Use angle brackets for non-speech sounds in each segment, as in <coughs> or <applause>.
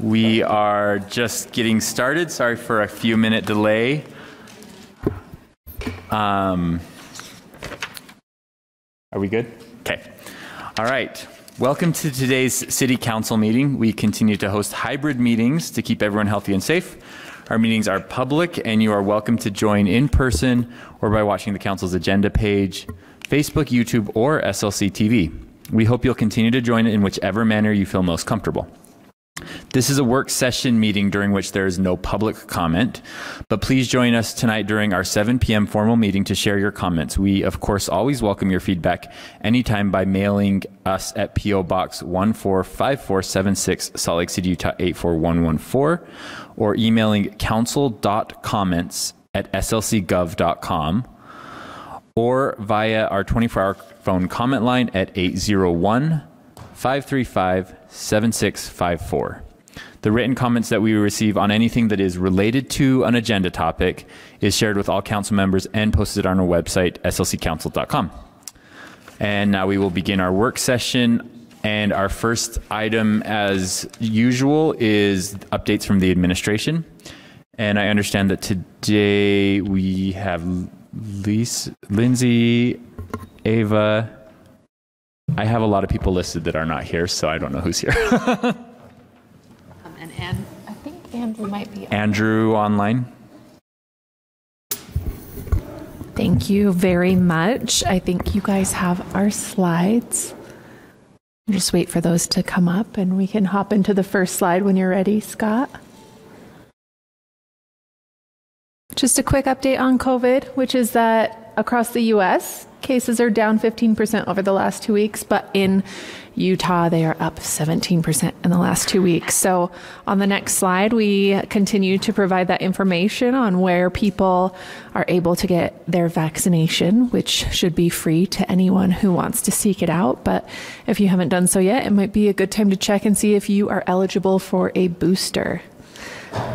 We are just getting started. Sorry for a few minute delay. Um, are we good? Okay. All right. Welcome to today's City Council meeting. We continue to host hybrid meetings to keep everyone healthy and safe. Our meetings are public, and you are welcome to join in person or by watching the Council's agenda page, Facebook, YouTube, or SLC TV. We hope you'll continue to join in whichever manner you feel most comfortable. This is a work session meeting during which there is no public comment, but please join us tonight during our 7 p.m. formal meeting to share your comments. We, of course, always welcome your feedback anytime by mailing us at P.O. Box 145476, Salt Lake City, Utah 84114, or emailing council.comments at slcgov.com, or via our 24 hour phone comment line at 801 535 7654. The written comments that we receive on anything that is related to an agenda topic is shared with all council members and posted on our website, slccouncil.com. And now we will begin our work session. And our first item, as usual, is updates from the administration. And I understand that today we have Lisa, Lindsay, Ava, I have a lot of people listed that are not here, so I don't know who's here. <laughs> Um, And Ann, I think Andrew might be. Andrew online. Thank you very much. I think you guys have our slides. Just wait for those to come up and we can hop into the first slide when you're ready, Scott. Just a quick update on COVID, which is that across the US, cases are down 15% over the last two weeks, but in Utah, they are up 17% in the last two weeks. So, on the next slide, we continue to provide that information on where people are able to get their vaccination, which should be free to anyone who wants to seek it out. But if you haven't done so yet, it might be a good time to check and see if you are eligible for a booster.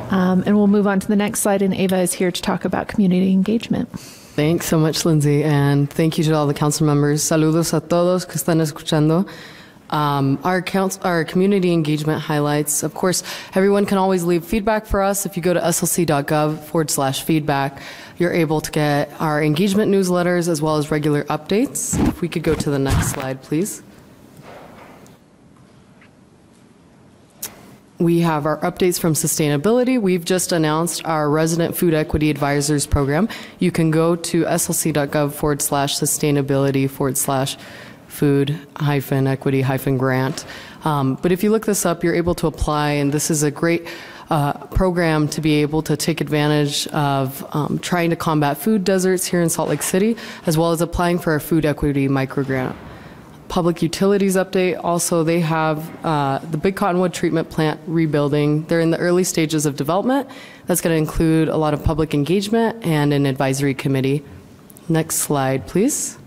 Um, and we'll move on to the next slide, and Ava is here to talk about community engagement. Thanks so much, Lindsay, and thank you to all the council members. Saludos a todos que están escuchando. Um, our, council, our community engagement highlights, of course, everyone can always leave feedback for us. If you go to slc.gov forward slash feedback, you're able to get our engagement newsletters as well as regular updates. If we could go to the next slide, please. We have our updates from sustainability. We've just announced our resident food equity advisors program. You can go to slc.gov forward slash sustainability forward slash food hyphen equity hyphen grant. Um, but if you look this up, you're able to apply, and this is a great uh, program to be able to take advantage of um, trying to combat food deserts here in Salt Lake City, as well as applying for our food equity microgrant public utilities update. Also, they have uh, the Big Cottonwood treatment plant rebuilding. They're in the early stages of development. That's going to include a lot of public engagement and an advisory committee. Next slide, please.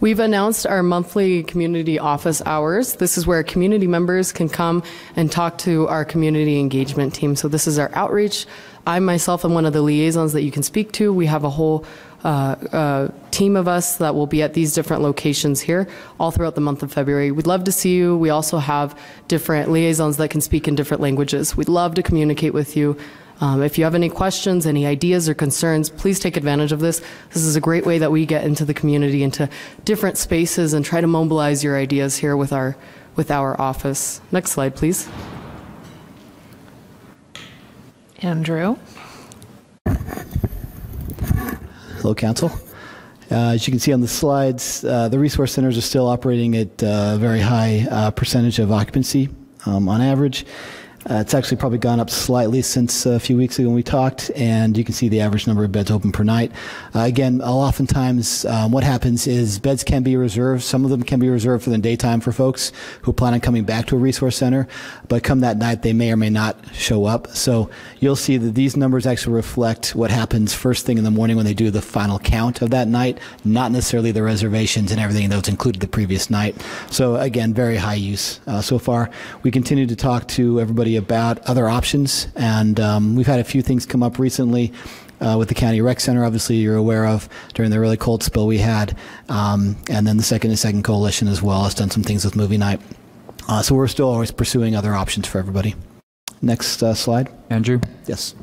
We've announced our monthly community office hours. This is where community members can come and talk to our community engagement team. So, this is our outreach. I myself am one of the liaisons that you can speak to. We have a whole team of us that will be at these different locations here all throughout the month of February. We'd love to see you. We also have different liaisons that can speak in different languages. We'd love to communicate with you. Um, if you have any questions, any ideas or concerns, please take advantage of this. This is a great way that we get into the community, into different spaces, and try to mobilize your ideas here with our with our office. Next slide, please. Andrew. Hello, Council. Uh, as you can see on the slides, uh, the resource centers are still operating at uh, a very high uh, percentage of occupancy um, on average. Uh, it's actually probably gone up slightly since a few weeks ago when we talked, and you can see the average number of beds open per night. Uh, again, oftentimes um, what happens is beds can be reserved. Some of them can be reserved for the daytime for folks who plan on coming back to a resource center, but come that night they may or may not show up. So you'll see that these numbers actually reflect what happens first thing in the morning when they do the final count of that night, not necessarily the reservations and everything that was included the previous night. So again, very high use uh, so far. We continue to talk to everybody about other options, and um, we've had a few things come up recently. Uh, with the county rec center, obviously you're aware of during the really cold spill we had, um, and then the second and second coalition as well has done some things with movie night. Uh, so we're still always pursuing other options for everybody. Next uh, slide. Andrew? Yes.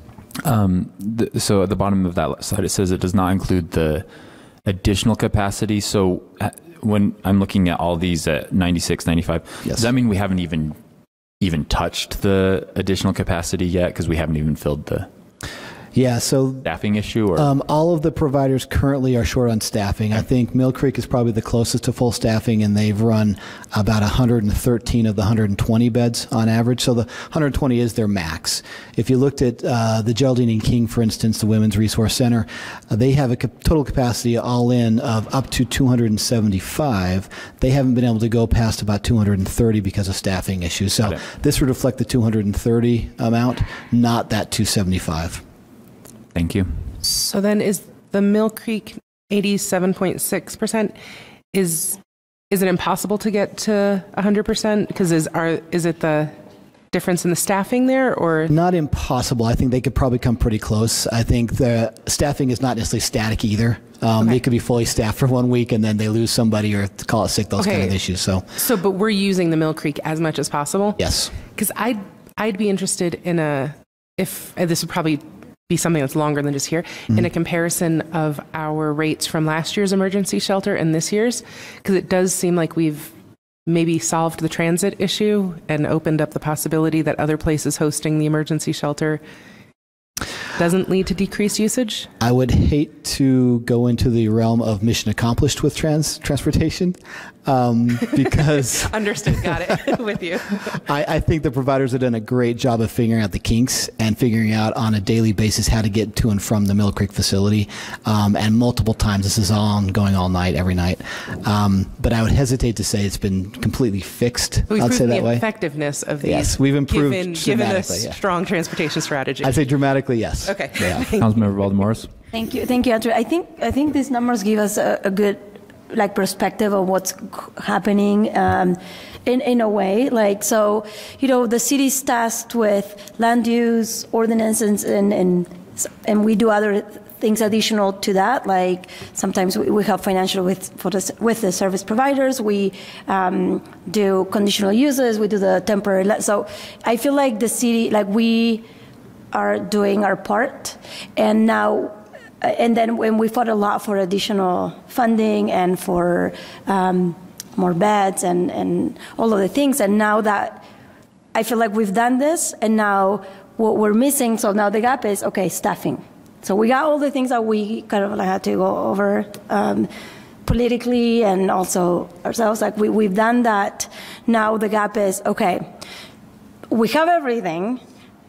Um, so at the bottom of that slide, it says it does not include the additional capacity. So uh, when I'm looking at all these at 96, 95, Yes. does that mean we haven't even even touched the additional capacity yet because we haven't even filled the Yeah. So staffing issue? Or Um, all of the providers currently are short on staffing. I think Mill Creek is probably the closest to full staffing, and they've run about 113 of the 120 beds on average. So the 120 is their max. If you looked at uh, the Geraldine and King, for instance, the Women's Resource Center, uh, they have a total capacity all in of up to 275. They haven't been able to go past about 230 because of staffing issues. So this would reflect the 230 amount, not that 275. Thank you. So then is the Mill Creek 87.6% is is it impossible to get to 100% because is are is it the difference in the staffing there or Not impossible. I think they could probably come pretty close. I think the staffing is not necessarily static either. Um, Okay. They could be fully staffed for one week and then they lose somebody or call it sick, those kind of issues. So, so but we're using the Mill Creek as much as possible? yes. Cuz I'd I'd be interested in a if this would probably be something that's longer than just here. In a mm-hmm. comparison of our rates from last year's emergency shelter and this year's because it does seem like we've maybe solved the transit issue and opened up the possibility that other places hosting the emergency shelter doesn't lead to decreased usage. I would hate to go into the realm of mission accomplished with trans transportation um, because <laughs> Understood. Got it. <laughs> With you. I, I think the providers have done a great job of figuring out the kinks and figuring out on a daily basis how to get to and from the Mill Creek facility. Um, and multiple times, this is on going all night, every night. Um, but I would hesitate to say it's been completely fixed. We've I'd say that the way. effectiveness of these. Yes, we've improved given, given a dramatically, yeah. strong transportation strategy. I'd say dramatically, yes. okay. Yeah. <laughs> Councilmember Valdemoros? Thank you, thank you, Andrew. I think I think these numbers give us a, a good like perspective of what's happening um, in in a way. Like so, you know, the city's tasked with land use ordinances and and and we do other things additional to that. Like sometimes we, we help financial with the, with the service providers. We um, do conditional uses. We do the temporary. So I feel like the city, like we are doing our part. And now, and then when we fought a lot for additional funding and for um, more beds and, and all of the things. And now that I feel like we've done this, and now what we're missing, so now the gap is okay, staffing. So we got all the things that we kind of like had to go over um, politically and also ourselves. Like we, we've done that. Now the gap is okay, we have everything,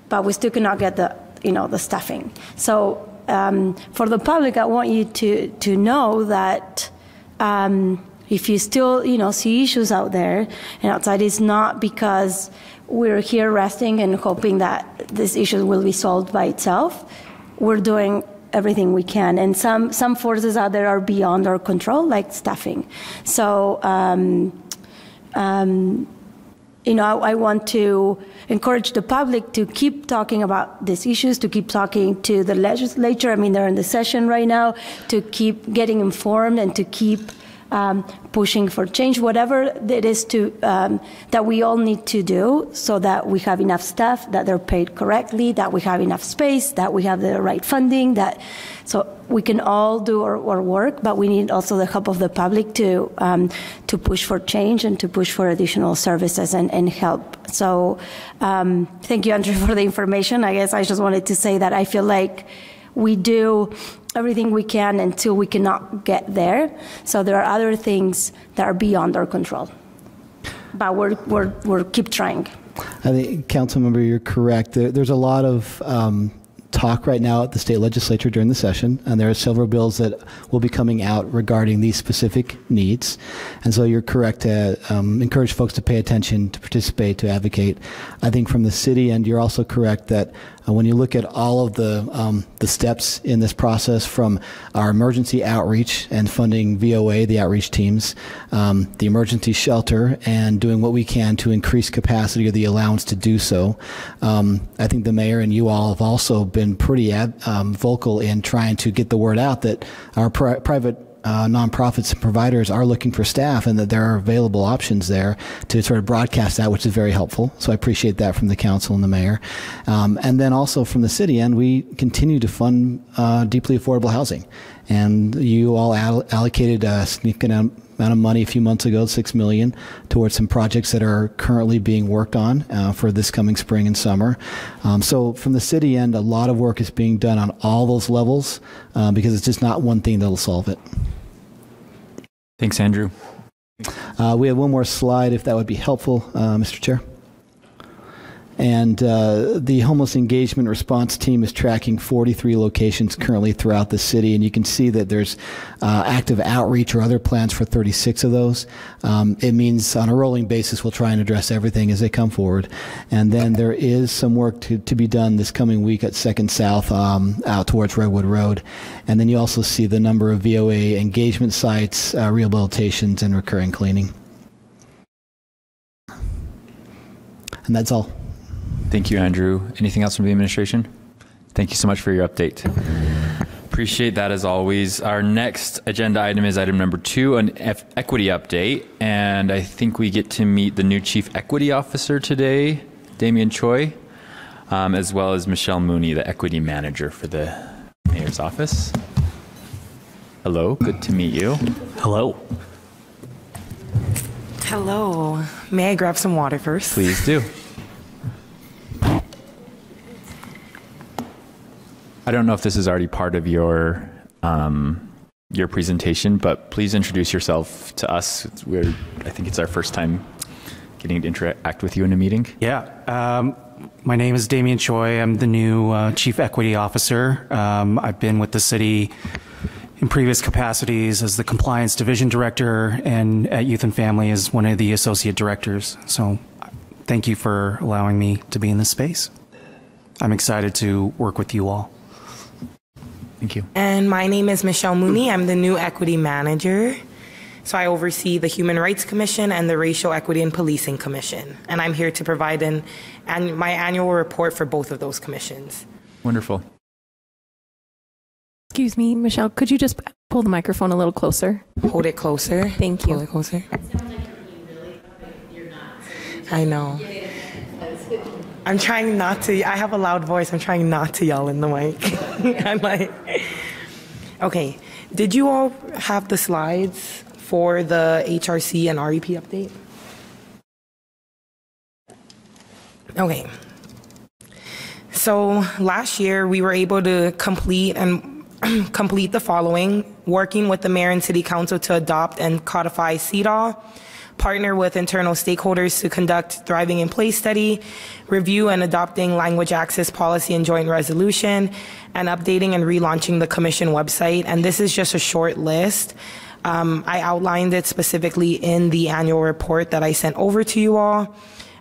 but we still cannot get the you know the staffing. So um, for the public, I want you to to know that um, if you still you know see issues out there and outside, it's not because we're here resting and hoping that this issue will be solved by itself. We're doing everything we can, and some some forces out there are beyond our control, like staffing. So. Um, um, you know, I, I want to encourage the public to keep talking about these issues, to keep talking to the legislature. I mean, they're in the session right now, to keep getting informed and to keep um, pushing for change, whatever it is to um, that we all need to do, so that we have enough staff, that they're paid correctly, that we have enough space, that we have the right funding, that so we can all do our, our work, but we need also the help of the public to um, to push for change and to push for additional services and, and help. So um, thank you, Andrew, <laughs> for the information. I guess I just wanted to say that I feel like we do everything we can until we cannot get there. So there are other things that are beyond our control. But we're, we're, we're keep trying. I think, council member, you're correct. There, there's a lot of um, talk right now at the state legislature during the session, and there are several bills that will be coming out regarding these specific needs. And so you're correct to um, encourage folks to pay attention, to participate, to advocate. I think from the city, and you're also correct that uh, when you look at all of the um, the steps in this process, from our emergency outreach and funding VOA, the outreach teams, um, the emergency shelter, and doing what we can to increase capacity or the allowance to do so, um, I think the mayor and you all have also been pretty ab- um, vocal in trying to get the word out that our pri- private uh, nonprofits and providers are looking for staff and that there are available options there to sort of broadcast that, which is very helpful. So I appreciate that from the council and the mayor. Um, and then also from the city end, we continue to fund uh, deeply affordable housing. And you all all allocated a significant amount of money a few months ago, six million, towards some projects that are currently being worked on uh, for this coming spring and summer. Um, so from the city end, a lot of work is being done on all those levels uh, because it's just not one thing that'll solve it. Thanks, Andrew. Uh, we have one more slide, if that would be helpful, uh, Mr. Chair. And uh, the homeless engagement response team is tracking 43 locations currently throughout the city. And you can see that there's uh, active outreach or other plans for 36 of those. Um, it means on a rolling basis, we'll try and address everything as they come forward. And then there is some work to, to be done this coming week at Second South um, out towards Redwood Road. And then you also see the number of VOA engagement sites, uh, rehabilitations, and recurring cleaning. And that's all. Thank you, Andrew. Anything else from the administration? Thank you so much for your update. Appreciate that as always. Our next agenda item is item number two, an F- equity update. And I think we get to meet the new chief equity officer today, Damien Choi, um, as well as Michelle Mooney, the equity manager for the mayor's office. Hello, good to meet you. Hello. Hello. May I grab some water first? Please do. I don't know if this is already part of your um, your presentation, but please introduce yourself to us. We're, I think it's our first time getting to interact with you in a meeting. Yeah. Um, my name is Damien Choi. I'm the new uh, Chief Equity Officer. Um, I've been with the city in previous capacities as the Compliance Division Director and at Youth and Family as one of the Associate Directors. So thank you for allowing me to be in this space. I'm excited to work with you all. Thank you. And my name is Michelle Mooney. I'm the new equity manager. So I oversee the Human Rights Commission and the Racial Equity and Policing Commission. And I'm here to provide an, an, my annual report for both of those commissions. Wonderful. Excuse me, Michelle, could you just pull the microphone a little closer? Hold it closer. Thank you. Pull it closer. I know. I'm trying not to. I have a loud voice. I'm trying not to yell in the mic. <laughs> I'm like, okay. Did you all have the slides for the HRC and REP update? Okay. So last year we were able to complete and <clears throat> complete the following: working with the mayor and city council to adopt and codify CEDAW partner with internal stakeholders to conduct thriving in place study, review and adopting language access policy and joint resolution, and updating and relaunching the commission website. And this is just a short list. Um, I outlined it specifically in the annual report that I sent over to you all.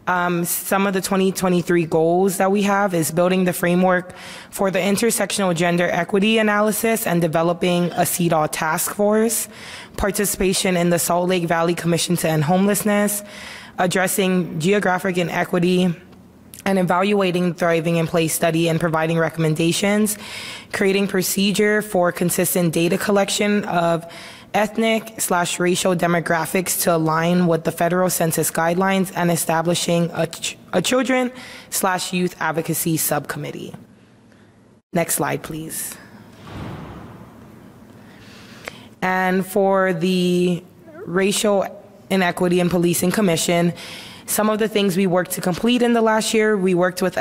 Um, some of the 2023 goals that we have is building the framework for the intersectional gender equity analysis and developing a CEDAW task force, participation in the Salt Lake Valley Commission to End Homelessness, addressing geographic inequity, and evaluating thriving in place study and providing recommendations, creating procedure for consistent data collection of ethnic slash racial demographics to align with the federal census guidelines and establishing a, ch- a children slash youth advocacy subcommittee. Next slide, please. And for the Racial Inequity and Policing Commission, some of the things we worked to complete in the last year, we worked with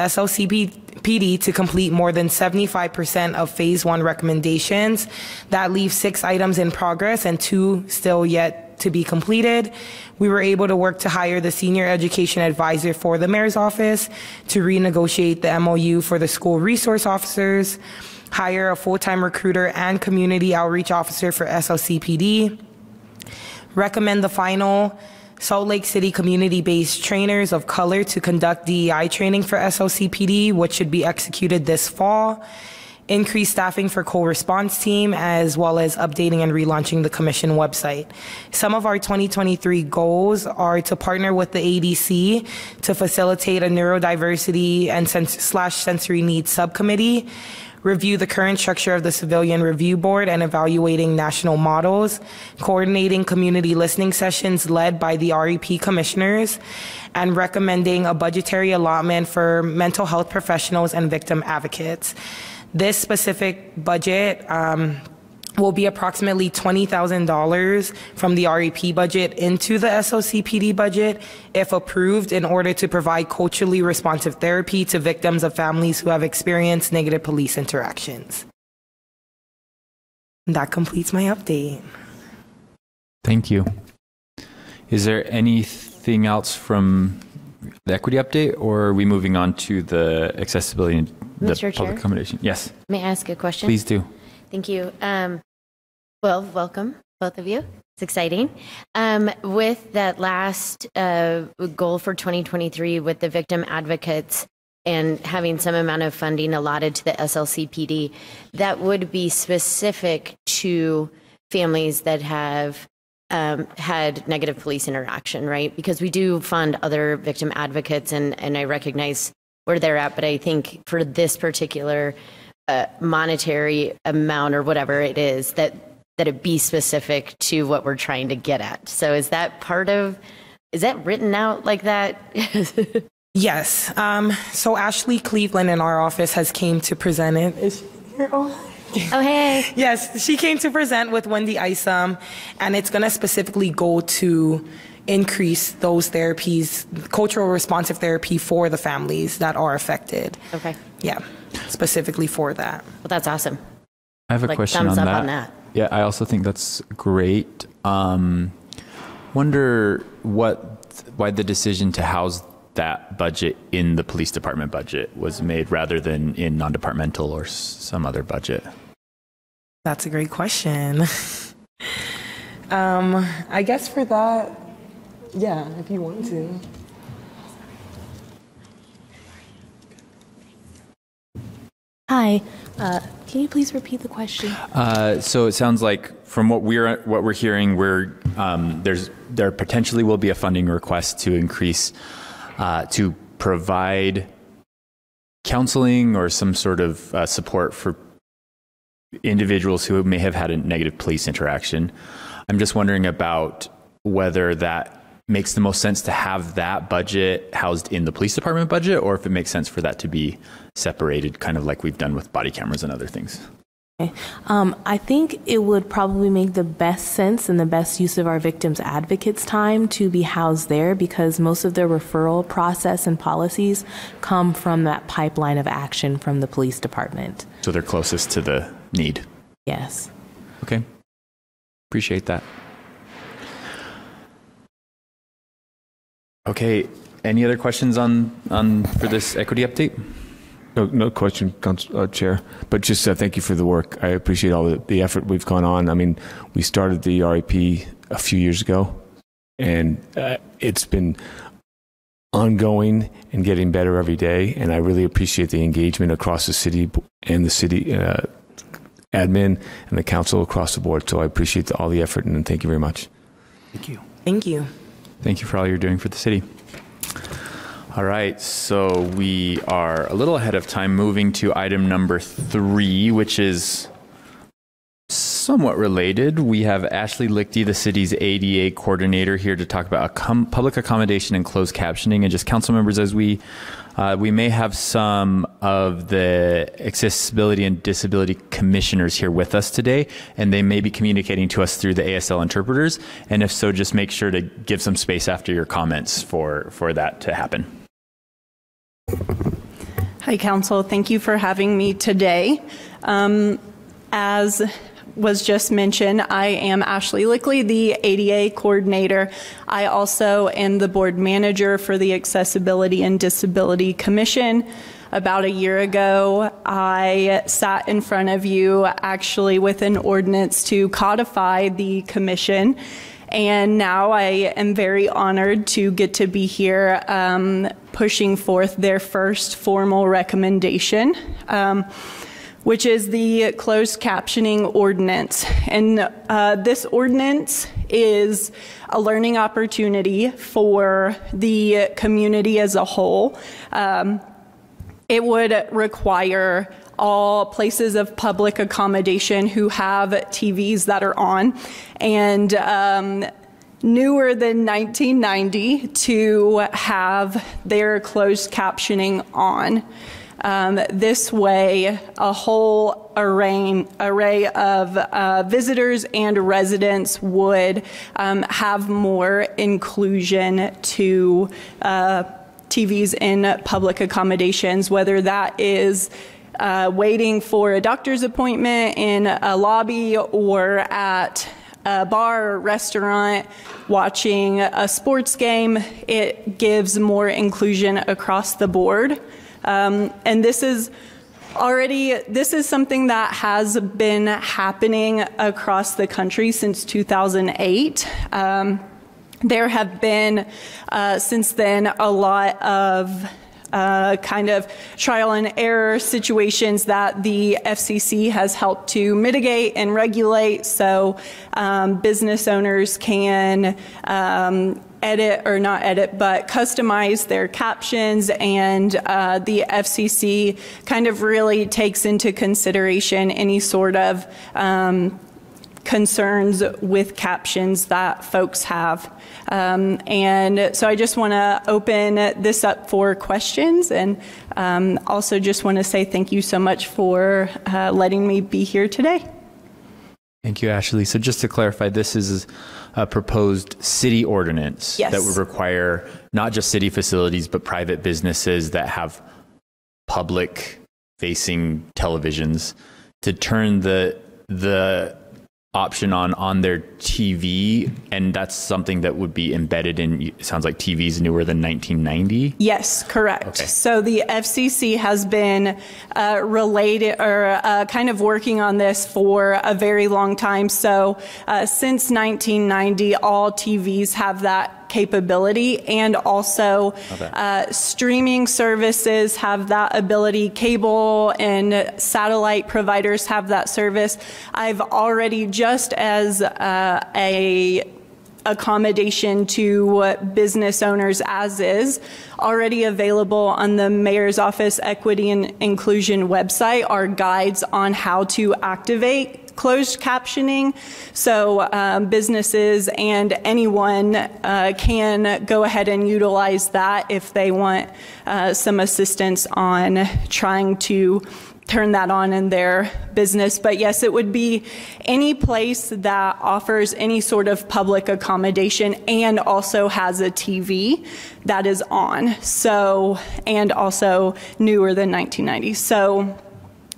SLCPD to complete more than 75% of phase one recommendations. That leaves six items in progress and two still yet to be completed. We were able to work to hire the senior education advisor for the mayor's office to renegotiate the MOU for the school resource officers, hire a full-time recruiter and community outreach officer for SLCPD, recommend the final Salt Lake City community-based trainers of color to conduct DEI training for SLCPD, which should be executed this fall. Increase staffing for co-response team, as well as updating and relaunching the commission website. Some of our 2023 goals are to partner with the ADC to facilitate a neurodiversity and sens- slash sensory needs subcommittee, review the current structure of the Civilian Review Board and evaluating national models, coordinating community listening sessions led by the REP commissioners, and recommending a budgetary allotment for mental health professionals and victim advocates. This specific budget um, will be approximately $20,000 from the REP budget into the SLCPD budget if approved in order to provide culturally responsive therapy to victims of families who have experienced negative police interactions. That completes my update. Thank you. Is there anything else from the equity update, or are we moving on to the accessibility and the Mr. Chair? public accommodation? Yes, May I ask a question? please do. Thank you. Um, well, welcome, both of you. It's exciting. Um, with that last uh, goal for 2023 with the victim advocates and having some amount of funding allotted to the SLCPD, that would be specific to families that have um, had negative police interaction, right? Because we do fund other victim advocates, and, and I recognize where they're at, but I think for this particular uh, monetary amount or whatever it is that that it be specific to what we're trying to get at. So is that part of is that written out like that? <laughs> Yes. Um, so Ashley Cleveland in our office has came to present it. Is she here? Oh. oh hey. Yes, she came to present with Wendy Isom, and it's going to specifically go to increase those therapies, cultural responsive therapy for the families that are affected. Okay. Yeah, specifically for that. Well that's awesome. I have a Like, question thumbs on up that. on that. Yeah, I also think that's great. Um, wonder what why the decision to house that budget in the police department budget was made rather than in non-departmental or some other budget. That's a great question. <laughs> um, I guess for that, yeah, if you want to. Hi. Uh, can you please repeat the question? Uh, so it sounds like from what we're what we're hearing, we're um, there's there potentially will be a funding request to increase uh, to provide counseling or some sort of uh, support for individuals who may have had a negative police interaction. I'm just wondering about whether that makes the most sense to have that budget housed in the police department budget or if it makes sense for that to be separated kind of like we've done with body cameras and other things. Um, I think it would probably make the best sense and the best use of our victims advocates time to be housed there because most of their referral process and policies come from that pipeline of action from the police department. So they're closest to the need. Yes. Okay. Appreciate that. Okay. Any other questions on, on for this equity update? No, no question, Council, uh, Chair. But just uh, thank you for the work. I appreciate all the, the effort we've gone on. I mean, we started the REP a few years ago, and uh, it's been ongoing and getting better every day. And I really appreciate the engagement across the city and the city uh, admin and the council across the board. So I appreciate all the effort and thank you very much. Thank you. Thank you. Thank you for all you're doing for the city. All right, so we are a little ahead of time moving to item number three, which is somewhat related. We have Ashley Lichty, the city's ADA coordinator, here to talk about public accommodation and closed captioning. And just council members, as we uh, we may have some of the accessibility and disability commissioners here with us today, and they may be communicating to us through the ASL interpreters. And if so, just make sure to give some space after your comments for for that to happen. Hi, Council. Thank you for having me today. Um, as was just mentioned, I am Ashley Lichty, the ADA coordinator. I also am the board manager for the Accessibility and Disability Commission. About a year ago, I sat in front of you actually with an ordinance to codify the commission. And now I am very honored to get to be here um, pushing forth their first formal recommendation, um, which is the closed captioning ordinance. And uh, this ordinance is a learning opportunity for the community as a whole. Um, it would require all places of public accommodation who have TVs that are on. And um, newer than 1990 to have their closed captioning on. Um, this way, a whole array, array of uh, visitors and residents would um, have more inclusion to uh, TVs in public accommodations, whether that is uh, waiting for a doctor's appointment in a lobby or at a bar or restaurant watching a sports game. It gives more inclusion across the board. Um, and this is already this is something that has been happening across the country since 2008 um, there have been uh, since then a lot of uh, kind of trial and error situations that the FCC has helped to mitigate and regulate so um, business owners can um, edit or not edit, but customize their captions. And uh, the FCC kind of really takes into consideration any sort of um, concerns with captions that folks have. Um, and so I just want to open this up for questions and um, also just want to say thank you so much for uh, letting me be here today. Thank you, Ashley. So just to clarify, this is a proposed city ordinance yes. that would require not just city facilities, but private businesses that have public facing televisions to turn the the option on on their TV, and that's something that would be embedded in. Sounds like TVs newer than 1990. Yes, correct. Okay. So the FCC has been uh, related or uh, kind of working on this for a very long time. So uh, since 1990, all TVs have that capability and also okay. uh, streaming services have that ability cable and satellite providers have that service i've already just as uh, a accommodation to business owners as is already available on the mayor's office equity and inclusion website are guides on how to activate closed captioning. So um, businesses and anyone uh, can go ahead and utilize that if they want uh, some assistance on trying to turn that on in their business. But yes, it would be any place that offers any sort of public accommodation and also has a TV that is on. So, and also newer than 1990. So,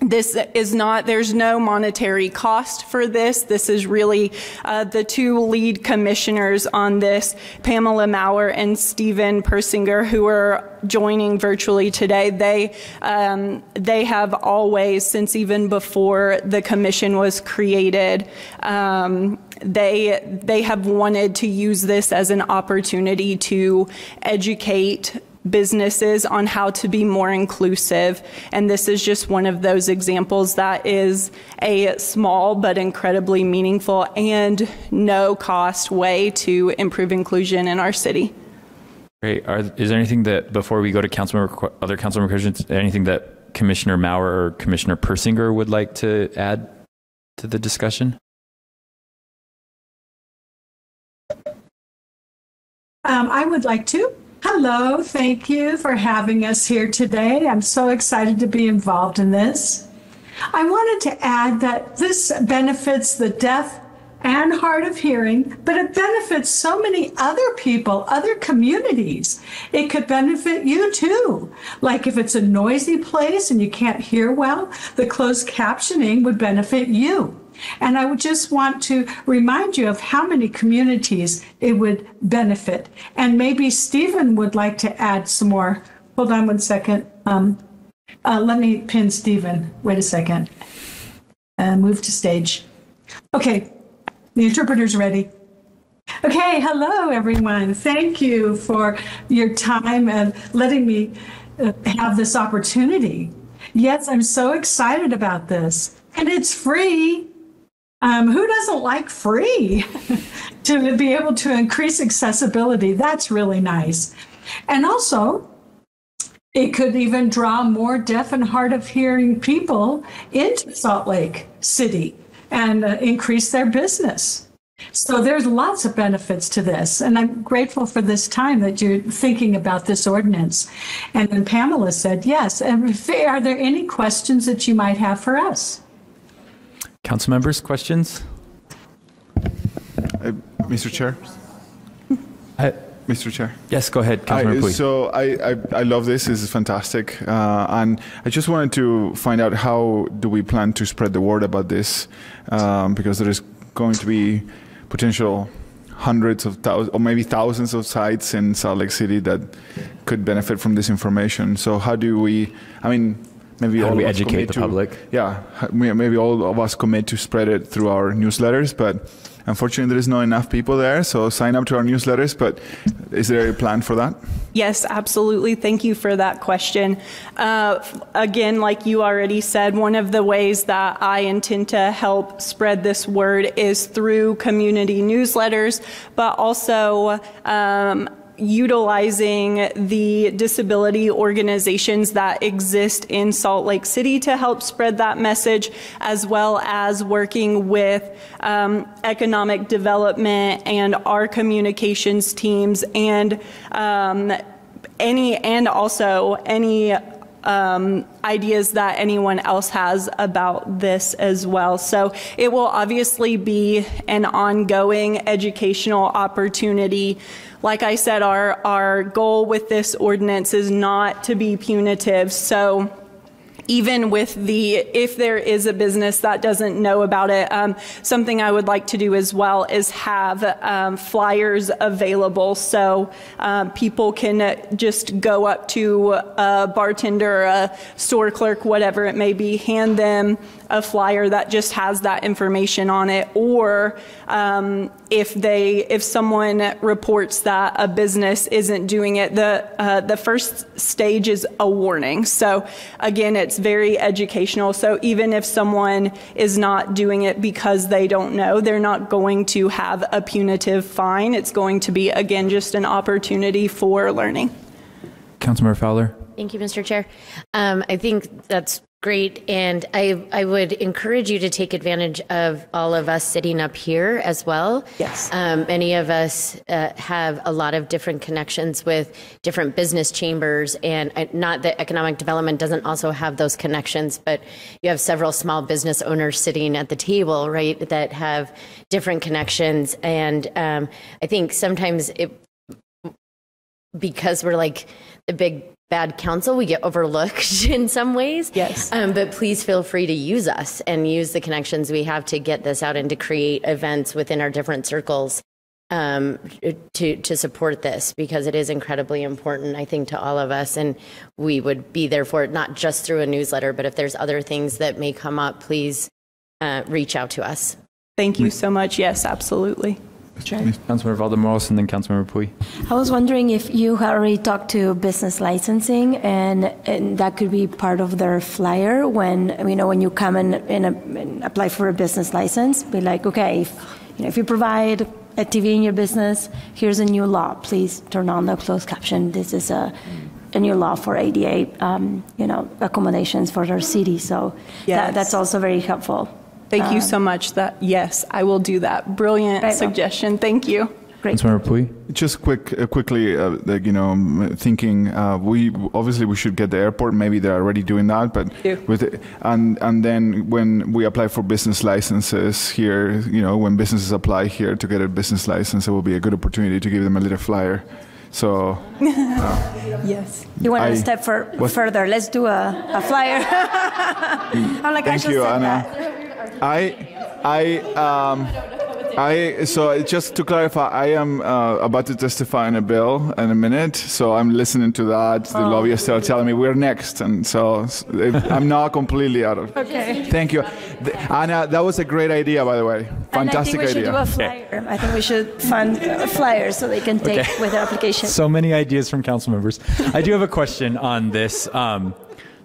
this is not, there's no monetary cost for this. This is really uh, the two lead commissioners on this, Pamela Maurer and Stephen Persinger, who are joining virtually today. They, um, they have always, since even before the commission was created, um, they, they have wanted to use this as an opportunity to educate businesses on how to be more inclusive. And this is just one of those examples that is a small but incredibly meaningful and no cost way to improve inclusion in our city. Great. Are, is there anything that, before we go to council member, other council member questions, anything that Commissioner Maurer or Commissioner Persinger would like to add to the discussion? Um, I would like to. Hello, thank you for having us here today. I'm so excited to be involved in this. I wanted to add that this benefits the deaf and hard of hearing, but it benefits so many other people, other communities. It could benefit you too. Like if it's a noisy place and you can't hear well, the closed captioning would benefit you. And I would just want to remind you of how many communities it would benefit. And maybe Stephen would like to add some more. Hold on one second. Um, uh, let me pin Stephen. Wait a second. Uh, move to stage. Okay, the interpreter's ready. Okay, hello everyone. Thank you for your time and letting me uh, have this opportunity. Yes, I'm so excited about this. And it's free. Um, who doesn't like free <laughs> to be able to increase accessibility? That's really nice. And also, It could even draw more deaf and hard of hearing people into Salt Lake City and uh, increase their business. So there's lots of benefits to this. And I'm grateful for this time that you're thinking about this ordinance. And then Pamela said, yes. And are there any questions that you might have for us? Council members, questions? Uh, Mr. Chair? I, Mr. Chair. Yes, go ahead, I. So I, I, I love this. This is fantastic. Uh, and I just wanted to find out how do we plan to spread the word about this? Um, because there is going to be potential hundreds of thousands or maybe thousands of sites in Salt Lake City that could benefit from this information. So how do we, I mean, maybe How do all we of educate the to- public? Yeah, maybe all of us commit to spread it through our newsletters, but unfortunately there is not enough people there. So sign up to our newsletters, but is there a plan for that? Yes, absolutely. Thank you for that question. Uh, again, like you already said, one of the ways that I intend to help spread this word is through community newsletters, but also um, utilizing the disability organizations that exist in Salt Lake City to help spread that message, as well as working with um, economic development and our communications teams and um, any and also any um, ideas that anyone else has about this as well. So it will obviously be an ongoing educational opportunity. Like I said, our, our goal with this ordinance is not to be punitive. So even with the, if there is a business that doesn't know about it, um, something I would like to do as well is have um, flyers available so um, people can just go up to a bartender, a store clerk, whatever it may be, hand them a flyer that just has that information on it, or um, if they, if someone reports that a business isn't doing it, the uh, the first stage is a warning. So again, it's very educational. So even if someone is not doing it because they don't know, they're not going to have a punitive fine. It's going to be again just an opportunity for learning. Councilmember Fowler. Thank you, Mr. Chair. Um, I think that's great, and I I would encourage you to take advantage of all of us sitting up here as well. Yes. Um, many of us uh, have a lot of different connections with different business chambers, and uh, not that economic development doesn't also have those connections, but you have several small business owners sitting at the table, right, that have different connections, and um, I think sometimes it because we're like the big bad counsel. we get overlooked <laughs> in some ways. Yes. Um, but please feel free to use us and use the connections we have to get this out and to create events within our different circles um, to to support this because it is incredibly important, I think, to all of us, and we would be there for it not just through a newsletter, but if there's other things that may come up, please uh, reach out to us. Thank you so much. Yes, absolutely. Councilmember Valdemoros and then Councilmember Puy. I was wondering if you had already talked to business licensing, and, and that could be part of their flyer when you know when you come and, and, and apply for a business license. Be like, okay, if, you know, if you provide a TV in your business, here's a new law. Please turn on the closed caption. This is a a new law for ADA, um, you know, accommodations for our city. So Yes. that, that's also very helpful. Thank you Um, so much. That yes, I will do that. Brilliant Right on. suggestion. Thank you. Councilmember Puy. Just quick, uh, quickly, uh, like, you know, um, thinking uh, we obviously we should get the airport. Maybe they're already doing that, but Yeah. with it, and and then when we apply for business licenses here, you know, when businesses apply here to get a business license, it will be a good opportunity to give them a little flyer. So <laughs> Yes. You want I- to step for, further? Let's do a, a flyer. <laughs> I'm like, Thank should you, Ana. that. I, I, um, I. So just to clarify, I am uh, about to testify on a bill in a minute. So I'm listening to that. The Oh. lobbyists are telling me we're next, and so I'm not completely out of. <laughs> Okay. Thank you, Th- Ana. That was a great idea, by the way. Fantastic And I Fantastic think we should idea. do a flyer. I think we should fund a flyer so they can take Okay. with their application. So many ideas from council members. I do have a question on this. Um,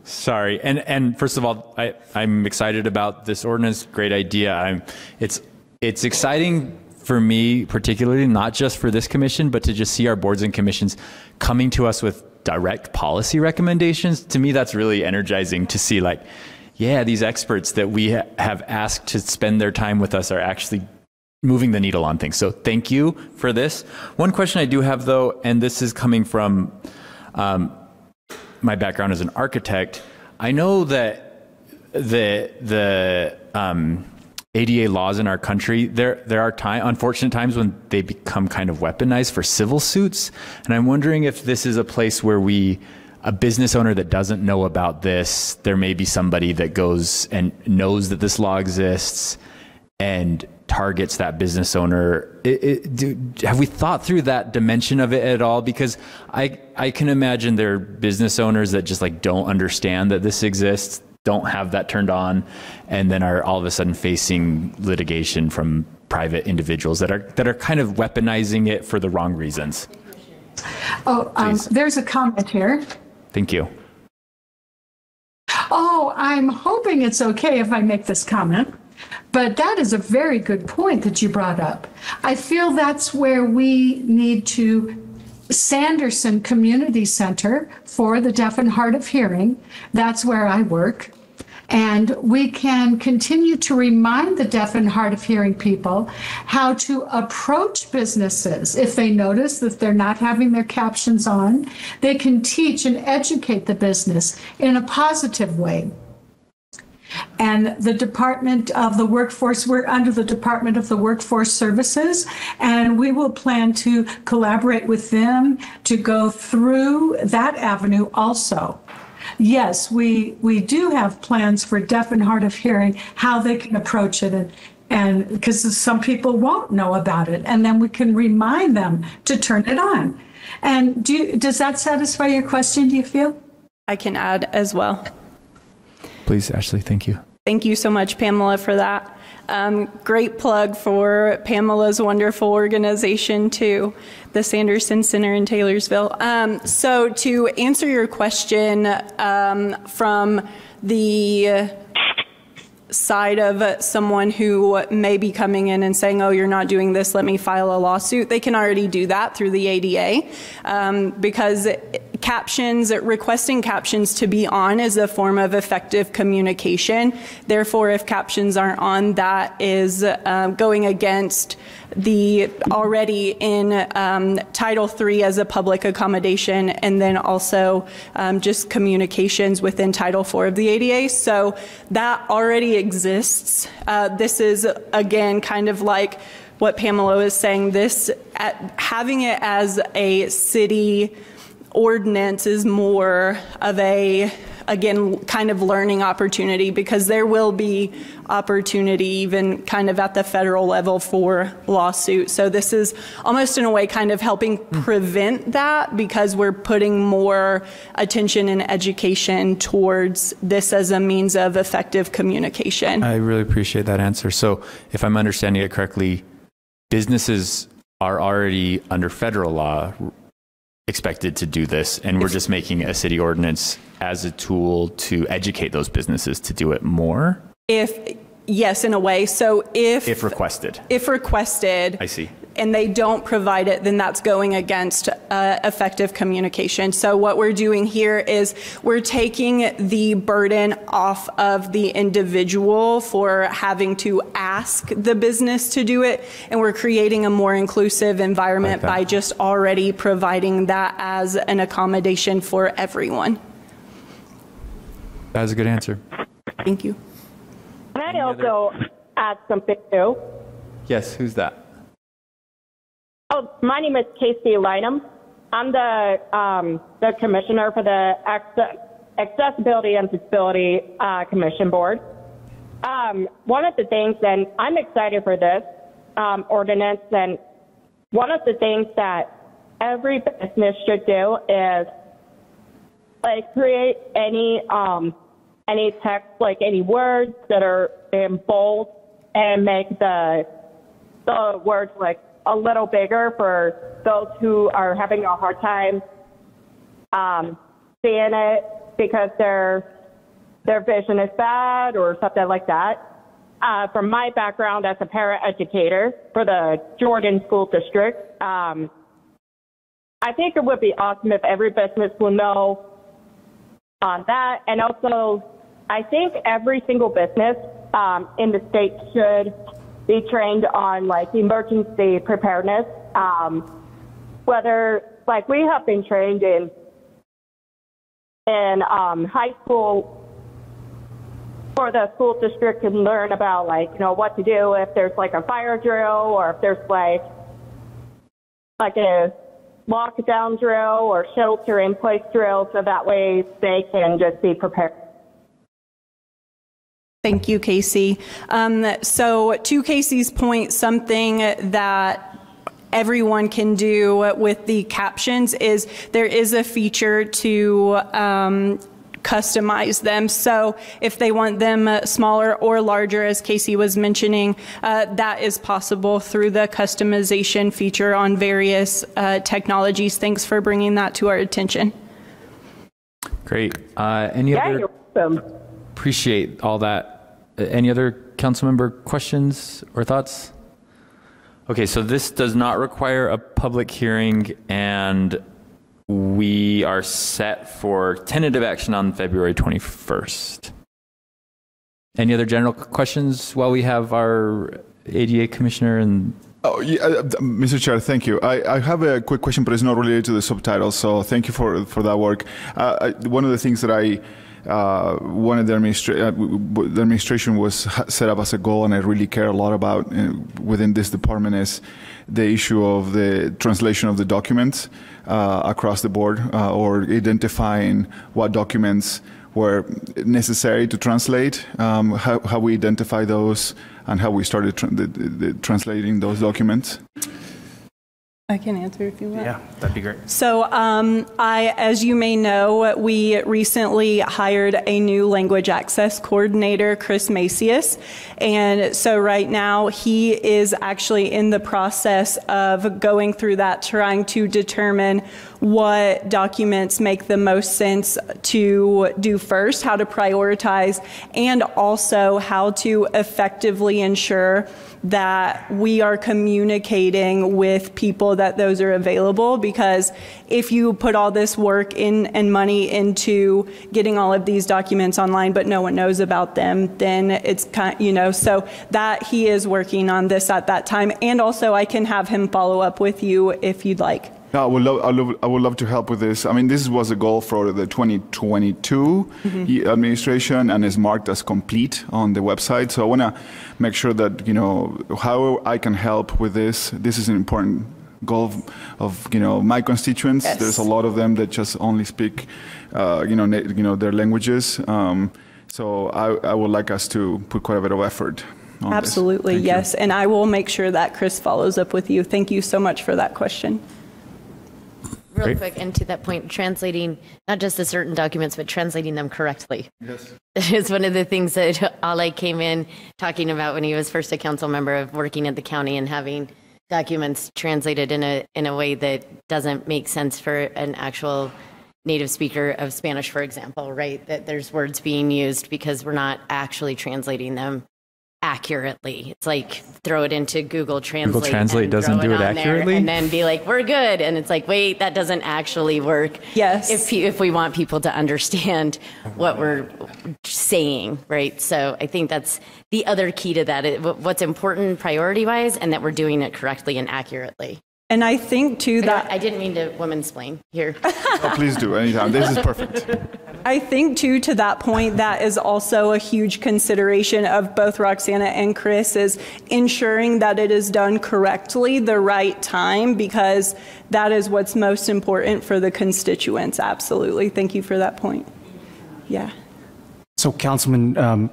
sorry, and and first of all, I, I'm excited about this ordinance. Great idea. I'm. It's it's exciting for me, particularly not just for this commission, but to just see our boards and commissions coming to us with direct policy recommendations. To me, that's really energizing to see like, yeah, these experts that we ha- have asked to spend their time with us are actually moving the needle on things. So thank you for this. One question I do have though, and this is coming from um, my background as an architect. I know that the the um, ADA laws in our country, there there are time, unfortunate times when they become kind of weaponized for civil suits, and I'm wondering if this is a place where we, a business owner that doesn't know about this, there may be somebody that goes and knows that this law exists, and targets that business owner. It, it, do, have we thought through that dimension of it at all? Because I I can imagine there are business owners that just like don't understand that this exists don't have that turned on and then are all of a sudden facing litigation from private individuals that are that are kind of weaponizing it for the wrong reasons. Oh, um, there's a comment here. Thank you. Oh, I'm hoping it's okay if I make this comment. But that is a very good point that you brought up. I feel that's where we need to Sanderson Community Center for the Deaf and Hard of Hearing. That's where I work. And we can continue to remind the deaf and hard of hearing people how to approach businesses. If they notice that they're not having their captions on, they can teach and educate the business in a positive way. And the Department of the Workforce, we're under the Department of the Workforce Services, and we will plan to collaborate with them to go through that avenue also. Yes, we, we do have plans for deaf and hard of hearing, how they can approach it and and because some people won't know about it and then we can remind them to turn it on. And do you, does that satisfy your question, do you feel? I can add as well. Please, Ashley, thank you. Thank you so much, Pamela, for that. Um, great plug for Pamela's wonderful organization, too, the Sanderson Center in Taylorsville. Um, so, to answer your question um, from the side of someone who may be coming in and saying, oh, you're not doing this, let me file a lawsuit, they can already do that through the ADA um, because captions, requesting captions to be on is a form of effective communication. Therefore, if captions aren't on, that is uh, going against the already in um, Title III as a public accommodation, and then also um, just communications within Title IV of the ADA. So that already exists. Uh, this is again kind of like what Pamela was saying. This at, having it as a city ordinance is more of a again kind of learning opportunity because there will be opportunity even kind of at the federal level for lawsuits. So this is almost in a way kind of helping hmm. prevent that because we're putting more attention and education towards this as a means of effective communication. I really appreciate that answer. So if i'm understanding it correctly businesses are already under federal law expected to do this, and we're just making a city ordinance as a tool to educate those businesses to do it more? If yes, in a way. So if if requested, if requested, I see and they don't provide it, then that's going against uh, effective communication. So, what we're doing here is we're taking the burden off of the individual for having to ask the business to do it, and we're creating a more inclusive environment like by just already providing that as an accommodation for everyone. That's a good answer. Thank you. Can I also add something too? Yes, who's that? Oh, my name is Casey Lynham. I'm the um, the commissioner for the Accessibility and Disability uh, Commission Board. Um, one of the things, and I'm excited for this um, ordinance, and one of the things that every business should do is like create any um, any text, like any words that are in bold, and make the the words like a little bigger for those who are having a hard time um, seeing it because their their vision is bad or something like that. Uh, from my background as a para educator for the Jordan School District, um, I think it would be awesome if every business will know on that. And also, I think every single business um, in the state should be trained on like emergency preparedness. Um, whether like we have been trained in in um, high school for the school district and learn about like you know what to do if there's like a fire drill or if there's like like a lockdown drill or shelter in place drill so that way they can just be prepared. Thank you, Casey. Um, so, to Casey's point, something that everyone can do with the captions is there is a feature to um, customize them. So if they want them uh, smaller or larger, as Casey was mentioning, uh, that is possible through the customization feature on various uh, technologies. Thanks for bringing that to our attention. Great. Uh, any Yeah, other? Appreciate all that. Uh, Any other council member questions or thoughts? Okay, so this does not require a public hearing and we are set for tentative action on February 21st. Any other general questions while we have our ADA commissioner and Oh, yeah, uh, Mr. Chair, thank you. I, I have a quick question, but it's not related to the subtitles, so thank you for, for that work. Uh, I, one of the things that I uh, wanted the, administra- uh, the administration was set up as a goal, and I really care a lot about uh, within this department is the issue of the translation of the documents uh, across the board, uh, or identifying what documents were necessary to translate, um, how, how we identify those, and how we started tr- the, the, the translating those documents. I can answer if you want. Yeah, that'd be great. So, um, I, as you may know, we recently hired a new language access coordinator, Chris Macias. And so, right now, he is actually in the process of going through that, trying to determine what documents make the most sense to do first, how to prioritize, and also how to effectively ensure that we are communicating with people that those are available because if you put all this work in and money into getting all of these documents online but no one knows about them then it's kind you know so that he is working on this at that time. And also I can have him follow up with you if you'd like No, I would love, I, love, I would love to help with this. I mean, this was a goal for the 2022 ye- administration and is marked as complete on the website. So I want to make sure that you know how I can help with this. This is an important goal of, you know my constituents. Yes. There's a lot of them that just only speak, uh, you know, na- you know their languages. Um, so I, I would like us to put quite a bit of effort. Absolutely Thank you. yes and I will make sure that Chris follows up with you thank you so much for that question Real Great. quick, and to that point, translating not just the certain documents, but translating them correctly. Yes. <laughs> It's one of the things that <laughs> Ale came in talking about when he was first a council member of working at the county and having documents translated in a in a way that doesn't make sense for an actual native speaker of Spanish, for example, right? That there's words being used because we're not actually translating them accurately. It's like throw it into Google Translate. Google Translate and doesn't throw do it accurately? and then be like, "We're good," and it's like, "Wait, that doesn't actually work." Yes. If if we want people to understand what we're saying, right? So I think that's the other key to that. It, what's important priority wise, and that we're doing it correctly and accurately. And I think too that I didn't mean to woman-splain here. <laughs> Oh, please do anytime. This is perfect. I think, too, to that point, that is also a huge consideration of both Roxana and Chris is ensuring that it is done correctly the right time because that is what's most important for the constituents. Absolutely. Thank you for that point. Yeah. So, Councilman um,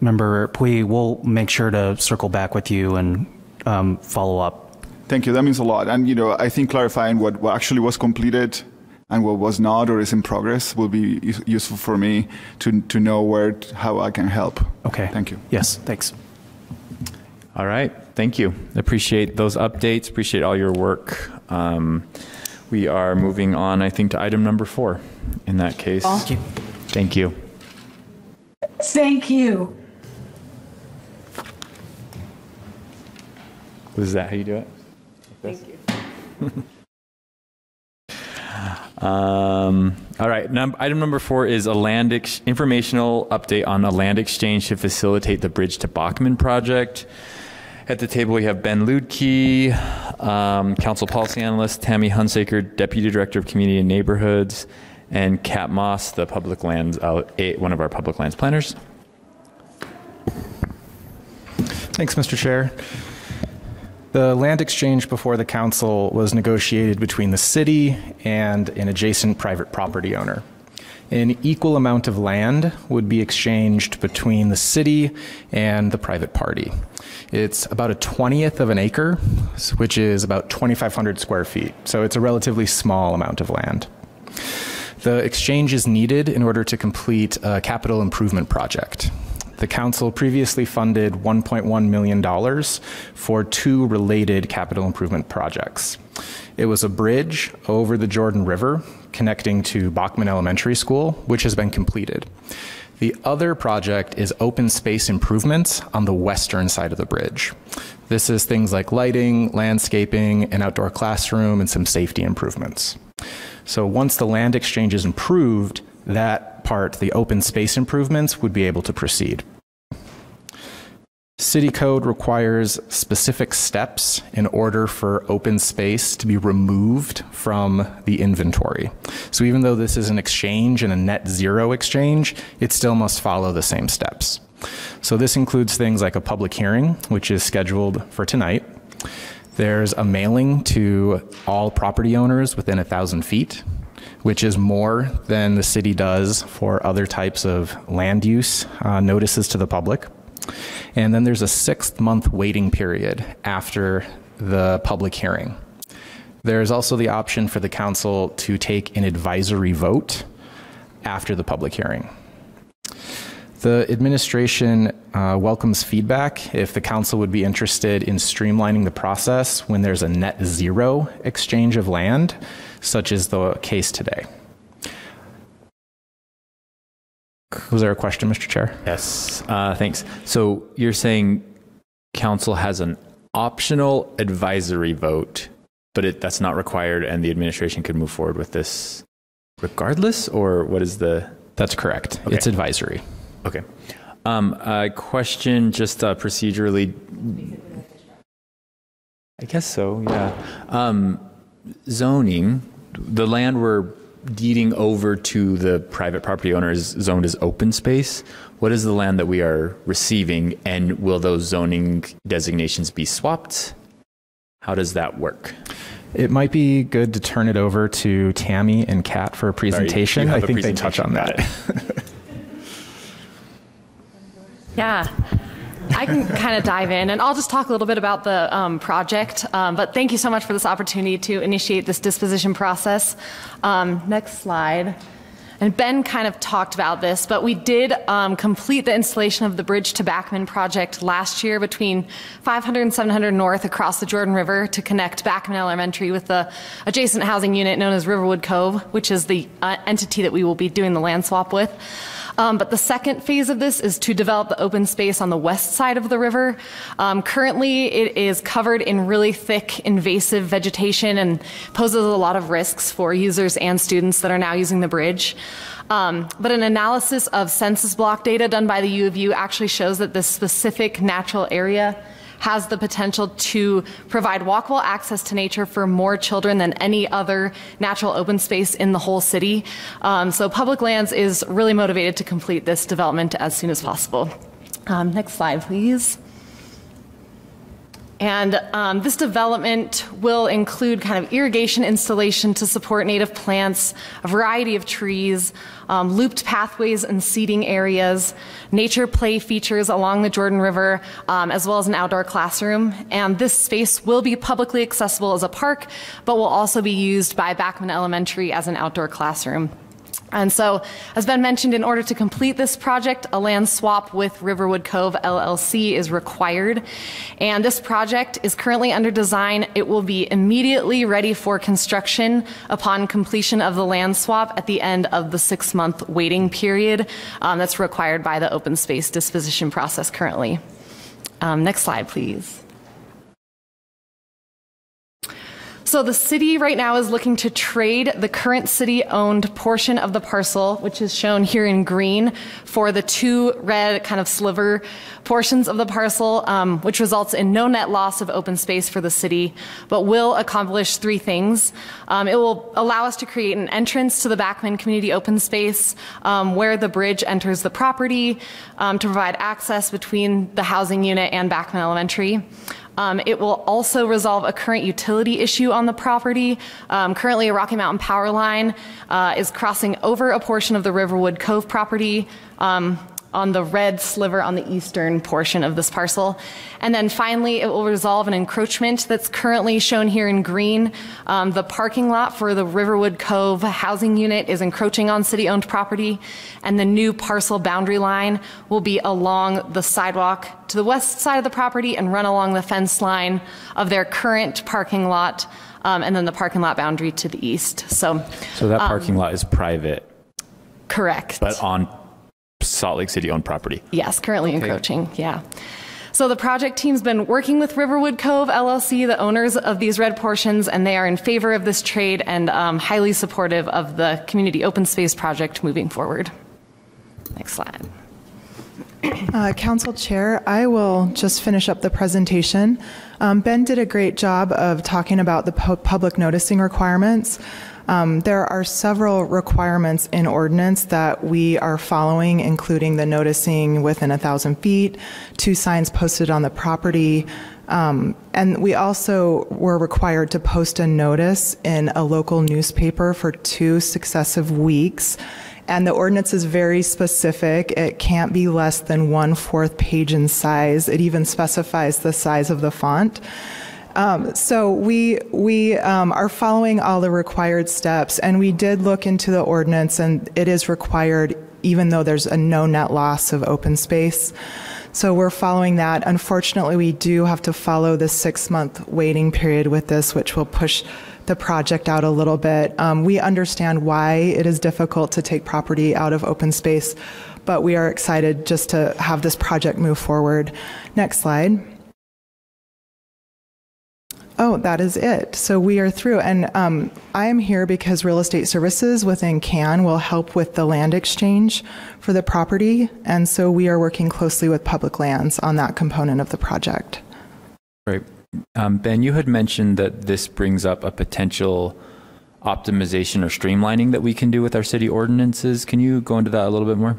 Member Puy, we'll make sure to circle back with you and um, follow up. Thank you. That means a lot. And you know, I think clarifying what, what actually was completed and what was not or is in progress will be useful for me to to know where how I can help. Okay. Thank you. Yes, thanks. All right, thank you. Appreciate those updates. Appreciate all your work. Um, we are moving on, I think, to item number four. In that case, Thank you. Thank you. Thank you. Was that how you do it? Thank you. <laughs> Um, all right. Num- item number four is a land ex- informational update on a land exchange to facilitate the Bridge to Backman project. At the table, we have Ben Luedtke, um, Council Policy Analyst, Tammy Hunsaker, Deputy Director of Community and Neighborhoods, and Kat Moss, the public lands, uh, one of our public lands planners. Thanks, Mr. Chair. The land exchange before the council was negotiated between the city and an adjacent private property owner. An equal amount of land would be exchanged between the city and the private party. It's about a 20th of an acre, which is about 2,500 square feet. So it's a relatively small amount of land. The exchange is needed in order to complete a capital improvement project. The council previously funded $1.1 million for two related capital improvement projects. It was a bridge over the Jordan River connecting to Backman Elementary School, which has been completed. The other project is open space improvements on the western side of the bridge. This is things like lighting, landscaping, an outdoor classroom, and some safety improvements. So once the land exchange is improved, that part, the open space improvements, would be able to proceed. City code requires specific steps in order for open space to be removed from the inventory. So even though this is an exchange and a net zero exchange, it still must follow the same steps. So this includes things like a public hearing, which is scheduled for tonight. There's a mailing to all property owners within a thousand feet, which is more than the city does for other types of land use uh, notices to the public. And then there's a six month waiting period after the public hearing. There's also the option for the council to take an advisory vote after the public hearing. The administration uh, welcomes feedback if the council would be interested in streamlining the process when there's a net zero exchange of land, such as the case today. Was there a question, Mr. Chair? Yes, uh, thanks. So you're saying council has an optional advisory vote, but it, that's not required, and the administration could move forward with this regardless, or what is the? That's correct. Okay. It's advisory. Okay. Um, a question just uh, procedurally. I guess so, yeah. Um, zoning, the land we're deeding over to the private property owner is zoned as open space. What is the land that we are receiving, and will those zoning designations be swapped? How does that work? It might be good to turn it over to Tammy and Kat for a presentation. you I have a think they touch on that. Yeah. I can kind of dive in, and I'll just talk a little bit about the um, project. Um, but thank you so much for this opportunity to initiate this disposition process. Um, next slide. And Ben kind of talked about this, but we did um, complete the installation of the Bridge to Backman project last year between 500 and 700 North across the Jordan River to connect Backman Elementary with the adjacent housing unit known as Riverwood Cove, which is the uh, entity that we will be doing the land swap with. Um, but the second phase of this is to develop the open space on the west side of the river. Um, currently, it is covered in really thick invasive vegetation and poses a lot of risks for users and students that are now using the bridge. Um, but an analysis of census block data done by the U of U actually shows that this specific natural area has the potential to provide walkable access to nature for more children than any other natural open space in the whole city. Um, so Public Lands is really motivated to complete this development as soon as possible. Um, next slide, please. And um, this development will include kind of irrigation installation to support native plants, a variety of trees, um, looped pathways and seating areas, nature play features along the Jordan River, um, as well as an outdoor classroom. And this space will be publicly accessible as a park, but will also be used by Backman Elementary as an outdoor classroom. And so, as Ben mentioned, in order to complete this project, a land swap with Riverwood Cove LLC is required. And this project is currently under design. It will be immediately ready for construction upon completion of the land swap at the end of the six month waiting period um, that's required by the open space disposition process currently. Um, next slide, please. So the city right now is looking to trade the current city-owned portion of the parcel, which is shown here in green, for the two red kind of sliver portions of the parcel, um, which results in no net loss of open space for the city, but will accomplish three things. Um, it will allow us to create an entrance to the Backman Community Open Space um, where the bridge enters the property um, to provide access between the housing unit and Backman Elementary. Um, it will also resolve a current utility issue on the property. Um, currently, a Rocky Mountain power line uh, is crossing over a portion of the Riverwood Cove property. Um, on the red sliver on the eastern portion of this parcel. And then finally, it will resolve an encroachment that's currently shown here in green. Um, the parking lot for the Riverwood Cove housing unit is encroaching on city owned property, and the new parcel boundary line will be along the sidewalk to the west side of the property and run along the fence line of their current parking lot. Um, and then the parking lot boundary to the east. So, So that um, parking lot is private, correct. but on Salt Lake City owned property. Yes, currently encroaching, yeah. So the project team's been working with Riverwood Cove LLC, the owners of these red portions, and they are in favor of this trade and um, highly supportive of the community open space project moving forward. Next slide. Uh, Council Chair, I will just finish up the presentation. Um, ben did a great job of talking about the pu- public noticing requirements. Um, there are several requirements in ordinance that we are following, including the noticing within a thousand feet, two signs posted on the property, um, and we also were required to post a notice in a local newspaper for two successive weeks. And the ordinance is very specific. It can't be less than one fourth page in size. It even specifies the size of the font. Um, so we we um, are following all the required steps, and we did look into the ordinance, and it is required even though there's a no net loss of open space. So we're following that. Unfortunately, we do have to follow the six month waiting period with this, which will push the project out a little bit. Um, we understand why it is difficult to take property out of open space, but we are excited just to have this project move forward. Next slide. Oh, that is it. So we are through. And um, I am here because Real Estate Services within CAN will help with the land exchange for the property. And so we are working closely with Public Lands on that component of the project. Right. Um, ben, you had mentioned that this brings up a potential optimization or streamlining that we can do with our city ordinances. Can you go into that a little bit more?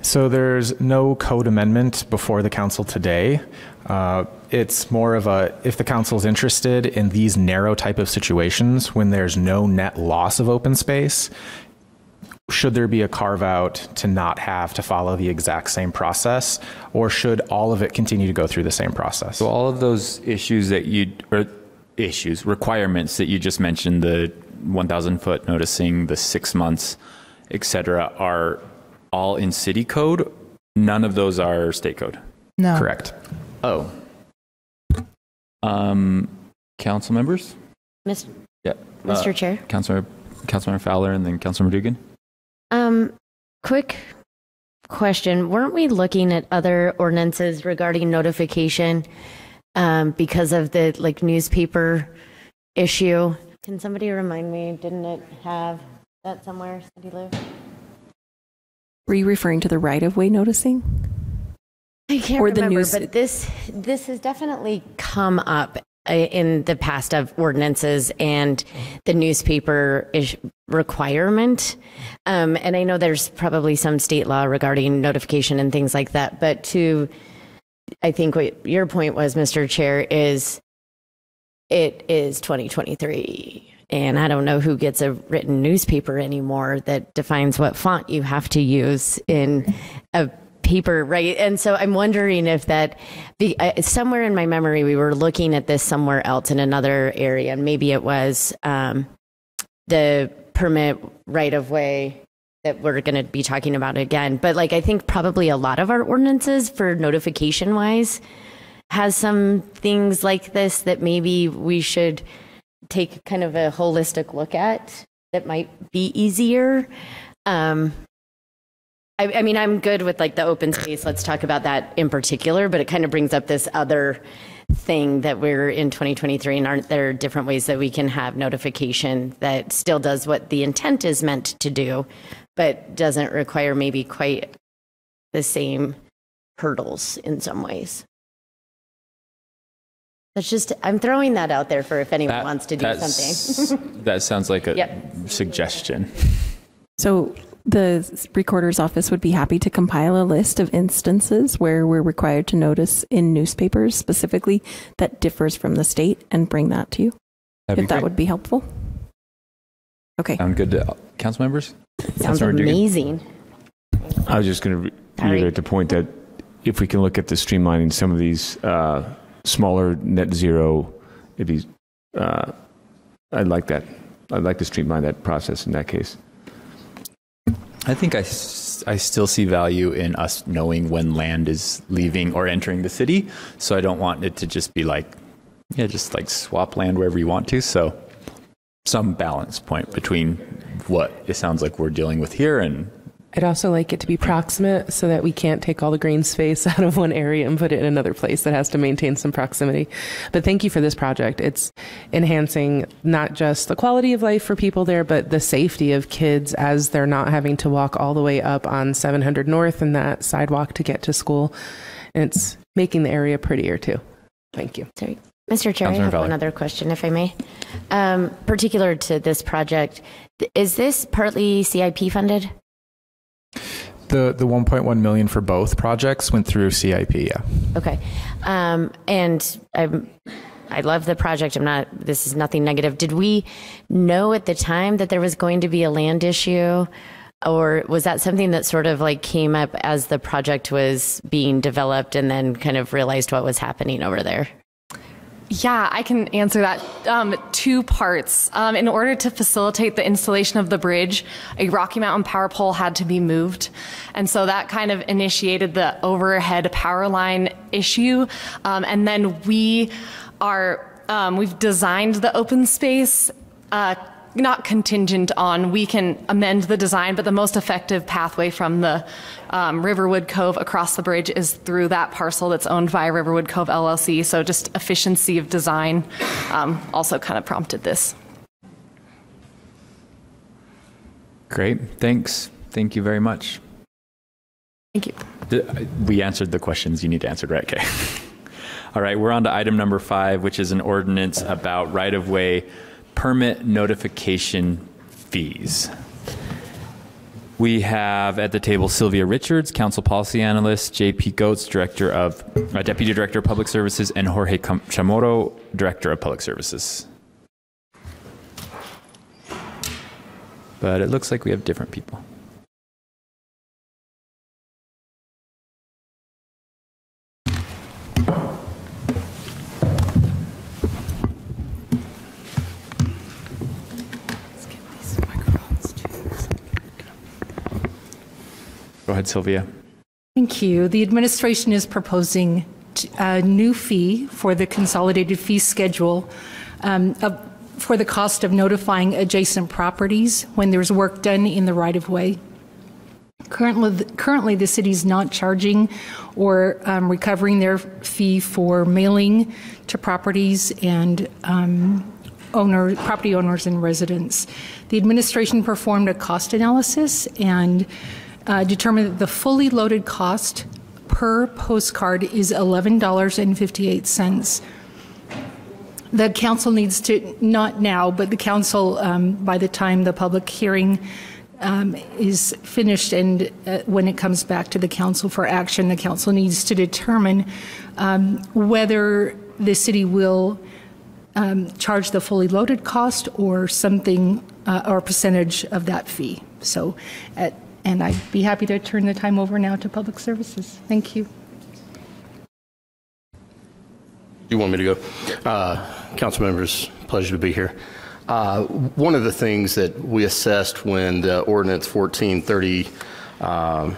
So there's no code amendment before the council today. Uh, it's more of a if the council is interested in these narrow type of situations when there's no net loss of open space. Should there be a carve out to not have to follow the exact same process, or should all of it continue to go through the same process? So all of those issues that you or issues requirements that you just mentioned, the 1,000 foot noticing, the six months, et cetera, are all in city code. None of those are state code. No. Correct. Oh. Um, council members? Mis- Yeah. Mr. Chair? Councilor, Councilmember Fowler and then Councilmember Dugan. Um, quick question. Weren't we looking at other ordinances regarding notification um, because of the like newspaper issue? Can somebody remind me? Didn't it have that somewhere, Cindy Lou? Were you referring to the right of way noticing? I can't Or the news- but this this has definitely come up uh, in the past of ordinances and the newspaper ish requirement. Um, and I know there's probably some state law regarding notification and things like that. But to, I think what your point was, Mr. Chair, is it is 2023. And I don't know who gets a written newspaper anymore that defines what font you have to use in a paper, right? And so I'm wondering if that, the, uh, somewhere in my memory, we were looking at this somewhere else in another area, and maybe it was um, the permit right of way that we're going to be talking about again. But like, I think probably a lot of our ordinances for notification wise has some things like this that maybe we should take kind of a holistic look at that might be easier. Um, I, I mean, I'm good with like the open space. Let's talk about that in particular, but it kind of brings up this other thing that we're in 2023 and aren't there different ways that we can have notification that still does what the intent is meant to do but doesn't require maybe quite the same hurdles in some ways that's just i'm throwing that out there for if anyone That- wants to do something <laughs> That sounds like a Yep. suggestion. So the recorder's office would be happy to compile a list of instances where we're required to notice in newspapers specifically that differs from the state and bring that to you. That'd if that would be helpful. Okay. Sound good to council members? sounds Councilmember Dugan? amazing I was just going to Sorry. reiterate the point that if we can look at the streamlining some of these uh, smaller net zero, it'd uh, I'd like that. I'd like to streamline that process in that case. I think I, I still see value in us knowing when land is leaving or entering the city. So I don't want it to just be like, yeah, just like swap land wherever you want to. So some balance point between what it sounds like we're dealing with here and I'd also like it to be proximate so that we can't take all the green space <laughs> out of one area and put it in another place that has to maintain some proximity. But thank you for this project. It's enhancing not just the quality of life for people there, but the safety of kids as they're not having to walk all the way up on 700 North and that sidewalk to get to school. And it's making the area prettier too. Thank you. Sorry. Mr. Chair, I have Fowler. another question, if I may. Um, particular to this project, is this partly CIP funded? The the 1.1 million for both projects went through CIP. Yeah. Okay. Um, and I'm, I love the project. I'm not, this is nothing negative. Did we know at the time that there was going to be a land issue? Or was that something that sort of like came up as the project was being developed and then kind of realized what was happening over there? Yeah, I can answer that. Um, two parts. Um, in order to facilitate the installation of the bridge, a Rocky Mountain power pole had to be moved. And so that kind of initiated the overhead power line issue. Um, and then we are, um, we've designed the open space. Uh, not contingent on we can amend the design, but the most effective pathway from the um, Riverwood Cove across the bridge is through that parcel that's owned by Riverwood Cove LLC. So just efficiency of design um, also kind of prompted this. great. Thanks. Thank you very much. Thank you. We answered the questions you need answered, right? Okay. <laughs> All right, we're on to item number five, which is an ordinance about right-of-way permit notification fees. We have at the table Sylvia Richards, Council Policy Analyst, JP Goetz, Director of, uh, Deputy Director of Public Services, and Jorge Chamorro, Director of Public Services. But it looks like we have different people. Ahead, Sylvia. Thank you. The administration is proposing a new fee for the consolidated fee schedule um, of- for the cost of notifying adjacent properties when there's work done in the right-of-way. Currently, currently, the city's not charging or um, recovering their fee for mailing to properties and um, owner, property owners and residents. The administration performed a cost analysis and uh, determined that the fully loaded cost per postcard is $11.58. The council needs to, not now, but the council, um, by the time the public hearing um, is finished and uh, when it comes back to the council for action, the council needs to determine um, whether the city will um, charge the fully loaded cost or something, uh, or percentage of that fee. So, at, and I'd be happy to turn the time over now to Public Services. Thank you. You want me to go? Uh, Council members, pleasure to be here. Uh, One of the things that we assessed when the ordinance 1430, um,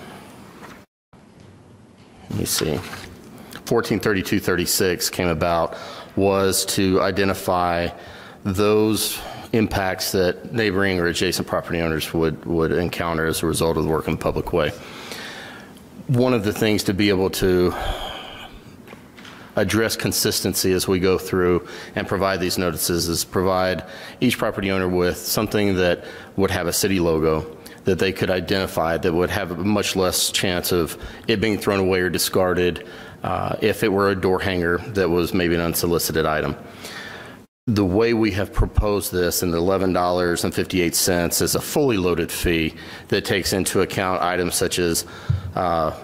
let me see, 143236 came about was to identify those impacts that neighboring or adjacent property owners would, would encounter as a result of the work in the public way. One of the things to be able to address consistency as we go through and provide these notices is provide each property owner with something that would have a city logo that they could identify that would have a much less chance of it being thrown away or discarded uh, if it were a door hanger that was maybe an unsolicited item. The way we have proposed this in the $11.58 is a fully loaded fee that takes into account items such as uh,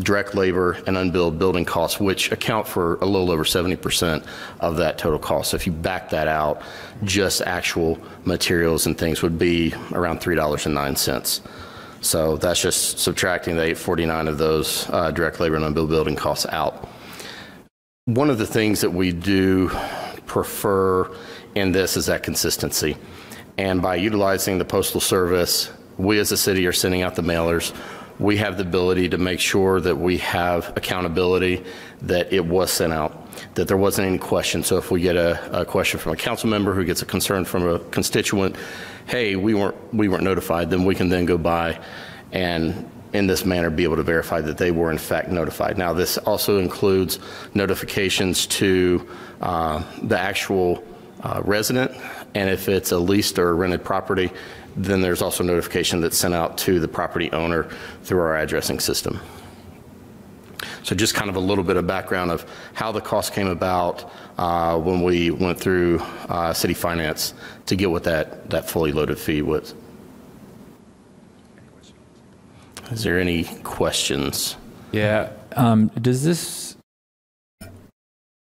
direct labor and unbilled building costs, which account for a little over 70% of that total cost. So if you back that out, just actual materials and things would be around $3.09. So that's just subtracting the 849 of those uh, direct labor and unbilled building costs out. One of the things that we do prefer in this is that consistency. And by utilizing the Postal Service, we as a city are sending out the mailers. We have the ability to make sure that we have accountability that it was sent out, that there wasn't any question. So if we get a, a question from a council member who gets a concern from a constituent, hey, we weren't we weren't notified, then we can then go by and in this manner be able to verify that they were in fact notified. Now this also includes notifications to uh, the actual uh, resident, and if it's a leased or rented property, then there's also notification that's sent out to the property owner through our addressing system. So just kind of a little bit of background of how the cost came about uh, when we went through uh, city finance to get what that, that fully loaded fee was. Is there any questions? Yeah. Um, does this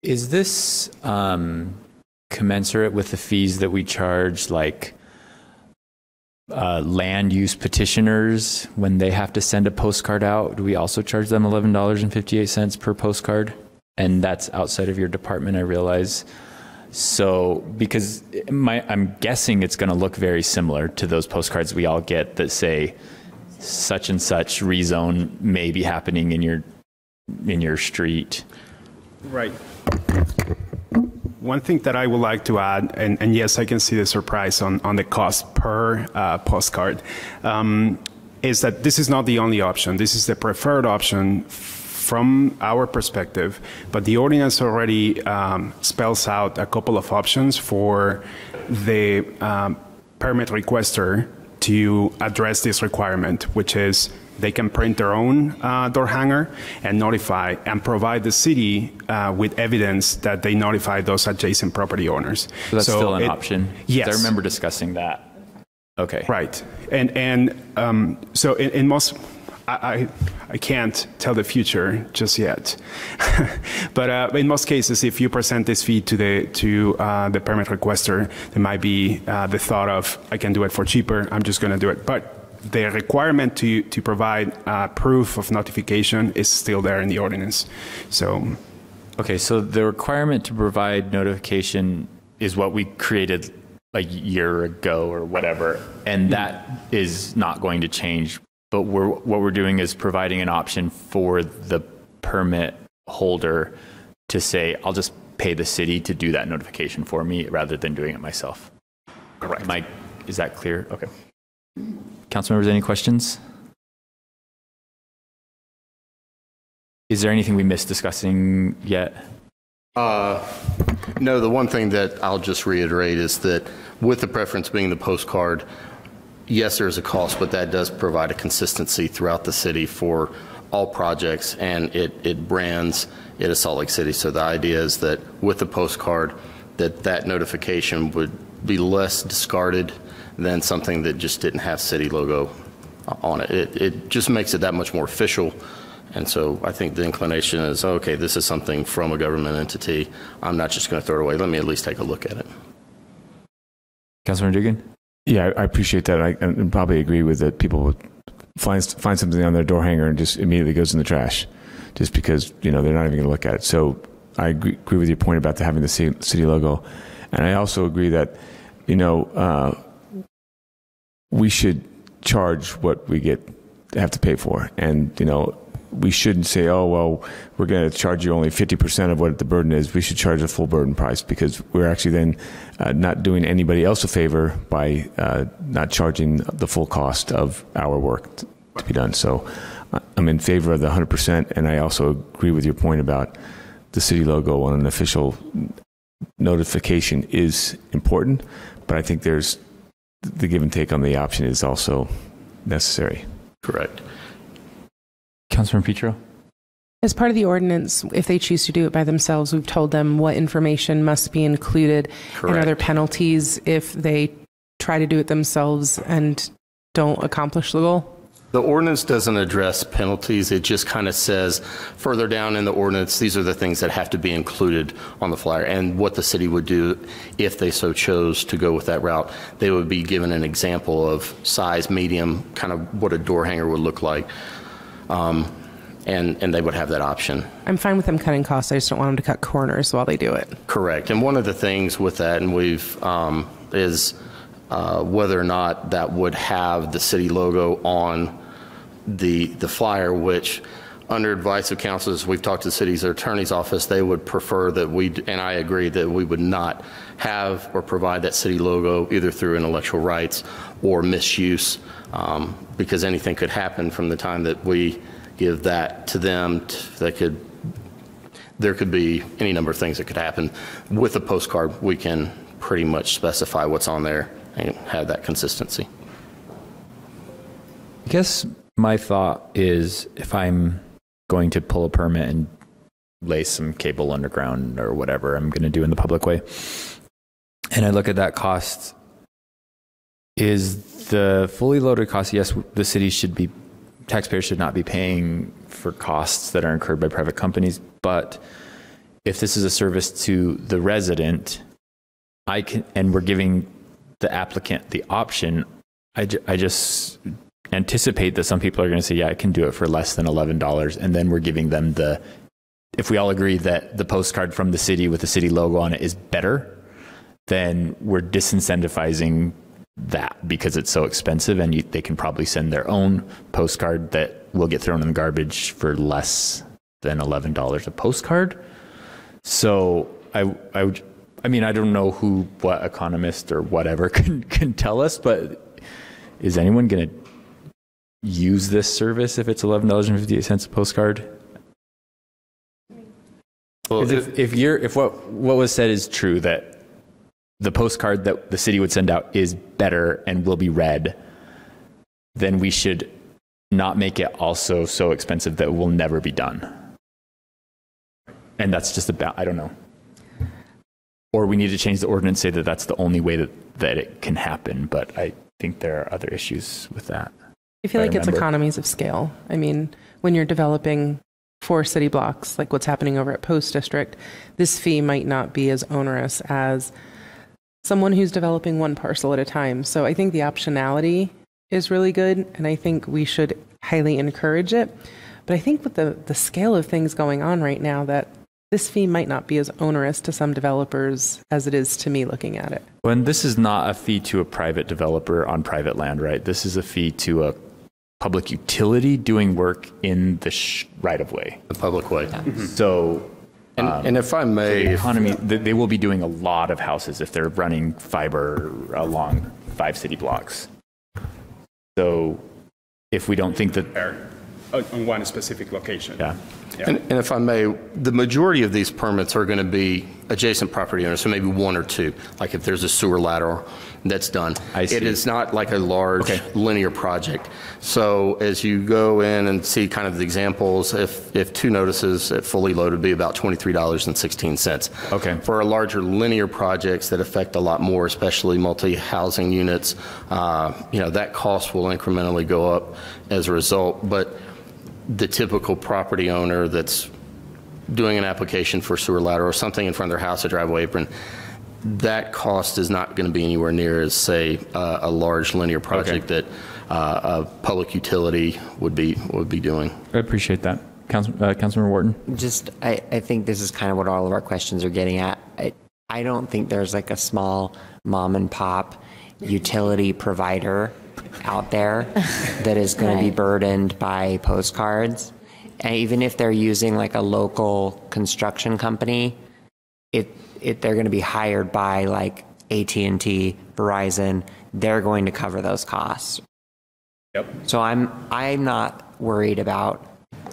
is this um, commensurate with the fees that we charge, like uh, land use petitioners when they have to send a postcard out? Do we also charge them eleven dollars and fifty eight cents per postcard? And that's outside of your department, I realize. So, because my, I'm guessing it's going to look very similar to those postcards we all get that say such and such rezone may be happening in your in your street. Right. One thing that I would like to add, and, and yes, I can see the surprise on, on the cost per uh, postcard, um, is that this is not the only option. This is the preferred option from our perspective, but the ordinance already um, spells out a couple of options for the um, permit requester to address this requirement, which is they can print their own uh, door hanger and notify and provide the city uh, with evidence that they notify those adjacent property owners. So that's So still an it- option. Yes. I remember discussing that. Okay. Right. And and um, so in, in most, I, I can't tell the future just yet, <laughs> but uh, in most cases, if you present this fee to the to uh, the permit requester, there might be uh, the thought of I can do it for cheaper. I'm just going to do it, but. The requirement to, to provide uh, proof of notification is still there in the ordinance. So, Okay, so the requirement to provide notification is what we created a year ago or whatever, and that is not going to change. But we're, what we're doing is providing an option for the permit holder to say, I'll just pay the city to do that notification for me rather than doing it myself. Correct. Mike, is that clear? Okay. Council members, any questions? Is there anything we missed discussing yet? Uh, no, the one thing that I'll just reiterate is that with the preference being the postcard, yes, there's a cost, but that does provide a consistency throughout the city for all projects, and it, it brands it as Salt Lake City. So the idea is that with the postcard, that that notification would be less discarded than something that just didn't have city logo on it. It, it just makes it that much more official. And so I think the inclination is, okay, this is something from a government entity. I'm not just going to throw it away. Let me at least take a look at it. Councilman Dugan? Yeah, I appreciate that. I and probably agree with that. People would find find something on their door hanger and just immediately goes in the trash, just because you know they're not even going to look at it. So I agree, agree with your point about the, having the city, city logo, and I also agree that you know uh, we should charge what we get have to pay for, and you know we shouldn't say, oh well, we're going to charge you only fifty percent of what the burden is. We should charge the full burden price because we're actually then uh, not doing anybody else a favor by uh, not charging the full cost of our work t- to be done. So uh, I'm in favor of the hundred percent, and I also agree with your point about the city logo on an official notification is important, but I think there's the give and take on the option is also necessary. Correct. Councilman Petro? As part of the ordinance, if they choose to do it by themselves, we've told them what information must be included and Correct. are there penalties if they try to do it themselves and don't accomplish the goal? The ordinance doesn't address penalties. It just kind of says further down in the ordinance, these are the things that have to be included on the flyer and what the city would do if they so chose to go with that route. They would be given an example of size, medium, kind of what a door hanger would look like. Um, and, and they would have that option. I'm fine with them cutting costs. I just don't want them to cut corners while they do it. Correct. And one of the things with that, and we've, um, is uh, whether or not that would have the city logo on the, the flyer, which under advice of councils, we've talked to the city's attorney's office, they would prefer that we, and I agree, that we would not have or provide that city logo either through intellectual rights or misuse, um, because anything could happen from the time that we give that to them. That could there could be any number of things that could happen. With a postcard, we can pretty much specify what's on there and have that consistency. I guess my thought is if I'm going to pull a permit and lay some cable underground or whatever I'm going to do in the public way, and I look at that cost, is the fully loaded cost, yes, the city should be, taxpayers should not be paying for costs that are incurred by private companies, but if this is a service to the resident, I can, and we're giving the applicant the option, I, ju- I just anticipate that some people are going to say, yeah, I can do it for less than $11. And then we're giving them the, if we all agree that the postcard from the city with the city logo on it is better, then we're disincentivizing that because it's so expensive and you, they can probably send their own postcard that will get thrown in the garbage for less than $11 a postcard. So I, I, would- I mean, I don't know who, what economist or whatever <laughs> can, can tell us, but is anyone going to use this service if it's $11.58 a postcard? Well, if, if you're, if what, what was said is true, that the postcard that the city would send out is better and will be read, then we should not make it also so expensive that it will never be done. And that's just about, I don't know. Or we need to change the ordinance, say that that's the only way that, that it can happen. But I think there are other issues with that. I feel like it's economies of scale. I mean, when you're developing four city blocks, like what's happening over at Post District, this fee might not be as onerous as someone who's developing one parcel at a time. So I think the optionality is really good, and I think we should highly encourage it. But I think with the, the scale of things going on right now, that this fee might not be as onerous to some developers as it is to me looking at it. When this is not a fee to a private developer on private land, right? This is a fee to a public utility doing work in the sh- right of way. The public way. Mm-hmm. So, And, um, and if I may, the economy, they, they will be doing a lot of houses if they're running fiber along five city blocks. So, if we don't think that, On on one specific location. yeah. And, and if I may, the majority of these permits are going to be adjacent property owners, so maybe one or two. Like if there's a sewer lateral that's done. I see. It is not like a large linear project. So as you go in and see kind of the examples, if, if two notices at fully loaded would be about $23.16. Okay. For our larger linear projects that affect a lot more, especially multi-housing units, uh, you know, that cost will incrementally go up as a result. But the typical property owner that's doing an application for sewer lateral or something in front of their house, a driveway apron, that cost is not going to be anywhere near as, say, uh, a large linear project that uh, a public utility would be, would be doing. I appreciate that. Council, uh, Councilmember Wharton? Just, I, I think this is kind of what all of our questions are getting at. I, I don't think there's like a small mom and pop utility provider out there that is going to be burdened by postcards. And even if they're using like a local construction company, it, it, they're going to be hired by like AT&T, Verizon, they're going to cover those costs. Yep. So I'm, I'm not worried about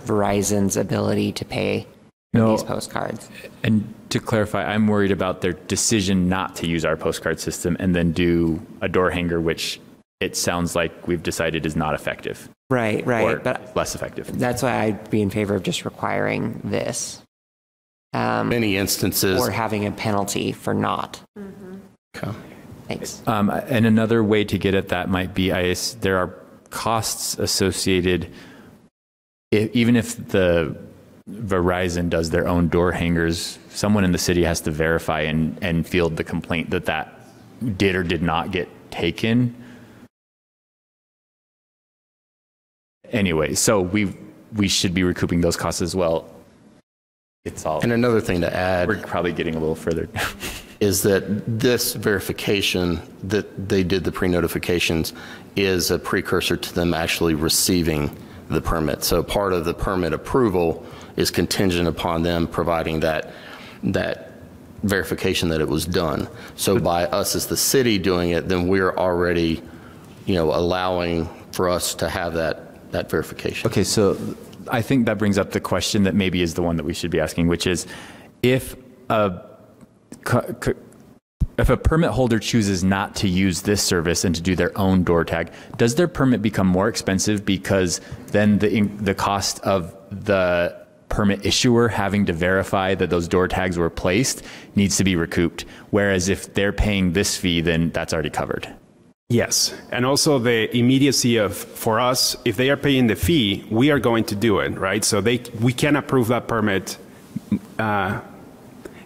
Verizon's ability to pay No. these postcards. And to clarify, I'm worried about their decision not to use our postcard system and then do a door hanger, which it sounds like we've decided is not effective. Right, right, Or but- less effective. That's why I'd be in favor of just requiring this. Um, Many instances. Or having a penalty for not. Okay. Thanks. Um, and another way to get at that might be, I, s- there are costs associated, i even if the Verizon does their own door hangers, someone in the city has to verify and, and field the complaint that that did or did not get taken. Anyway, so we we should be recouping those costs as well. It's all. And another thing to add. We're probably getting a little further. <laughs> is that this verification that they did the pre-notifications is a precursor to them actually receiving the permit. So part of the permit approval is contingent upon them providing that, that verification that it was done. So by us as the city doing it, then we're already, you know, allowing for us to have that, that verification. Okay, so I think that brings up the question that maybe is the one that we should be asking, which is if a if a permit holder chooses not to use this service and to do their own door tag, does their permit become more expensive because then the the cost of the permit issuer having to verify that those door tags were placed needs to be recouped? Whereas if they're paying this fee, then that's already covered. Yes, and also the immediacy of for us, if they are paying the fee, we are going to do it, right? So they we can approve that permit uh,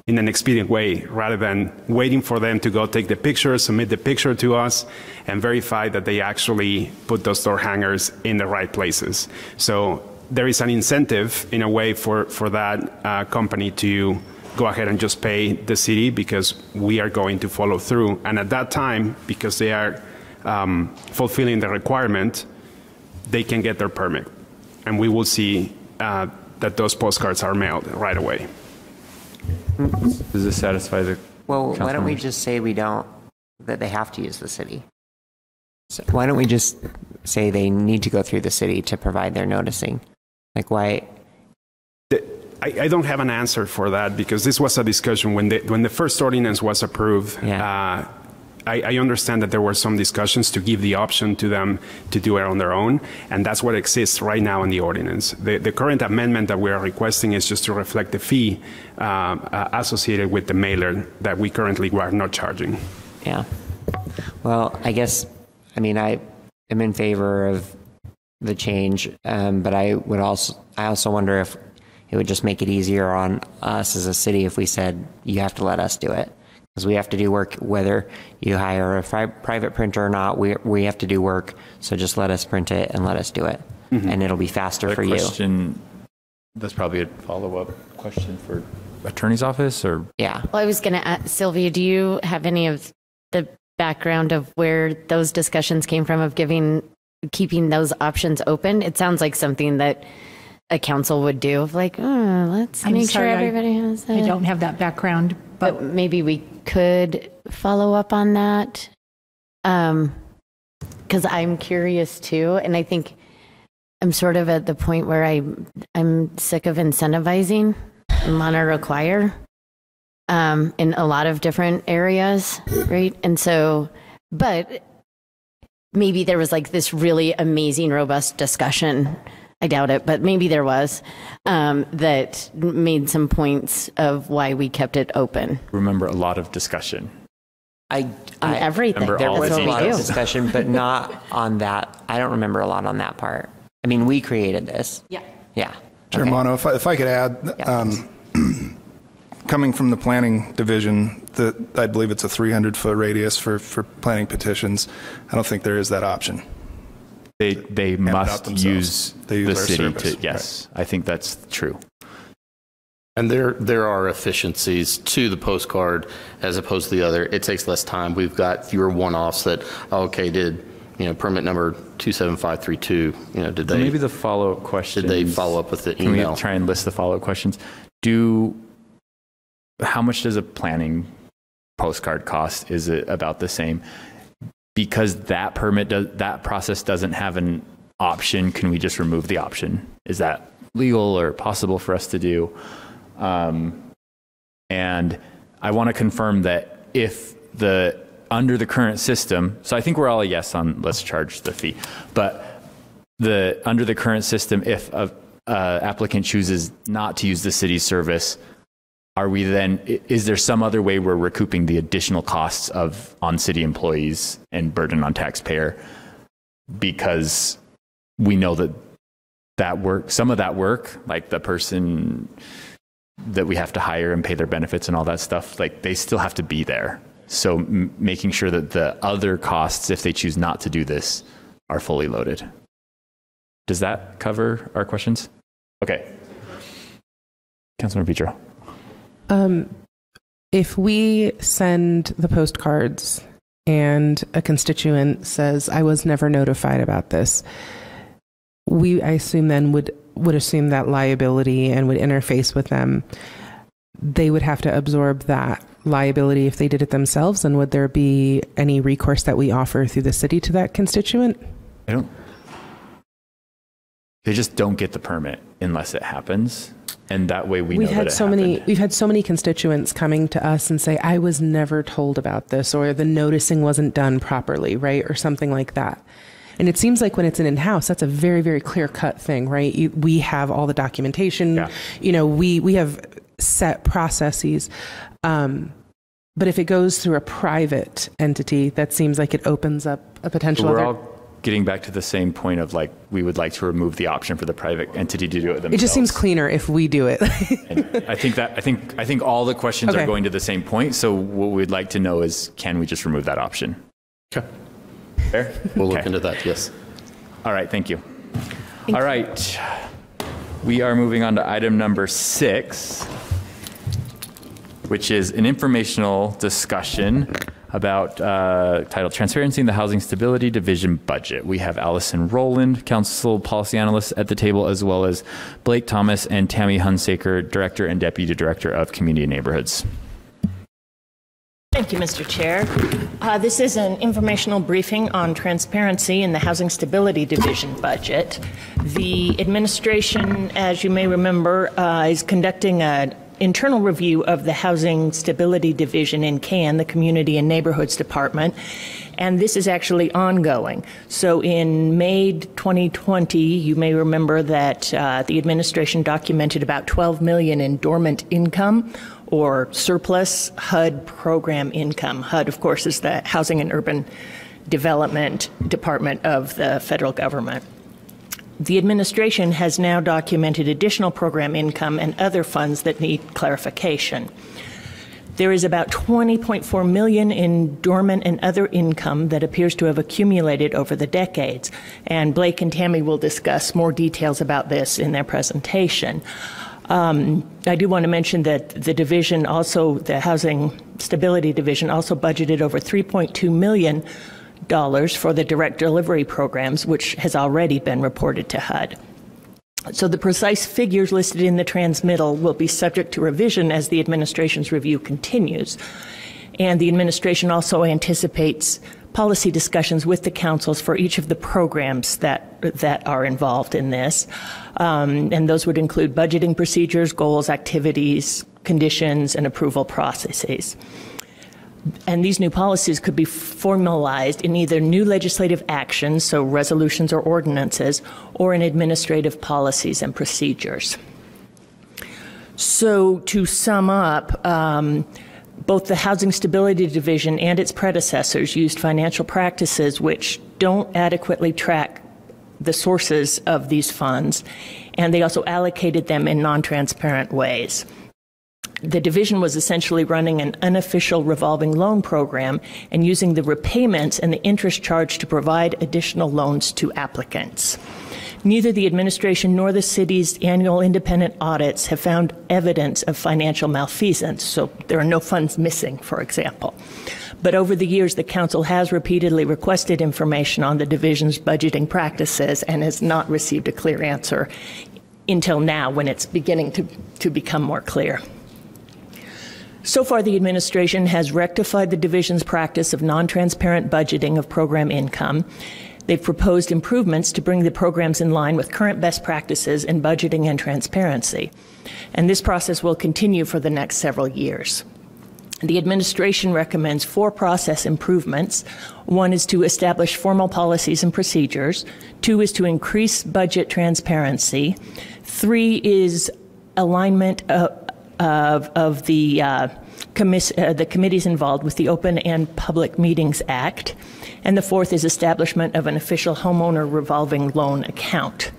in an expedient way, rather than waiting for them to go take the picture, submit the picture to us, and verify that they actually put those door hangers in the right places. So there is an incentive in a way for for that uh, company to go ahead and just pay the city because we are going to follow through. And at that time, because they are um, fulfilling the requirement, they can get their permit. And we will see uh, that those postcards are mailed right away. Does this satisfy the? Well, why don't we just say we don't, that they have to use the city? So why don't we just say they need to go through the city to provide their noticing? Like why, I, I don't have an answer for that because this was a discussion when the, when the first ordinance was approved. Uh, I, I understand that there were some discussions to give the option to them to do it on their own, and that's what exists right now in the ordinance. The, the current amendment that we are requesting is just to reflect the fee uh, associated with the mailer that we currently are not charging. yeah. Well, I guess, I mean, I am in favor of the change, um, but I would also, I also wonder if it would just make it easier on us as a city if we said, you have to let us do it. Because we have to do work, whether you hire a pri- private printer or not, we, we have to do work. So just let us print it and let us do it. Mm-hmm. And it'll be faster A for you. that's probably a follow-up question for attorney's office or? Yeah. Well, I was going to ask, Sylvia, do you have any of the background of where those discussions came from of giving, keeping those options open? It sounds like something that a council would do of like, oh, let's I'm make sorry, sure I- everybody has I don't have that background, but maybe we could follow up on that. Um, cause I'm curious too. And I think I'm sort of at the point where I, I'm sick of incentivizing and want to require, um, in a lot of different areas. Right. And so, but maybe there was like this really amazing, robust discussion. I doubt it, but maybe there was um, that made some points of why we kept it open. Remember a lot of discussion. I, On everything. There was a lot of discussion, but not on that. I don't remember a lot on that part. I mean, we created this. Yeah. Yeah. Chair Mano, if I, if I could add, um, <clears throat> coming from the planning division, that I believe it's a 300-foot radius for, for planning petitions. I don't think there is that option. They, they must use They use the city service, to, yes, I think that's true. And there, there are efficiencies to the postcard as opposed to the other. It takes less time. We've got fewer one-offs that, oh, okay, did, you know, permit number 27532, you know, did So they? maybe the follow-up question. Did they follow up with the Can email? we try and list the follow-up questions? Do, how much does a planning postcard cost? Is it about the same? Because that permit, does that process doesn't have an option, can we just remove the option? Is that legal or possible for us to do? Um, and I want to confirm that if the under the current system, so I think we're all a yes on let's charge the fee, but the under the current system, if a, applicant chooses not to use the city's service, are we then is there some other way we're recouping the additional costs of on city employees and burden on taxpayer? Because we know that that work some of that work like the person that we have to hire and pay their benefits and all that stuff like they still have to be there. So making sure that the other costs if they choose not to do this are fully loaded. Does that cover our questions? Okay. Councilmember petro Um, if we send the postcards and a constituent says, "I was never notified about this," we, I assume, then would would assume that liability and would interface with them. They would have to absorb that liability if they did it themselves. And would there be any recourse that we offer through the city to that constituent? I don't. They just don't get the permit unless it happens, and that way we we've know had so many we've had so many constituents coming to us and say i was never told about this or the noticing wasn't done properly right or something like that. And it seems like when it's an in-house that's a very very clear cut thing right? You, we have all the documentation. Yeah. you know we we have set processes um, but if it goes through a private entity that seems like it opens up a potential We're other all getting back to the same point of like we would like to remove the option for the private entity to do it themselves. it just seems cleaner if we do it I think that I think I think all the questions Okay. are going to the same point. So what we'd like to know is can we just remove that option? Okay. Fair. We'll look into that. Yes. All right. Thank you. All right. We are moving on to item number six, which is an informational discussion about uh, titled Transparency in the Housing Stability Division Budget. We have Allison Rowland, Council Policy Analyst at the table, as well as Blake Thomas and Tammy Hunsaker, Director and Deputy Director of Community Neighborhoods. Thank you, Mr. Chair. Uh, This is an informational briefing on transparency in the Housing Stability Division budget. The administration, as you may remember, uh, is conducting an internal review of the Housing Stability Division in CAN, the Community and Neighborhoods Department, and this is actually ongoing. So in May 2020, you may remember that uh, the administration documented about 12 million in dormant income or surplus HUD program income. HUD, of course, is the Housing and Urban Development Department of the federal government. The administration has now documented additional program income and other funds that need clarification. There is about 20.4 million in dormant and other income that appears to have accumulated over the decades. And Blake and Tammy will discuss more details about this in their presentation. Um, I do want to mention that the division also, the Housing Stability Division, also budgeted over 3.2 million dollars for the direct delivery programs, which has already been reported to HUD. So the precise figures listed in the transmittal will be subject to revision as the administration's review continues. And the administration also anticipates policy discussions with the councils for each of the programs that, that are involved in this. Um, and those would include budgeting procedures, goals, activities, conditions, and approval processes. And these new policies could be formalized in either new legislative actions, so resolutions or ordinances, or in administrative policies and procedures. So, to sum up, um, both the Housing Stability Division and its predecessors used financial practices which don't adequately track the sources of these funds, and they also allocated them in non transparent ways the division was essentially running an unofficial revolving loan program and using the repayments and the interest charged to provide additional loans to applicants. Neither the administration nor the city's annual independent audits have found evidence of financial malfeasance, so there are no funds missing, for example. But over the years, the council has repeatedly requested information on the division's budgeting practices and has not received a clear answer until now when it's beginning to, to become more clear. So far, the administration has rectified the division's practice of non transparent budgeting of program income. They've proposed improvements to bring the programs in line with current best practices in budgeting and transparency. And this process will continue for the next several years. The administration recommends four process improvements. One is to establish formal policies and procedures. Two is to increase budget transparency. Three is alignment of, of, of the, uh, commis- uh, the committees involved with the Open and Public Meetings Act. And the fourth is establishment of an official homeowner revolving loan account.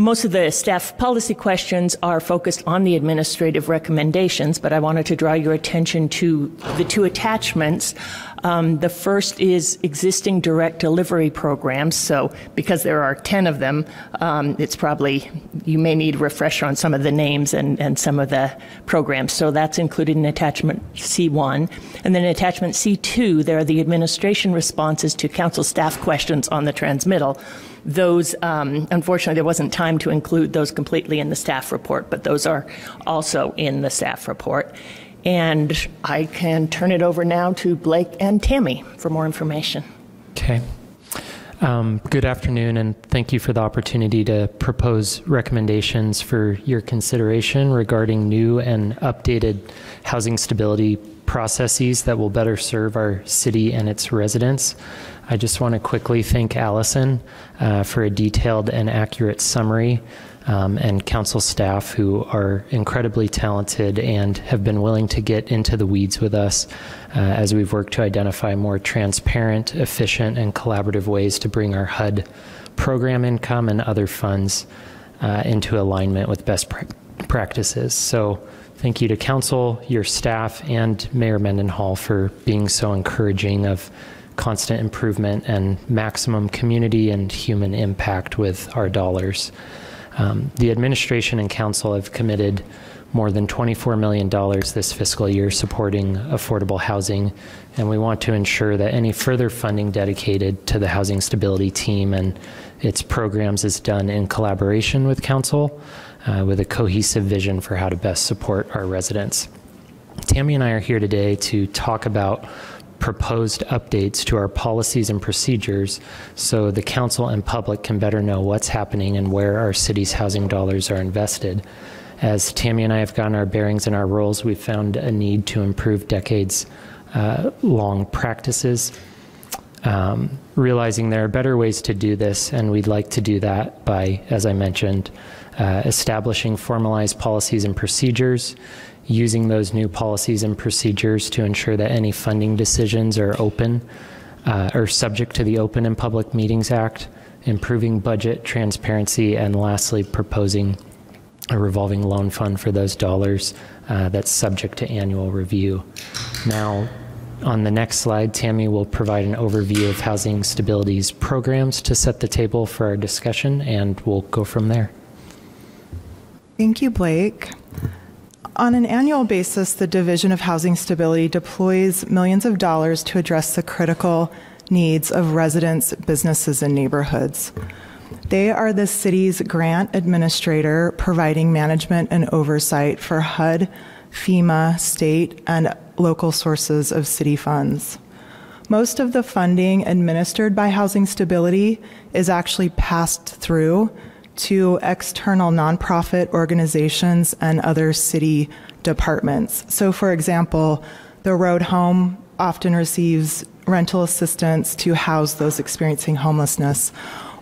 Most of the staff policy questions are focused on the administrative recommendations, but I wanted to draw your attention to the two attachments. Um, the first is existing direct delivery programs. So, because there are 10 of them, um, it's probably, you may need a refresher on some of the names and, and some of the programs. So, that's included in attachment C1. And then attachment C2, there are the administration responses to council staff questions on the transmittal those, um, unfortunately, there wasn't time to include those completely in the staff report, but those are also in the staff report. And I can turn it over now to Blake and Tammy for more information. Okay. Um, good afternoon, and thank you for the opportunity to propose recommendations for your consideration regarding new and updated housing stability processes that will better serve our city and its residents. I just want to quickly thank Allison uh, for a detailed and accurate summary um, and council staff who are incredibly talented and have been willing to get into the weeds with us uh, as we've worked to identify more transparent, efficient, and collaborative ways to bring our HUD program income and other funds uh, into alignment with best pra- practices. So, thank you to council, your staff, and Mayor Mendenhall for being so encouraging of constant improvement and maximum community and human impact with our dollars. Um, the administration and council have committed more than $24 million this fiscal year supporting affordable housing, and we want to ensure that any further funding dedicated to the housing stability team and its programs is done in collaboration with council uh, with a cohesive vision for how to best support our residents. Tammy and I are here today to talk about proposed updates to our policies and procedures so the council and public can better know what's happening and where our city's housing dollars are invested. As Tammy and I have gotten our bearings in our roles, we've found a need to improve decades uh, long practices. Um, realizing there are better ways to do this, and we'd like to do that by, as I mentioned, uh, establishing formalized policies and procedures, using those new policies and procedures to ensure that any funding decisions are open uh, or subject to the Open and Public Meetings Act, improving budget transparency, and lastly, proposing a revolving loan fund for those dollars uh, that's subject to annual review. Now, on the next slide, Tammy will provide an overview of housing stability's programs to set the table for our discussion, and we'll go from there. Thank you, Blake. On an annual basis, the Division of Housing Stability deploys millions of dollars to address the critical needs of residents, businesses, and neighborhoods. They are the city's grant administrator, providing management and oversight for HUD, FEMA, state, and local sources of city funds. Most of the funding administered by Housing Stability is actually passed through to external nonprofit organizations and other city departments. So, for example, the Road Home often receives rental assistance to house those experiencing homelessness,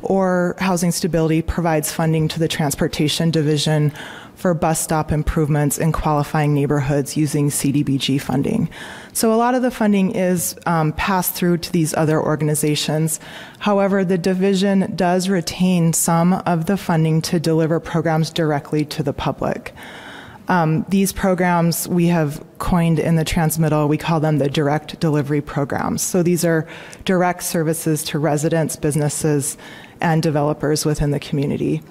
or Housing Stability provides funding to the Transportation Division for bus stop improvements in qualifying neighborhoods using CDBG funding. So a lot of the funding is um, passed through to these other organizations. However, the division does retain some of the funding to deliver programs directly to the public. Um, these programs we have coined in the transmittal, we call them the direct delivery programs. So these are direct services to residents, businesses, and developers within the community.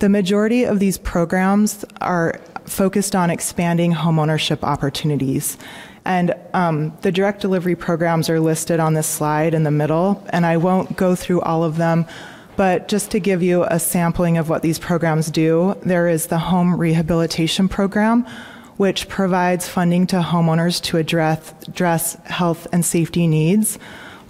The majority of these programs are focused on expanding homeownership opportunities. And um, the direct delivery programs are listed on this slide in the middle, and I won't go through all of them, but just to give you a sampling of what these programs do, there is the Home Rehabilitation Program, which provides funding to homeowners to address, address health and safety needs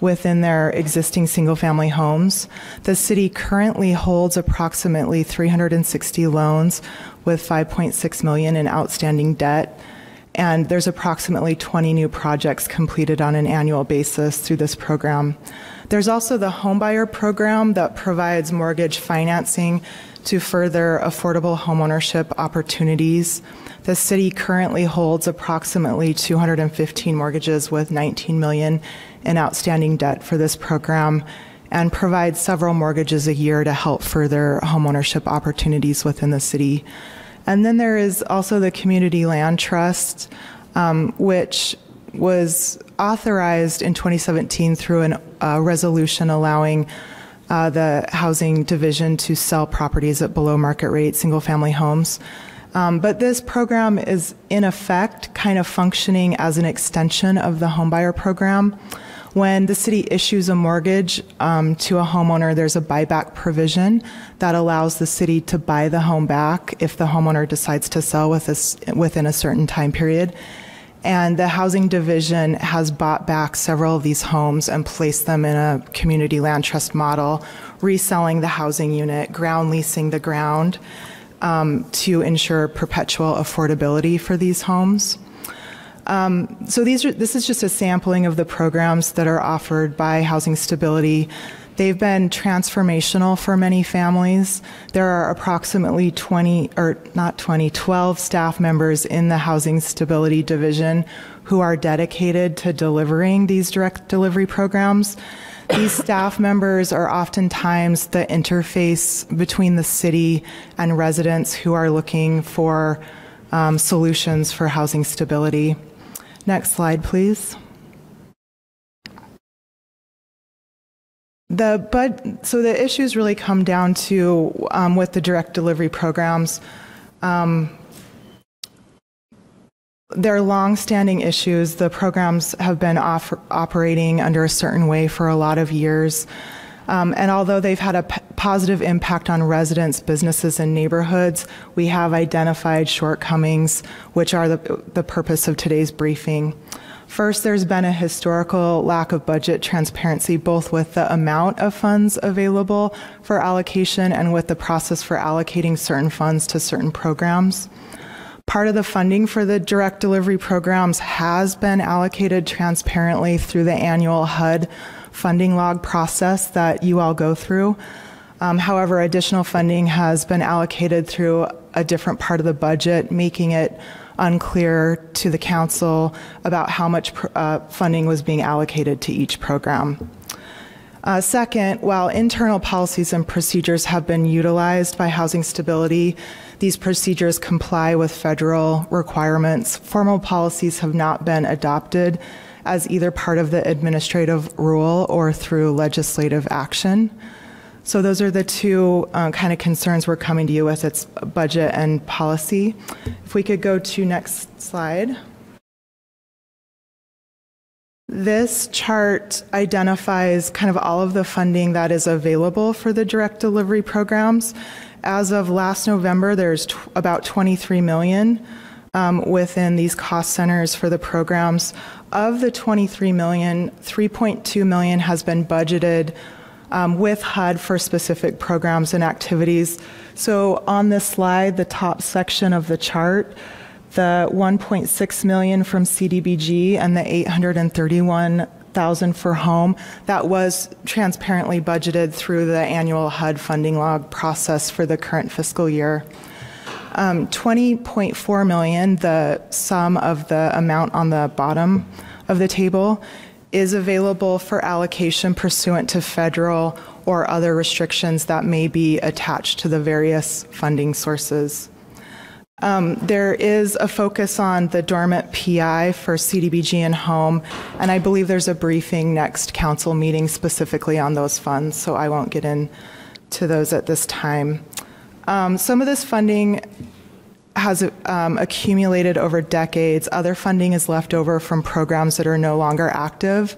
within their existing single family homes. The city currently holds approximately 360 loans with 5.6 million in outstanding debt. And there's approximately 20 new projects completed on an annual basis through this program. There's also the homebuyer program that provides mortgage financing to further affordable homeownership opportunities. The city currently holds approximately 215 mortgages with 19 million in outstanding debt for this program and provides several mortgages a year to help further homeownership opportunities within the city. And then there is also the Community Land Trust, um, which was authorized in 2017 through a uh, resolution allowing uh, the housing division to sell properties at below market rate single family homes. Um, but this program is in effect kind of functioning as an extension of the homebuyer program. When the city issues a mortgage um, to a homeowner, there's a buyback provision that allows the city to buy the home back if the homeowner decides to sell with a, within a certain time period. And the housing division has bought back several of these homes and placed them in a community land trust model, reselling the housing unit, ground leasing the ground um, to ensure perpetual affordability for these homes. Um, so these are, this is just a sampling of the programs that are offered by Housing Stability. They've been transformational for many families. There are approximately 20, or not 20, 12 staff members in the Housing Stability Division who are dedicated to delivering these direct delivery programs. These <coughs> staff members are oftentimes the interface between the city and residents who are looking for um, solutions for housing stability. Next slide, please. The so the issues really come down to um, with the direct delivery programs. Um, they're long-standing issues. The programs have been operating under a certain way for a lot of years. Um, and although they've had a positive impact on residents, businesses, and neighborhoods, we have identified shortcomings, which are the, the purpose of today's briefing. First, there's been a historical lack of budget transparency, both with the amount of funds available for allocation and with the process for allocating certain funds to certain programs. Part of the funding for the direct delivery programs has been allocated transparently through the annual HUD funding log process that you all go through. Um, however, additional funding has been allocated through a different part of the budget, making it unclear to the council about how much uh, funding was being allocated to each program. Uh, second, while internal policies and procedures have been utilized by housing stability, these procedures comply with federal requirements. Formal policies have not been adopted as either part of the administrative rule or through legislative action. So those are the two uh, kind of concerns we're coming to you with. It's budget and policy. If we could go to next slide. This chart identifies kind of all of the funding that is available for the direct delivery programs. As of last November, there's about 23 million um, within these cost centers for the programs. Of the 23 million, 3.2 million has been budgeted um, with HUD for specific programs and activities. So on this slide, the top section of the chart, the 1.6 million from CDBG and the 831,000 for home, that was transparently budgeted through the annual HUD funding log process for the current fiscal year. Um, 20.4 million, the sum of the amount on the bottom of the table, is available for allocation pursuant to federal or other restrictions that may be attached to the various funding sources. Um, there is a focus on the dormant PI for CDBG and home, and I believe there's a briefing next council meeting specifically on those funds, so I won't get into those at this time. Um, some of this funding has um, accumulated over decades. Other funding is left over from programs that are no longer active.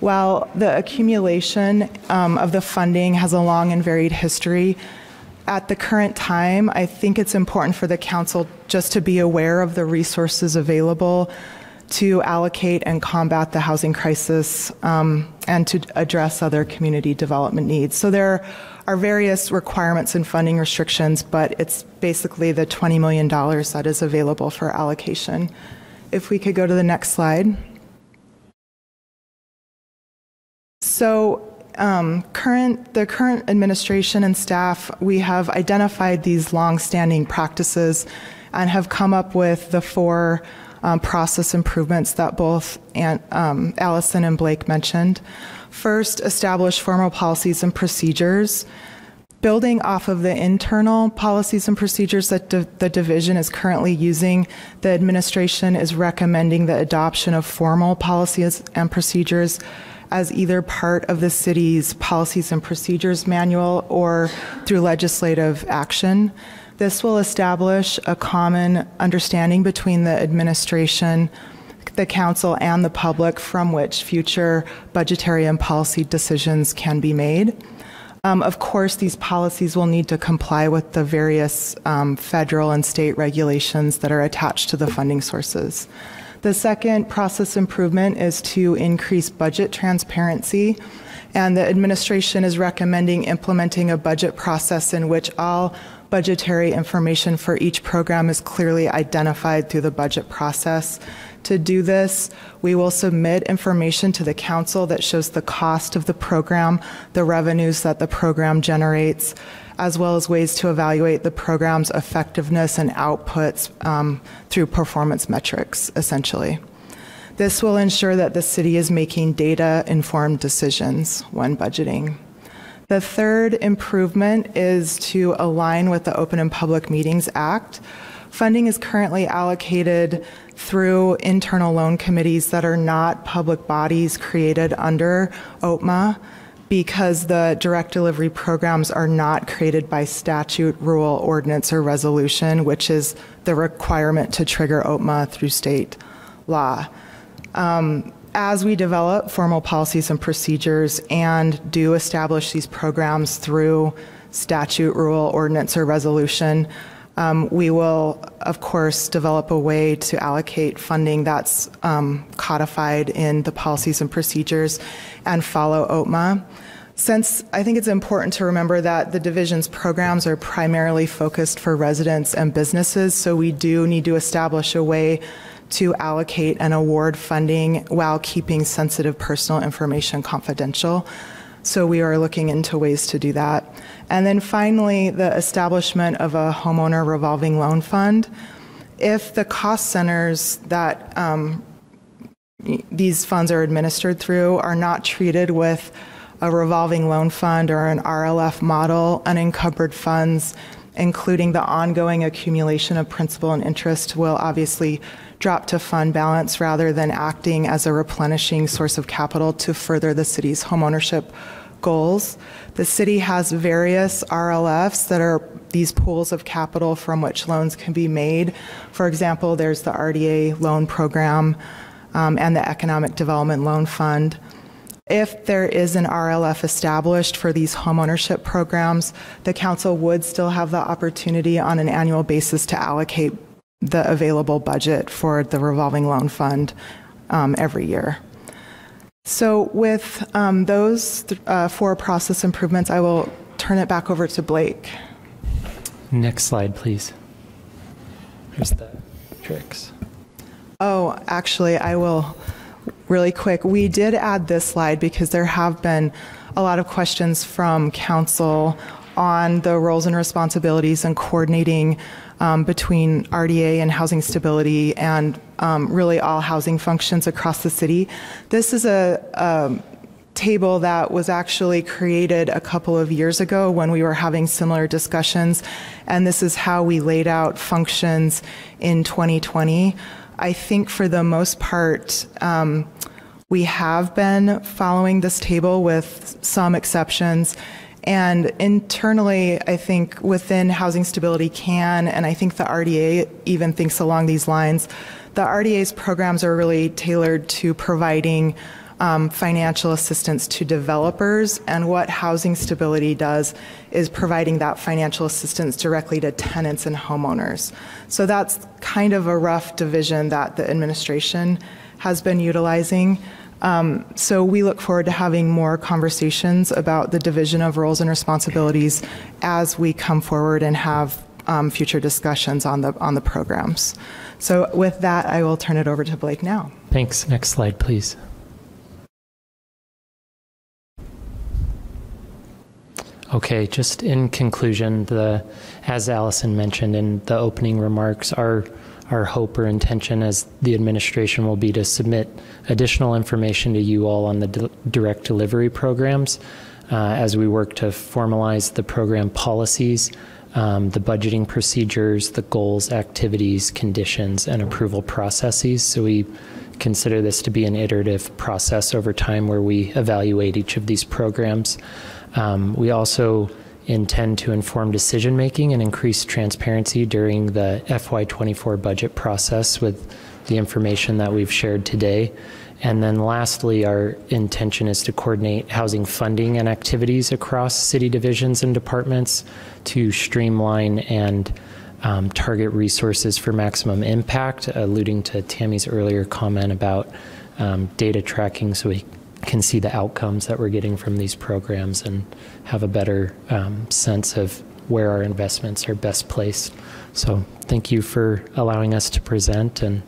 While the accumulation um, of the funding has a long and varied history, at the current time, I think it's important for the council just to be aware of the resources available to allocate and combat the housing crisis um, and to address other community development needs. So there are various requirements and funding restrictions, but it's basically the $20 million that is available for allocation. If we could go to the next slide. So um, current, the current administration and staff, we have identified these long-standing practices and have come up with the four um, process improvements that both Aunt, um, Allison and Blake mentioned. First, establish formal policies and procedures. Building off of the internal policies and procedures that the division is currently using, the administration is recommending the adoption of formal policies and procedures as either part of the city's policies and procedures manual or through legislative action. This will establish a common understanding between the administration, the council, and the public from which future budgetary and policy decisions can be made. Um, of course, these policies will need to comply with the various um, federal and state regulations that are attached to the funding sources. The second process improvement is to increase budget transparency. And the administration is recommending implementing a budget process in which all budgetary information for each program is clearly identified through the budget process. To do this, we will submit information to the council that shows the cost of the program, the revenues that the program generates, as well as ways to evaluate the program's effectiveness and outputs um, through performance metrics, essentially. This will ensure that the city is making data informed decisions when budgeting. The third improvement is to align with the Open and Public Meetings Act. Funding is currently allocated through internal loan committees that are not public bodies created under OPMA because the direct delivery programs are not created by statute, rule, ordinance, or resolution, which is the requirement to trigger OPMA through state law. Um, as we develop formal policies and procedures and do establish these programs through statute, rule, ordinance, or resolution, um, we will, of course, develop a way to allocate funding that's um, codified in the policies and procedures and follow OPMA. Since I think it's important to remember that the division's programs are primarily focused for residents and businesses, so we do need to establish a way to allocate and award funding while keeping sensitive personal information confidential. So we are looking into ways to do that. And then finally, the establishment of a homeowner revolving loan fund. If the cost centers that um, these funds are administered through are not treated with a revolving loan fund or an RLF model, unencumbered funds, including the ongoing accumulation of principal and interest, will obviously drop to fund balance rather than acting as a replenishing source of capital to further the city's homeownership goals. The city has various RLFs that are these pools of capital from which loans can be made. For example, there's the RDA loan program um, and the Economic Development Loan Fund. If there is an RLF established for these homeownership programs, the council would still have the opportunity on an annual basis to allocate the available budget for the revolving loan fund um, every year. So, with um, those th- uh, four process improvements, I will turn it back over to Blake. Next slide, please. Here's the tricks. Oh, actually, I will really quick. We did add this slide because there have been a lot of questions from council on the roles and responsibilities and coordinating um, between RDA and housing stability and um, really all housing functions across the city. This is a, a table that was actually created a couple of years ago when we were having similar discussions, and this is how we laid out functions in 2020. I think for the most part, um, we have been following this table with some exceptions. And internally, I think within Housing Stability can, and I think the RDA even thinks along these lines, the RDA's programs are really tailored to providing um, financial assistance to developers. And what housing stability does is providing that financial assistance directly to tenants and homeowners. So that's kind of a rough division that the administration has been utilizing. Um, so we look forward to having more conversations about the division of roles and responsibilities as we come forward and have um, future discussions on the on the programs. So with that, I will turn it over to Blake now. Thanks. Next slide, please. Okay, just in conclusion, the as Allison mentioned in the opening remarks, our our hope or intention as the administration will be to submit additional information to you all on the direct delivery programs uh, as we work to formalize the program policies, um, the budgeting procedures, the goals, activities, conditions, and approval processes. So we consider this to be an iterative process over time where we evaluate each of these programs. Um, we also intend to inform decision making and increase transparency during the FY24 budget process with the information that we've shared today. And then lastly, our intention is to coordinate housing funding and activities across city divisions and departments to streamline and um, target resources for maximum impact, alluding to Tammy's earlier comment about um, data tracking so we can see the outcomes that we're getting from these programs and have a better um, sense of where our investments are best placed. So thank you for allowing us to present and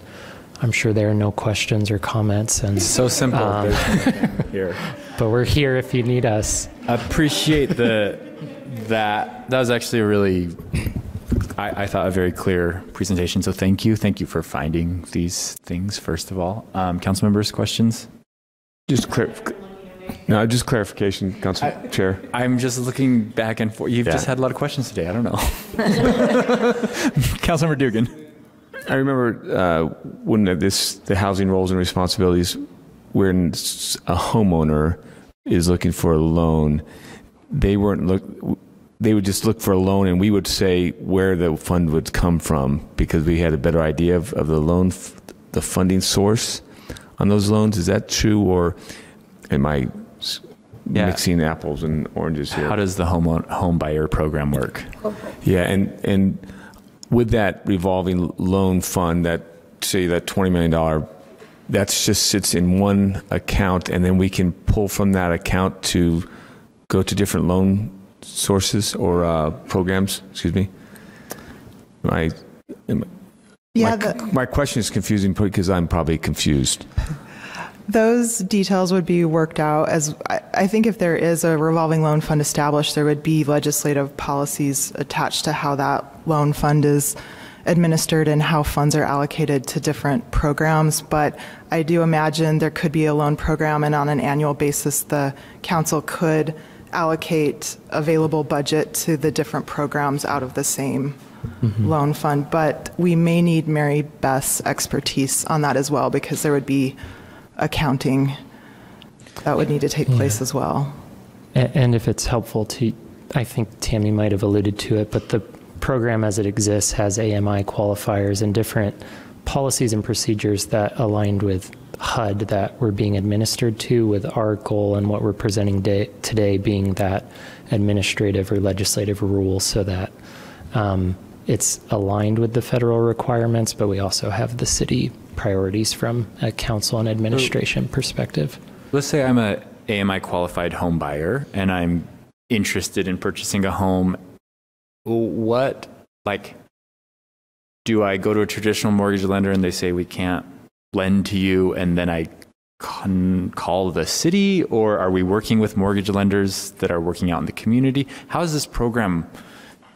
I'm sure there are no questions or comments and so simple um, <laughs> here. But we're here if you need us. Appreciate the that that was actually a really I, I, thought a very clear presentation. So thank you. Thank you for finding these things, first of all. Um, council members, questions? Just clear. No, just clarification, Council I, Chair. I'm just looking back and forth. You've yeah. just had a lot of questions today. I don't know. <laughs> Councilmember Dugan. I remember uh, when this the housing roles and responsibilities, when a homeowner is looking for a loan, they weren't look. They would just look for a loan, and we would say where the fund would come from because we had a better idea of, of the loan, the funding source on those loans. Is that true, or am I yeah. mixing apples and oranges here? How does the home home buyer program work? Yeah, and and with that revolving loan fund, that say that twenty million dollar, that just sits in one account, and then we can pull from that account to go to different loan sources or uh, programs. Excuse me. My, yeah, my, the, my question is confusing because I'm probably confused. Those details would be worked out as I, I think if there is a revolving loan fund established, there would be legislative policies attached to how that loan fund is administered and how funds are allocated to different programs. But I do imagine there could be a loan program, and on an annual basis, the council could allocate available budget to the different programs out of the same mm-hmm. loan fund, but we may need Mary Beth's expertise on that as well because there would be accounting that would need to take place yeah. as well. And if it's helpful to, I think Tammy might have alluded to it, but the program as it exists has AMI qualifiers and different policies and procedures that aligned with HUD that we're being administered to, with our goal and what we're presenting day, today being that administrative or legislative rule so that um, it's aligned with the federal requirements, but we also have the city priorities from a council and administration perspective. Let's say I'm a AMI qualified home buyer and I'm interested in purchasing a home. What, like, do I go to a traditional mortgage lender and they say we can't lend to you and then I call the city or are we working with mortgage lenders that are working out in the community? How is this program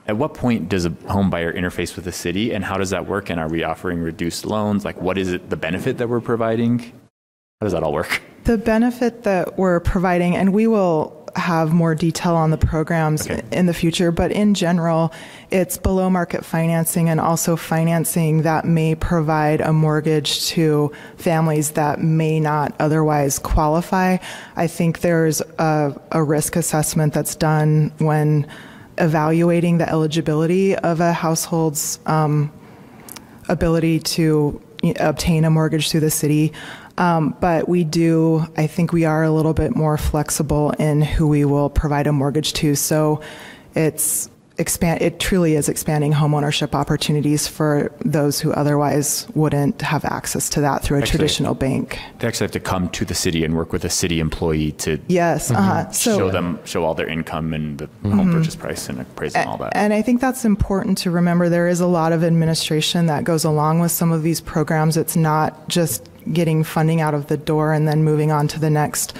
at what point does a home buyer interface with the city and how does that work? And are we offering reduced loans? Like, what is it, the benefit that we're providing? How does that all work? The benefit that we're providing, and we will have more detail on the programs okay. in the future, but in general, it's below market financing and also financing that may provide a mortgage to families that may not otherwise qualify. I think there's a, a risk assessment that's done when evaluating the eligibility of a household's um, ability to obtain a mortgage through the city. Um, but we do, I think we are a little bit more flexible in who we will provide a mortgage to. So it's expand, it truly is expanding homeownership opportunities for those who otherwise wouldn't have access to that through a Actually- traditional bank. They actually have to come to the city and work with a city employee to Yes, uh-huh. So- show them show all their income and the home Mhm. purchase price and appraisal and all that. And I think that's important to remember. There is a lot of administration that goes along with some of these programs. It's not just getting funding out of the door and then moving on to the next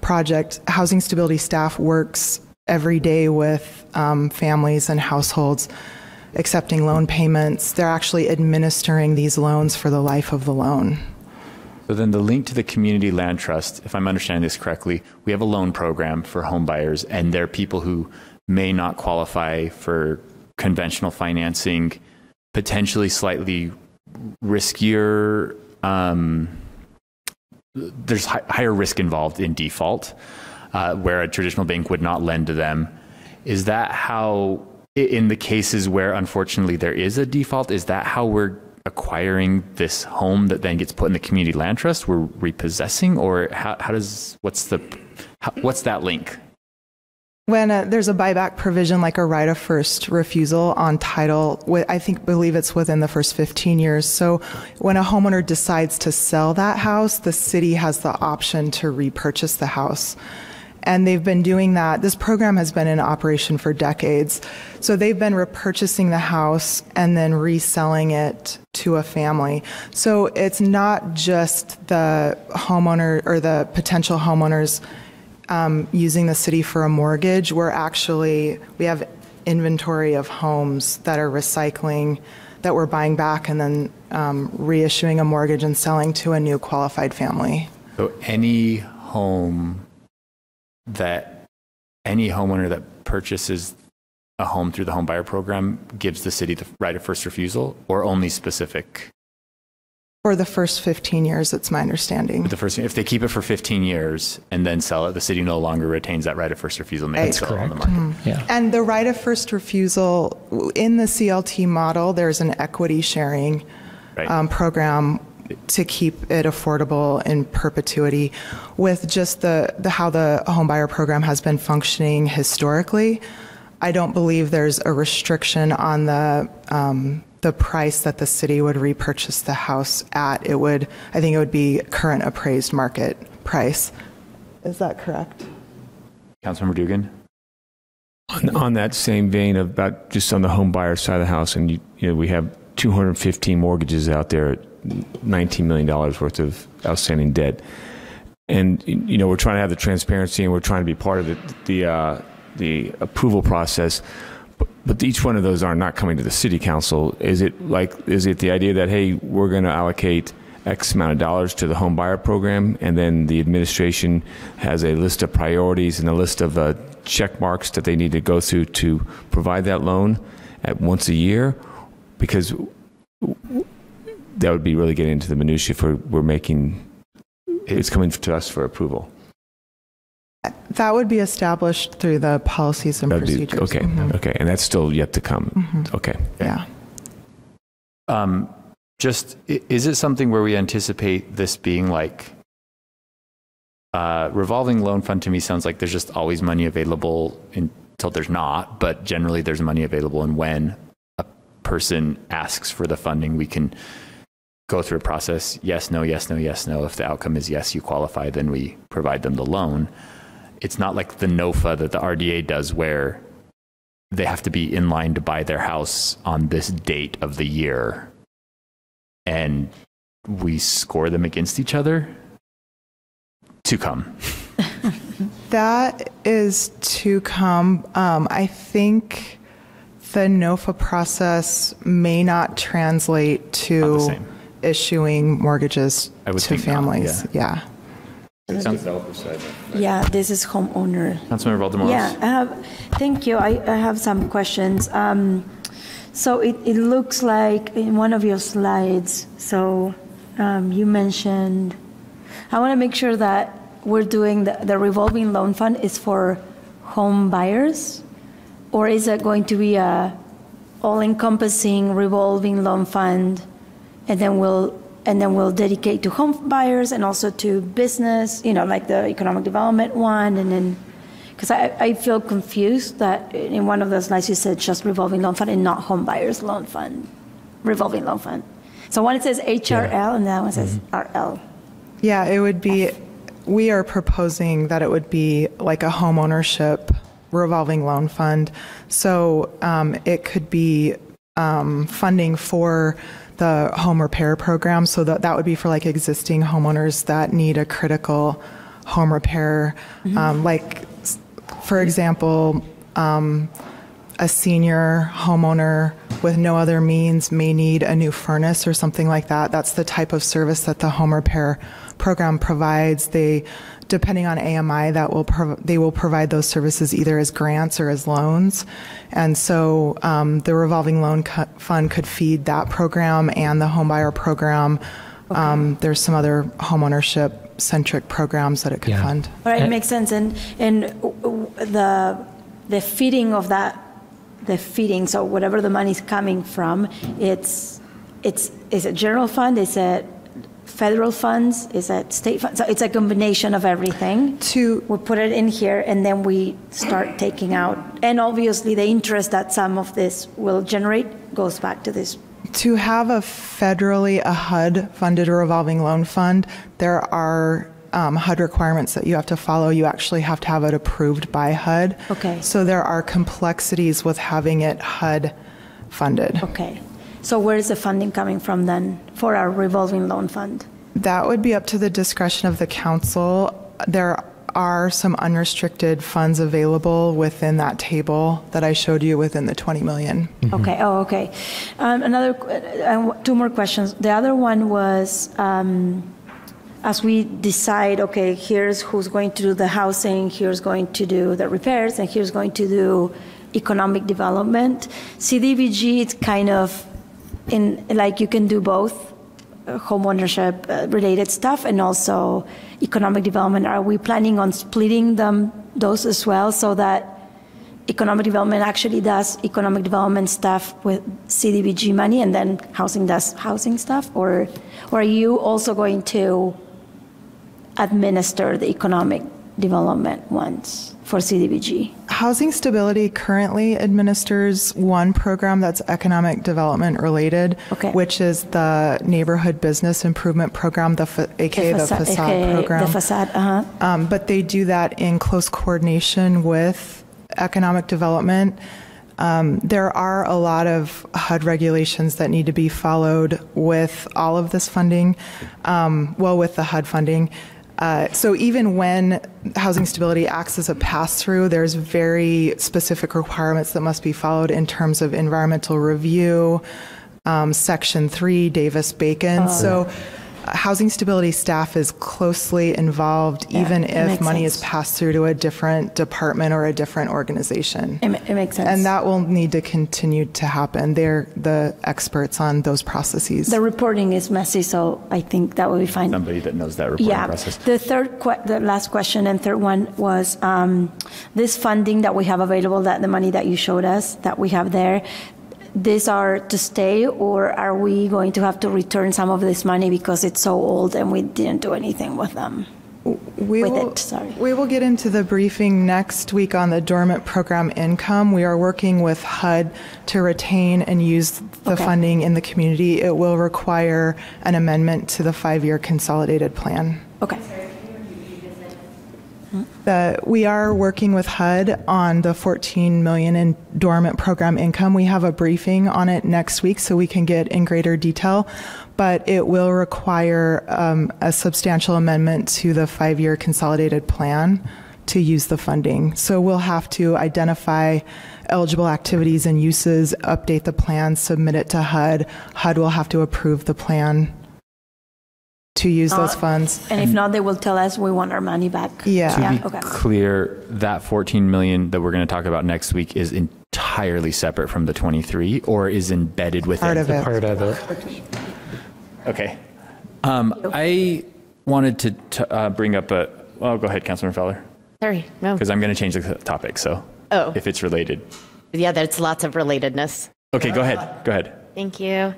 project. Housing stability staff works every day with um, families and households accepting loan payments. They're actually administering these loans for the life of the loan. So then the link to the community land trust, if I'm understanding this correctly, we have a loan program for home buyers and they're people who may not qualify for conventional financing, potentially slightly riskier um, there's hi- higher risk involved in default, uh, where a traditional bank would not lend to them. Is that how, in the cases where unfortunately there is a default, is that how we're acquiring this home that then gets put in the community land trust? We're repossessing, or how, how does what's the how, what's that link? When uh, there's a buyback provision like a right of first refusal on title, I think believe it's within the first 15 years. So when a homeowner decides to sell that house, the city has the option to repurchase the house. And they've been doing that. This program has been in operation for decades. So they've been repurchasing the house and then reselling it to a family. So it's not just the homeowner or the potential homeowners um, using the city for a mortgage. We're actually, we have inventory of homes that are recycling, that we're buying back and then um, reissuing a mortgage and selling to a new qualified family. So any home that any homeowner that purchases a home through the home buyer program gives the city the right of first refusal, or only specific. For the first 15 years, it's my understanding. The first, if they keep it for 15 years and then sell it, the city no longer retains that right of first refusal. and They can That's sell it on the market. Mhm. Yeah. And the right of first refusal, in the CLT model, there's an equity sharing Right. um, program to keep it affordable in perpetuity. With just the, the how the homebuyer program has been functioning historically, I don't believe there's a restriction on the um, the price that the city would repurchase the house at. It would, I think, it would be current appraised market price. Is that correct? Councilmember Dugan? On, on that same vein of about just on the home buyer side of the house, and you, you know, we have 215 mortgages out there, $19 million worth of outstanding debt. And, you know, we're trying to have the transparency and we're trying to be part of the, the, uh, the approval process. But, each one of those are not coming to the city council. Is it like, is it the idea that, hey, we're going to allocate X amount of dollars to the home buyer program, and then the administration has a list of priorities and a list of uh, check marks that they need to go through to provide that loan at once a year? Because that would be really getting into the minutiae if we're, we're making, it's coming to us for approval. That would be established through the policies and That'd be- procedures. Okay, Mhm. okay, and that's still yet to come. Mhm. Okay. Yeah. Um, just, is it something where we anticipate this being like, uh, revolving loan fund to me sounds like there's just always money available until there's not, but generally there's money available. And when a person asks for the funding, we can go through a process. Yes, no, yes, no, yes, no. If the outcome is yes, you qualify, then we provide them the loan. It's not like the NOFA that the RDA does where they have to be in line to buy their house on this date of the year and we score them against each other to come. <laughs> That is to come. Um, I think the NOFA process may not translate to same. Issuing mortgages I would to think not, families. yeah. Yeah, this is homeowner. Councilmember Valdemoros. Yeah, I have, thank you. I, I have some questions. Um, so it, it looks like in one of your slides, so um, you mentioned, I want to make sure that we're doing, the, the revolving loan fund is for home buyers? Or is it going to be a all-encompassing revolving loan fund? And then we'll and then we'll dedicate to home buyers and also to business, you know, like the economic development one, and then, because I, I feel confused that in one of those slides you said just revolving loan fund and not home buyers loan fund, revolving loan fund. So one it says HRL and the other one says RL. Yeah, it would be, we are proposing that it would be like a home ownership revolving loan fund. So um, it could be um, funding for the home repair program. So that, that would be for like existing homeowners that need a critical home repair. Um, like, for example, um, a senior homeowner with no other means may need a new furnace or something like that. That's the type of service that the home repair program provides. They, depending on AMI, that will prov- they will provide those services either as grants or as loans. And so um, the revolving loan cu- fund could feed that program and the homebuyer program. Um, there's some other homeownership centric programs that it could fund. All right, it makes sense. And, and w- w- the, the feeding of that, the feeding, so whatever the money's coming from, it's, it's, is it general fund? Is it federal funds? Is it state funds? So it's a combination of everything. To. We put it in here and then we start taking out. And obviously, the interest that some of this will generate goes back to this. To have a federally, a HUD funded revolving loan fund, there are um, HUD requirements that you have to follow. You actually have to have it approved by HUD. Okay. So there are complexities with having it HUD funded. Okay. So where is the funding coming from then for our revolving loan fund? That would be up to the discretion of the council. There are some unrestricted funds available within that table that I showed you within the 20 million. Okay, oh, okay. Um, Another, uh, two more questions. The other one was, um, as we decide, okay, here's who's going to do the housing, here's going to do the repairs, and here's going to do economic development. CDBG, it's kind of in, like you can do both, uh, homeownership uh, related stuff and also economic development. Are we planning on splitting them, those as well, so that economic development actually does economic development stuff with CDBG money and then housing does housing stuff? Or, or are you also going to administer the economic development ones for CDBG? Housing Stability currently administers one program that's economic development related, which is the Neighborhood Business Improvement Program, the fa- aka the facade- facade aka the program. facade, uh-huh. Um, but they do that in close coordination with economic development. Um, there are a lot of HUD regulations that need to be followed with all of this funding, um, well, with the HUD funding. Uh, so even when housing stability acts as a pass-through, there's very specific requirements that must be followed in terms of environmental review, um, Section 3, Davis-Bacon. Oh. So housing stability staff is closely involved, Yeah, even if money sense. is passed through to a different department or a different organization. It, it makes sense. And that will need to continue to happen. They're the experts on those processes. The reporting is messy, so I think that will be fine. Somebody that knows that reporting Yeah. process. The third, que- the last question and third one was um, this funding that we have available, that the money that you showed us, that we have there, these are to stay, or are we going to have to return some of this money because it's so old and we didn't do anything with them? We with will, it, sorry. We will get into the briefing next week on the dormant program income. We are working with HUD to retain and use the Okay. funding in the community. It will require an amendment to the five-year consolidated plan. Okay. The, we are working with HUD on the 14 million in dormant program income. We have a briefing on it next week so we can get in greater detail, but it will require um, a substantial amendment to the five-year consolidated plan to use the funding. So we'll have to identify eligible activities and uses, update the plan, submit it to HUD. HUD will have to approve the plan to use those Uh, funds. And if not, they will tell us we want our money back. Yeah. To be okay. clear, that 14 million that we're going to talk about next week is entirely separate from the 23 or is embedded within Part of it. Part of it. Okay. Um, I wanted to, to uh, bring up a, well, go ahead, Councilman Fowler, Sorry, no. because I'm going to change the topic. So Oh. if it's related. Yeah, there's lots of relatedness. Okay, go ahead. Go ahead. Thank you.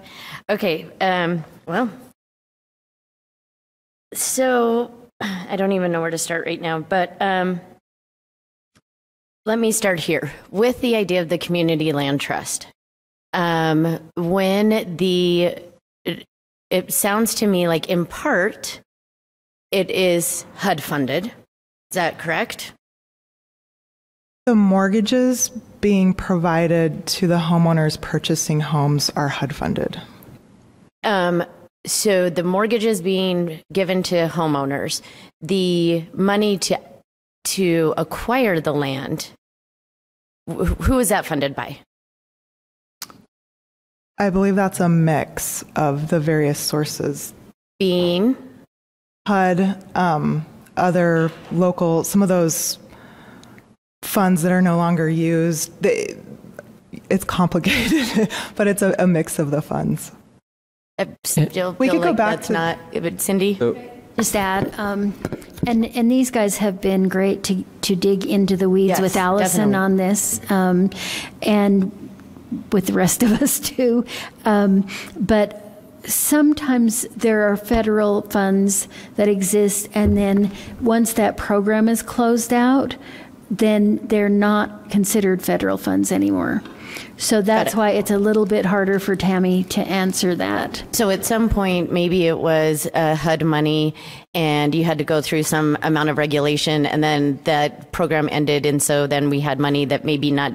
Okay, um, well, So I don't even know where to start right now, but um, let me start here with the idea of the community land trust. Um, when the it, it sounds to me like in part it is HUD funded. Is that correct? The mortgages being provided to the homeowners purchasing homes are HUD funded. Um, so the mortgages being given to homeowners, the money to to acquire the land, who is that funded by? I believe that's a mix of the various sources. Being HUD, um, other local, some of those funds that are no longer used. They, it's complicated, <laughs> but it's a, a mix of the funds. I still We feel could go like back that's to- not. But Cindy, Just add, um, and and these guys have been great to to dig into the weeds Yes, with Allison definitely. on this, um, and with the rest of <laughs> us too. Um, but sometimes there are federal funds that exist, and then once that program is closed out, then they're not considered federal funds anymore. So that's why it's a little bit harder for Tammy to answer that. So at some point, maybe it was uh, HUD money, and you had to go through some amount of regulation, and then that program ended, and so then we had money that maybe not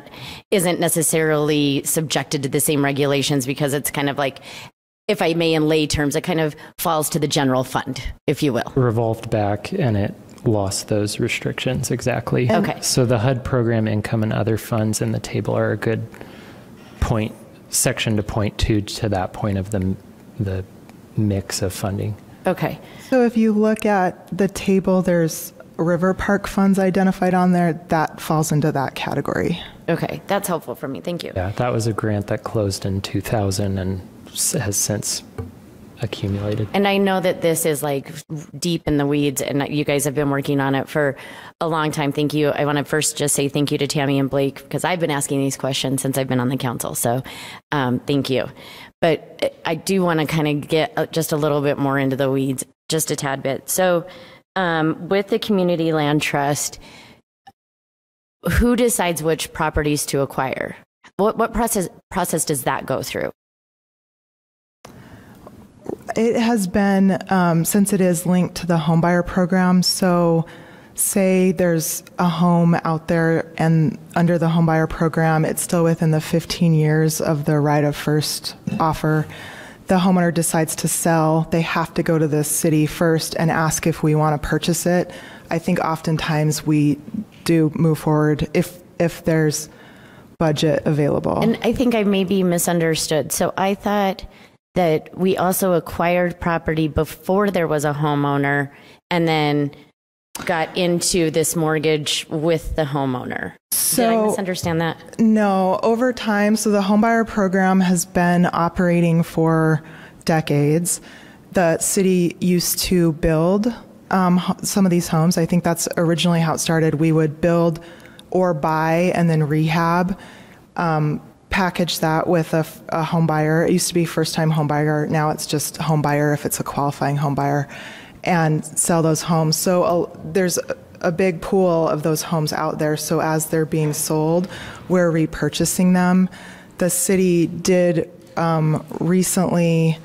isn't necessarily subjected to the same regulations because it's kind of like, if I may, in lay terms, it kind of falls to the general fund, if you will. revolved back and it lost those restrictions exactly. Okay. So the HUD program income and other funds in the table are a good point section to point to to that point of the the mix of funding. Okay. So if you look at the table, there's river park funds identified on there. That falls into that category. Okay, that's helpful for me. Thank you. Yeah, that was a grant that closed in 2000 and has since accumulated. And I know that this is like deep in the weeds, and you guys have been working on it for a long time. Thank you. I want to first just say thank you to Tammy and Blake because I've been asking these questions since I've been on the council. So um, thank you. But I do want to kind of get uh, just a little bit more into the weeds, just a tad bit. So um, with the community land trust, who decides which properties to acquire? What, what process process does that go through? It has been, um, since it is linked to the homebuyer program, so say there's a home out there and under the homebuyer program, it's still within the 15 years of the right of first offer. The homeowner decides to sell, they have to go to the city first and ask if we want to purchase it. I think oftentimes we do move forward if, if there's budget available. And I think I maybe misunderstood. So I thought that we also acquired property before there was a homeowner and then got into this mortgage with the homeowner. Did I So- misunderstand that? No, over time, so the homebuyer program has been operating for decades. The city used to build um, some of these homes. I think that's originally how it started. We would build or buy and then rehab. Um, package that with a home buyer. It used to be first time home buyer. Now it's just home buyer if it's a qualifying home buyer and sell those homes. So uh, there's a, a big pool of those homes out there. So as they're being sold, we're repurchasing them. The city did um, recently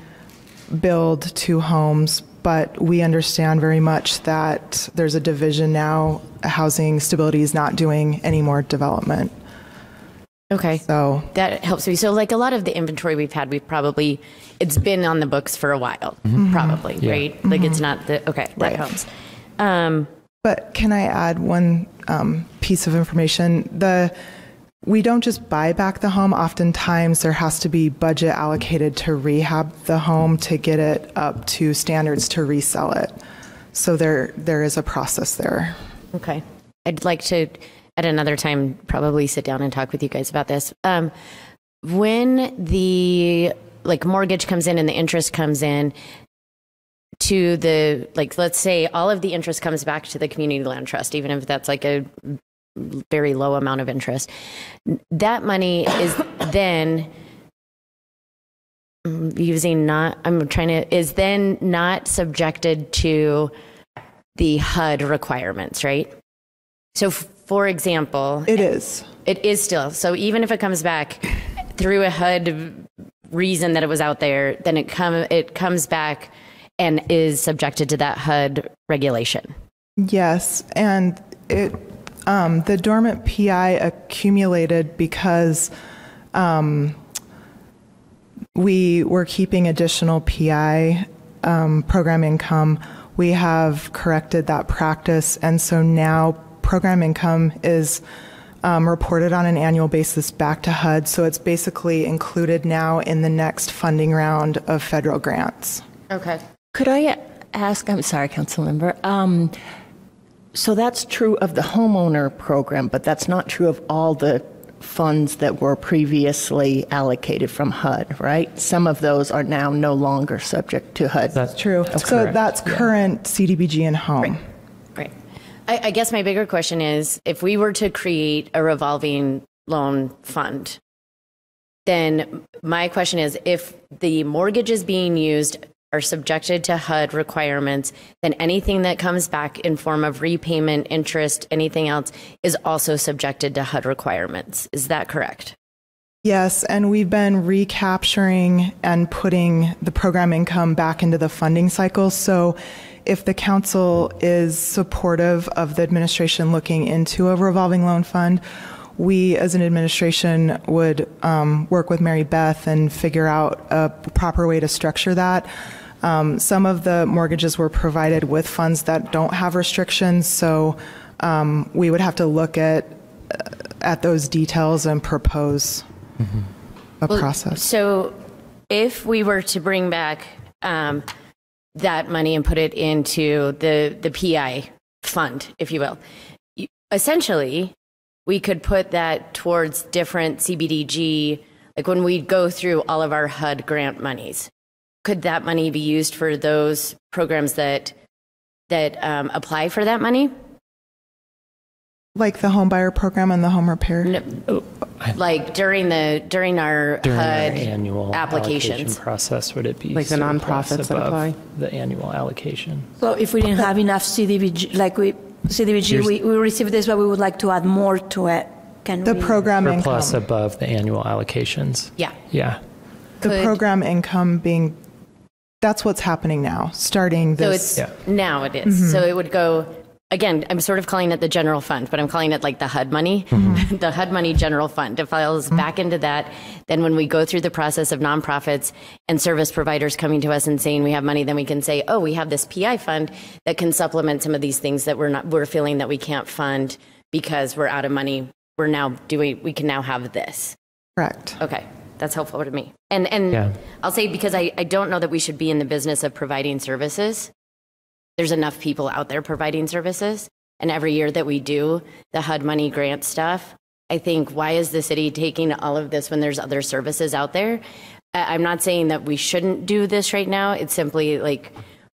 build two homes, but we understand very much that there's a division now. Housing stability is not doing any more development. Okay. So that helps me. So like a lot of the inventory we've had, we've probably, it's been on the books for a while, probably, Yeah. right? Like it's Mhm. not the, okay, that Right. helps. Um, But can I add one um, piece of information? The we don't just buy back the home. Oftentimes, there has to be budget allocated to rehab the home to get it up to standards to resell it. So there there is a process there. Okay. I'd like to, at another time, probably sit down and talk with you guys about this. Um, when the like mortgage comes in and the interest comes in to the like, let's say all of the interest comes back to the community land trust, even if that's like a very low amount of interest. That money is <coughs> then using not, I'm trying to, is then not subjected to the HUD requirements, right? So, for example, it is. It is still. So even if it comes back through a HUD reason that it was out there, then it come it comes back and is subjected to that HUD regulation. Yes, and it um, the dormant PI accumulated because um, we were keeping additional PI um, program income. We have corrected that practice, and so now program income is um, reported on an annual basis back to HUD. So it's basically included now in the next funding round of federal grants. Okay. Could I ask? I'm sorry, council member. Um, so that's true of the homeowner program, but that's not true of all the funds that were previously allocated from HUD, right? Some of those are now no longer subject to HUD. That's true. so that's current CDBG and home. Right. I, I guess my bigger question is if we were to create a revolving loan fund, then my question is if the mortgages being used are subjected to HUD requirements, then anything that comes back in form of repayment, interest, anything else is also subjected to HUD requirements. Is that correct? Yes, and we've been recapturing and putting the program income back into the funding cycle. So if the council is supportive of the administration looking into a revolving loan fund, we as an administration would um, work with Mary Beth and figure out a proper way to structure that. Um, some of the mortgages were provided with funds that don't have restrictions, so um, we would have to look at at those details and propose a Well, process. So if we were to bring back um, that money and put it into the, the PI fund, if you will, essentially, we could put that towards different CBDG, like when we go through all of our HUD grant monies. Could that money be used for those programs that, that um, apply for that money? Like the home buyer program and the home repair. No, Like during the, during our During our HUD annual allocation applications? process, would it be Like the surplus nonprofits that above apply? The annual allocation. So if we didn't have enough CDBG, like we, CDBG, we, we received this, but we would like to add more to it. Can The we? program Surplus income. above the annual allocations. Yeah. Yeah. The Could- program income being, that's what's happening now, starting So this. it's, now it is. Mhm. So it would go, again, I'm sort of calling it the general fund, but I'm calling it like the HUD money, Mm-hmm. <laughs> the HUD money general fund. It files back into that. Then when we go through the process of nonprofits and service providers coming to us and saying we have money, then we can say, oh, we have this PI fund that can supplement some of these things that we're not, we're feeling that we can't fund because we're out of money. We're now doing, we can now have this. Correct. Okay, that's helpful to me. And and Yeah. I'll say because I, I don't know that we should be in the business of providing services. There's enough people out there providing services, and every year that we do the HUD money grant stuff, I think why is the city taking all of this when there's other services out there? I'm not saying that we shouldn't do this right now. It's simply like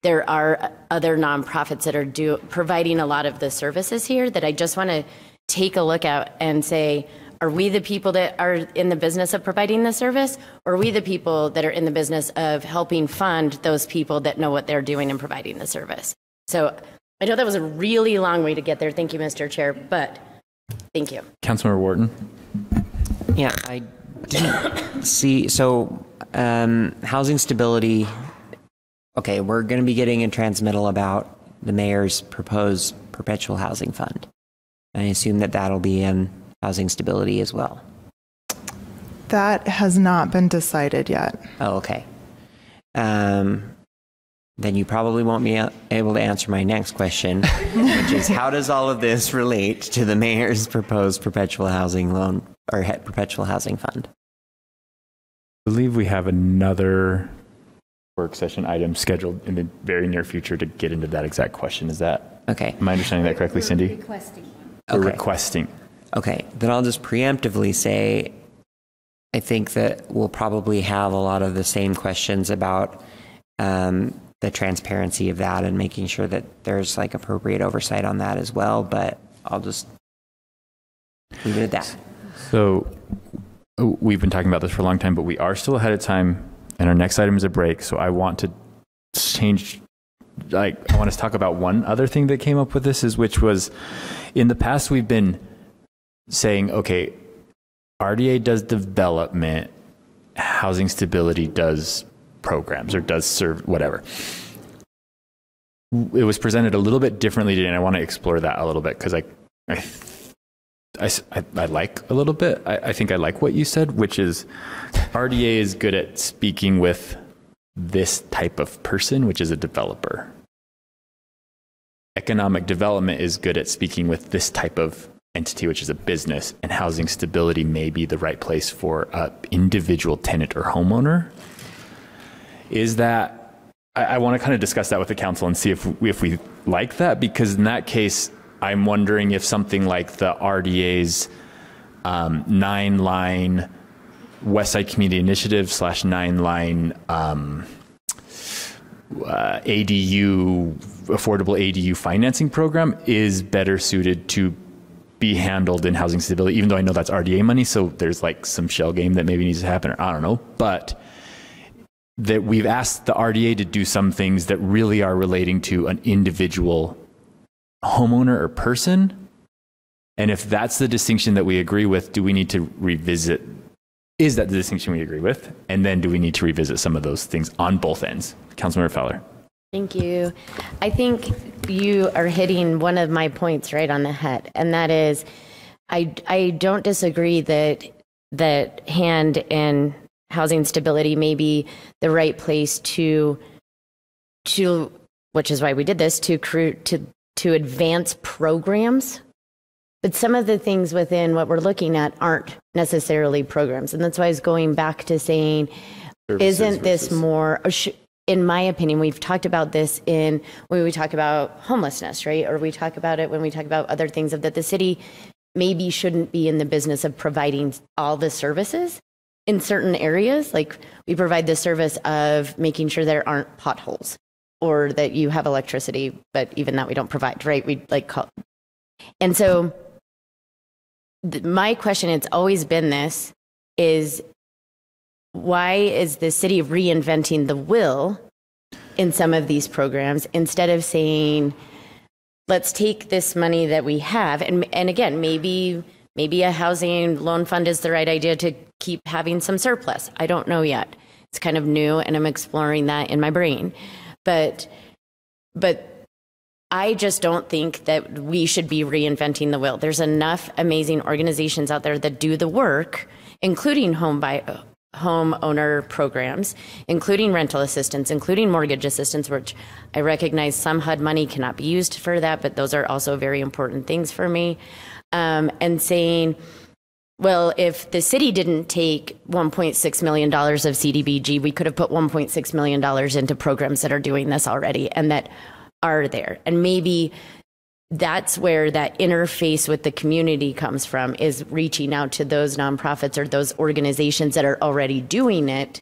there are other nonprofits that are do providing a lot of the services here that I just want to take a look at and say, are we the people that are in the business of providing the service, or are we the people that are in the business of helping fund those people that know what they're doing and providing the service? So I know that was a really long way to get there. Thank you, Mr. Chair, but thank you. Councilmember Wharton. Yeah, I didn't see. So, um, housing stability. Okay, we're going to be getting a transmittal about the mayor's proposed perpetual housing fund. I assume that that'll be in housing stability as well. That has not been decided yet. Oh, okay. Um, then you probably won't be able to answer my next question, which is how does all of this relate to the mayor's proposed perpetual housing loan or perpetual housing fund? I believe we have another work session item scheduled in the very near future to get into that exact question. Is that okay? Am I understanding that correctly, Cindy? Requesting. We're Okay. requesting. Okay, then I'll just preemptively say I think that we'll probably have a lot of the same questions about um, the transparency of that and making sure that there's like appropriate oversight on that as well. But I'll just leave it at that. So we've been talking about this for a long time, but we are still ahead of time and our next item is a break. So I want to change. Like I want to talk about one other thing that came up with this is which was in the past we've been saying okay, RDA does development, housing stability does programs or does serve whatever. It was presented a little bit differently today, and I want to explore that a little bit because I, I I, I, like a little bit. I, I, think I like what you said, which is RDA is good at speaking with this type of person, which is a developer. Economic development is good at speaking with this type of entity, which is a business, and housing stability may be the right place for an individual tenant or homeowner. Is that, I, I want to kind of discuss that with the council and see if we, if we like that, because in that case, I'm wondering if something like the RDA's um, nine line Westside Community Initiative slash nine line um, uh, ADU, affordable ADU financing program is better suited to be handled in housing stability, even though I know that's RDA money. So there's like some shell game that maybe needs to happen, or I don't know. But that we've asked the RDA to do some things that really are relating to an individual homeowner or person? And if that's the distinction that we agree with, do we need to revisit? Is that the distinction we agree with? And then do we need to revisit some of those things on both ends? Councilmember Fowler. Thank you. I think you are hitting one of my points right on the head, and that is I, I don't disagree that that hand and housing stability may be the right place to to which is why we did this to crew to to advance programs. But some of the things within what we're looking at aren't necessarily programs. And that's why I was going back to saying, Services isn't this versus. more, uh, in my opinion, we've talked about this in when we talk about homelessness, right? Or we talk about it when we talk about other things of that the city maybe shouldn't be in the business of providing all the services in certain areas. Like we provide the service of making sure there aren't potholes or that you have electricity, but even that we don't provide, right? We like call. And so th- my question, it's always been this, is why is the city reinventing the will in some of these programs instead of saying, let's take this money that we have and and again maybe maybe a housing loan fund is the right idea to keep having some surplus. I don't know yet. It's kind of new and i'm exploring that in my brain. But but I just don't think that we should be reinventing the wheel. There's enough amazing organizations out there that do the work, including home by homeowner programs, including rental assistance, including mortgage assistance, which I recognize some HUD money cannot be used for that, but those are also very important things for me. Um, and saying, well, if the city didn't take $1.6 million of CDBG, we could have put $1.6 million into programs that are doing this already and that are there. And maybe that's where that interface with the community comes from is reaching out to those nonprofits or those organizations that are already doing it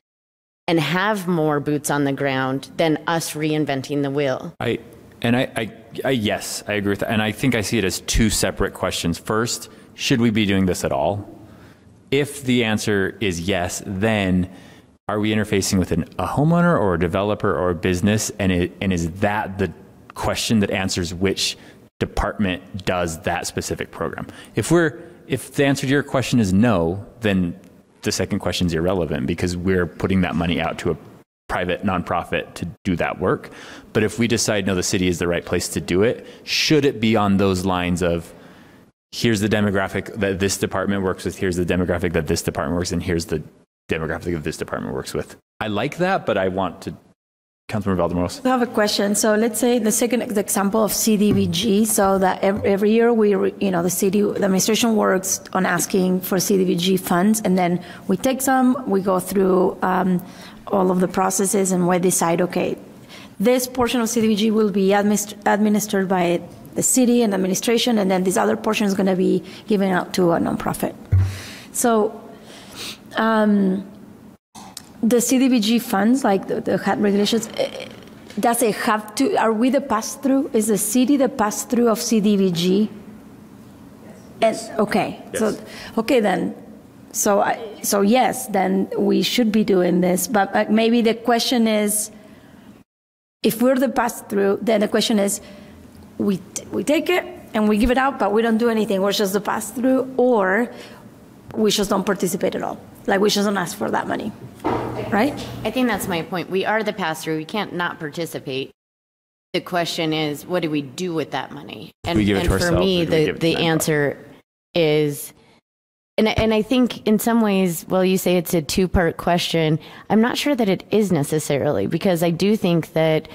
and have more boots on the ground than us reinventing the wheel. I and I, I, I yes, I agree with that. And I think I see it as two separate questions. First, should we be doing this at all? If the answer is yes, then are we interfacing with an, a homeowner or a developer or a business? And, it, and is that the question that answers which department does that specific program? If we're if the answer to your question is no, then the second question is irrelevant because we're putting that money out to a private nonprofit to do that work. But if we decide no, the city is the right place to do it, should it be on those lines of here's the demographic that this department works with, here's the demographic that this department works, and here's the demographic that this department works with. I like that, but I want to. Councilmember Valdemoros. I have a question. So let's say the second example of CDBG. So that every year we, you know, the city, the administration works on asking for CDBG funds, and then we take some, we go through um, all of the processes, and we decide, okay, this portion of CDBG will be administered by the city and administration, and then this other portion is going to be given out to a nonprofit. So um, the CDBG funds, like the, the HUD regulations, eh, does it have to? Are we the pass through? Is the city the pass through of CDBG? Yes. And, okay. Yes. So okay then. so, I, so yes, then we should be doing this. But uh, maybe the question is, if we're the pass through, then the question is, we we take it and we give it out, but we don't do anything. We're just the pass through, or we just don't participate at all. Like we just don't ask for that money, right? I think that's my point. We are the pass through. We can't not participate. The question is, what do we do with that money? And, we give it and to for ourselves, me, or do we the, give it to the them? answer is, and, and I think in some ways, well, you say it's a two part question. I'm not sure that it is necessarily because I do think that,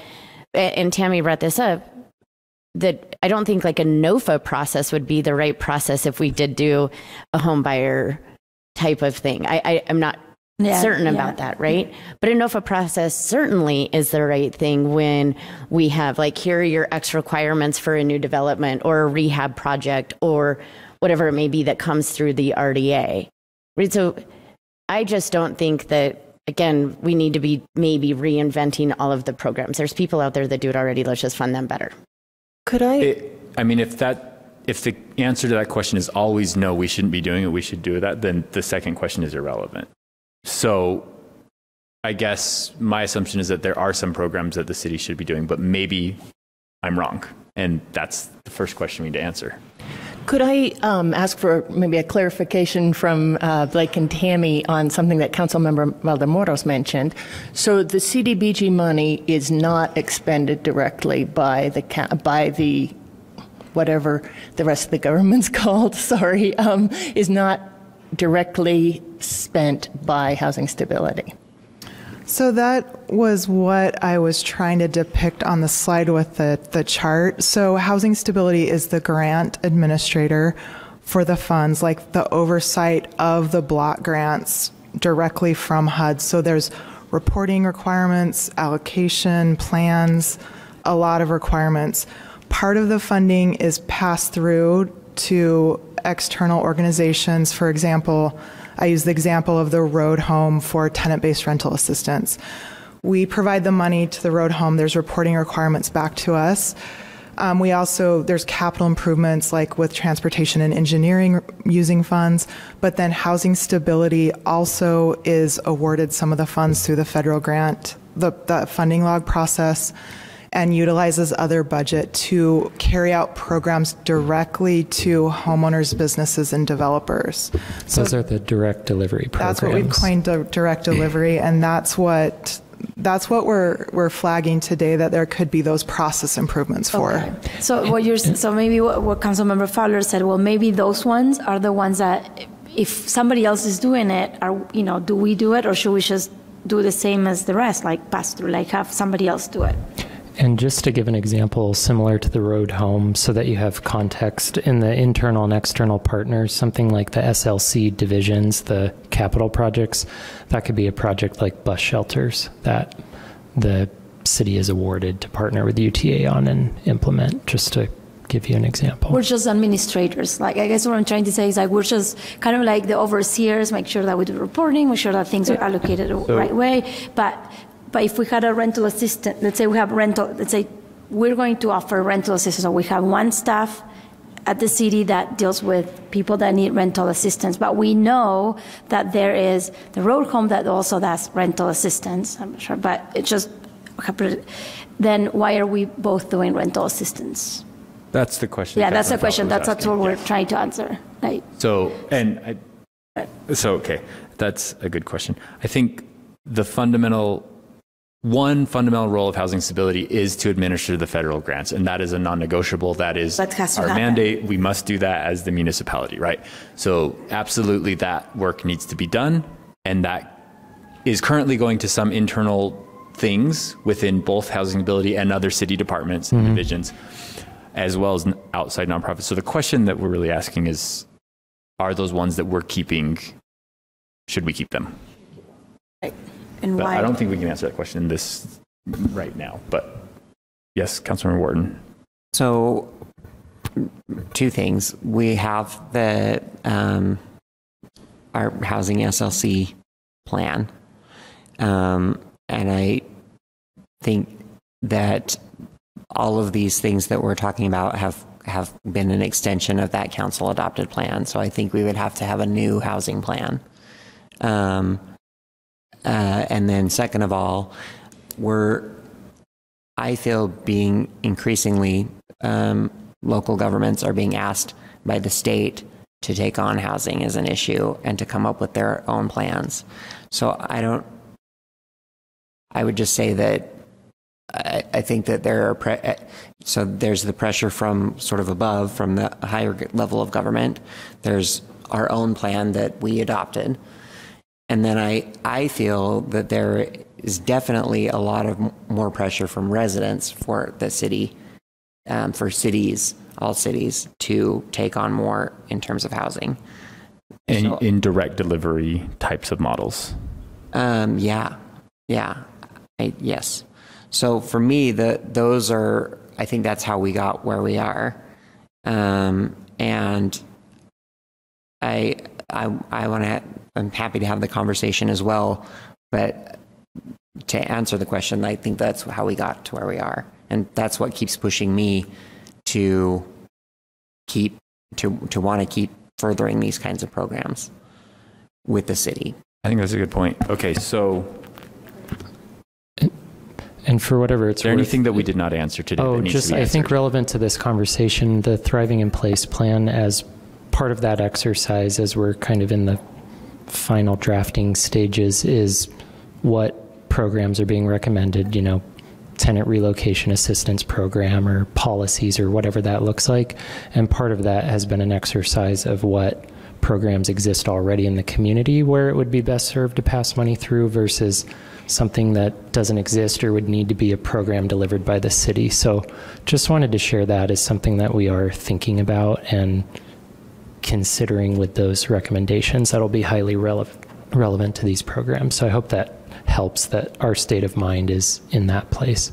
and Tammy brought this up, that I don't think like a NOFA process would be the right process if we did do a home buyer type of thing. I, I am not Yeah, certain yeah. about that, right? But a NOFA process certainly is the right thing when we have like here are your X requirements for a new development or a rehab project or whatever it may be that comes through the RDA. Right? So I just don't think that again we need to be maybe reinventing all of the programs. There's people out there that do it already. Let's just fund them better. Could I? It, I mean, if that, if the answer to that question is always no, we shouldn't be doing it, we should do that, then the second question is irrelevant. So I guess my assumption is that there are some programs that the city should be doing, but maybe I'm wrong. And that's the first question we need to answer. Could I um, ask for maybe a clarification from uh, Blake and Tammy on something that Councilmember Valdemoros mentioned? So the CDBG money is not expended directly by the by the whatever the rest of the government's <laughs> called. Sorry, um, is not directly spent by housing stability. So that was what I was trying to depict on the slide with the, the chart. So Housing Stability is the grant administrator for the funds, like the oversight of the block grants directly from HUD. So there's reporting requirements, allocation, plans, a lot of requirements. Part of the funding is passed through to external organizations. For example, I use the example of the road home for tenant based rental assistance. We provide the money to the road home, there's reporting requirements back to us. Um, we also, there's capital improvements like with transportation and engineering using funds, but then housing stability also is awarded some of the funds through the federal grant, the, the funding log process, and utilizes other budget to carry out programs directly to homeowners, businesses, and developers. So Those are the direct delivery programs. that's what we've coined di- direct delivery, and that's what that's what we're we're flagging today that there could be those process improvements for. So what you're so maybe what, what Councilmember Fowler said. Well, maybe those ones are the ones that if somebody else is doing it, are you know, do we do it or should we just do the same as the rest, like pass through, like have somebody else do it? And just to give an example similar to the road home, so that you have context in the internal and external partners, something like the SLC divisions, the capital projects, that could be a project like bus shelters that the city is awarded to partner with UTA on and implement, just to give you an example. We're just administrators. Like I guess what I'm trying to say is like we're just kind of like the overseers, make sure that we do reporting, make sure that things are allocated the right way. But but if we had a rental assistant, let's say we have rental, let's say we're going to offer rental assistance, so we have one staff at the city that deals with people that need rental assistance. But we know that there is the road home that also does rental assistance. I'm not sure, but it's just then why are we both doing rental assistance? That's the question. Yeah, that's the question. That's, that's what we're trying to answer. Right. So, and I, so, okay, that's a good question. I think the fundamental, one fundamental role of housing stability is to administer the federal grants, and that is a non-negotiable. That is That has to our happen. mandate. We must do that as the municipality, right? So, absolutely, that work needs to be done, and that is currently going to some internal things within both housing ability and other city departments and mm-hmm. divisions, as well as outside nonprofits. So the question that we're really asking is, are those ones that we're keeping, should we keep them? And But why? I don't think we can answer that question in this right now, but yes, Councilmember Wharton. So, two things. We have the um, our housing SLC plan, um, and I think that all of these things that we're talking about have have been an extension of that council adopted plan. So I think we would have to have a new housing plan. Um, uh, and then, second of all, we're, I feel, being increasingly, um, local governments are being asked by the state to take on housing as an issue and to come up with their own plans. So I don't, I would just say that I, I think that there are, uh, so there's the pressure from sort of above, from the higher level of government. There's our own plan that we adopted. And then I, I feel that there is definitely a lot of more pressure from residents for the city, um, for cities, all cities, to take on more in terms of housing. In, So- in direct delivery types of models. Um, yeah, yeah, I, yes. So for me, the those are I think that's how we got where we are, um, and I I I want to I'm happy to have the conversation as well, but to answer the question, I think that's how we got to where we are, and that's what keeps pushing me to keep to to want to keep furthering these kinds of programs with the city. I think that's a good point. Okay, so And for whatever it's is there worth, anything that we did not answer today? Oh, that needs just to be I think relevant to this conversation, the Thriving in Place plan as part of that exercise, as we're kind of in the final drafting stages, is what programs are being recommended. You know, tenant relocation assistance program or policies or whatever that looks like, and part of that has been an exercise of what programs exist already in the community where it would be best served to pass money through versus something that doesn't exist or would need to be a program delivered by the city. So just wanted to share that as something that we are thinking about and considering with those recommendations that'll be highly rele- relevant to these programs. So I hope that helps that our state of mind is in that place.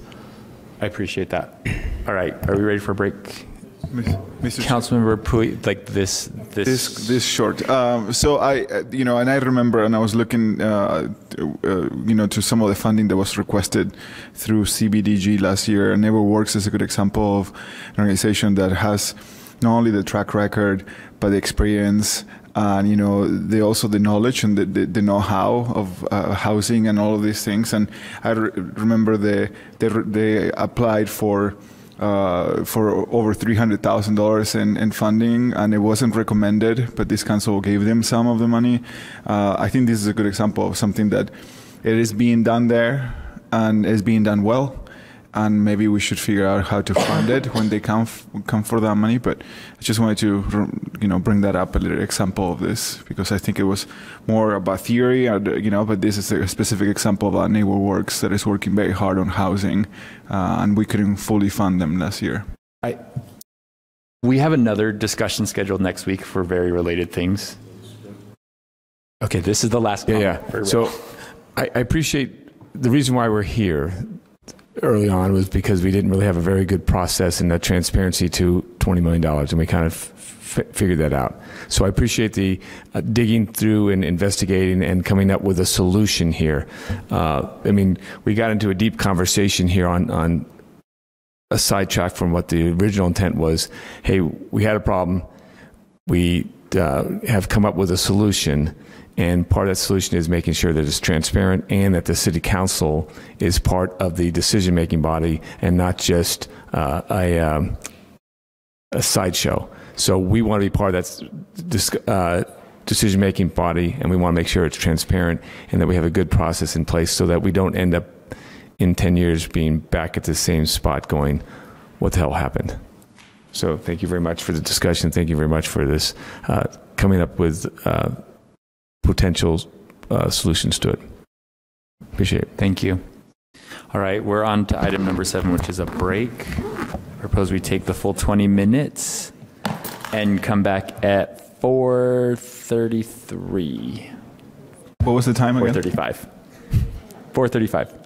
I appreciate that. All right, are we ready for a break? Mr. Councilmember Puy, like this, this, this this short. Um, so I, uh, you know, and I remember, and I was looking, uh, uh, you know, to some of the funding that was requested through CBDG last year. And Neighbor Works is a good example of an organization that has not only the track record but the experience. And you know, they also the knowledge and the, the, the know-how of uh, housing and all of these things. And I re- remember they they they applied for uh, for over $300,000 in, in funding, and it wasn't recommended, but this council gave them some of the money. Uh, I think this is a good example of something that it is being done there and is being done well. And maybe we should figure out how to fund it when they come f- come for that money. But I just wanted to, you know, bring that up a little example of this because I think it was more about theory, and, you know. But this is a specific example of our neighbor works that is working very hard on housing, uh, and we couldn't fully fund them last year. I, we have another discussion scheduled next week for very related things. Okay, this is the last. Yeah, yeah. So I, I appreciate the reason why we're here early on was because we didn't really have a very good process and the transparency to $20 million, and we kind of figured that out. So I appreciate the uh, digging through and investigating and coming up with a solution here. Uh, I mean, we got into a deep conversation here on, on a sidetrack from what the original intent was. Hey, we had a problem. We uh, have come up with a solution. And part of that solution is making sure that it's transparent and that the city council is part of the decision making body and not just uh, a, um, a sideshow. So we want to be part of that uh, decision making body and we want to make sure it's transparent and that we have a good process in place so that we don't end up in 10 years being back at the same spot going, what the hell happened? So thank you very much for the discussion. Thank you very much for this, uh, coming up with uh, potential uh, solutions to it. Appreciate it. Thank you. All right, we're on to item number seven, which is a break. I propose we take the full 20 minutes and come back at 4:33. What was the time again? 4:35. 4:35.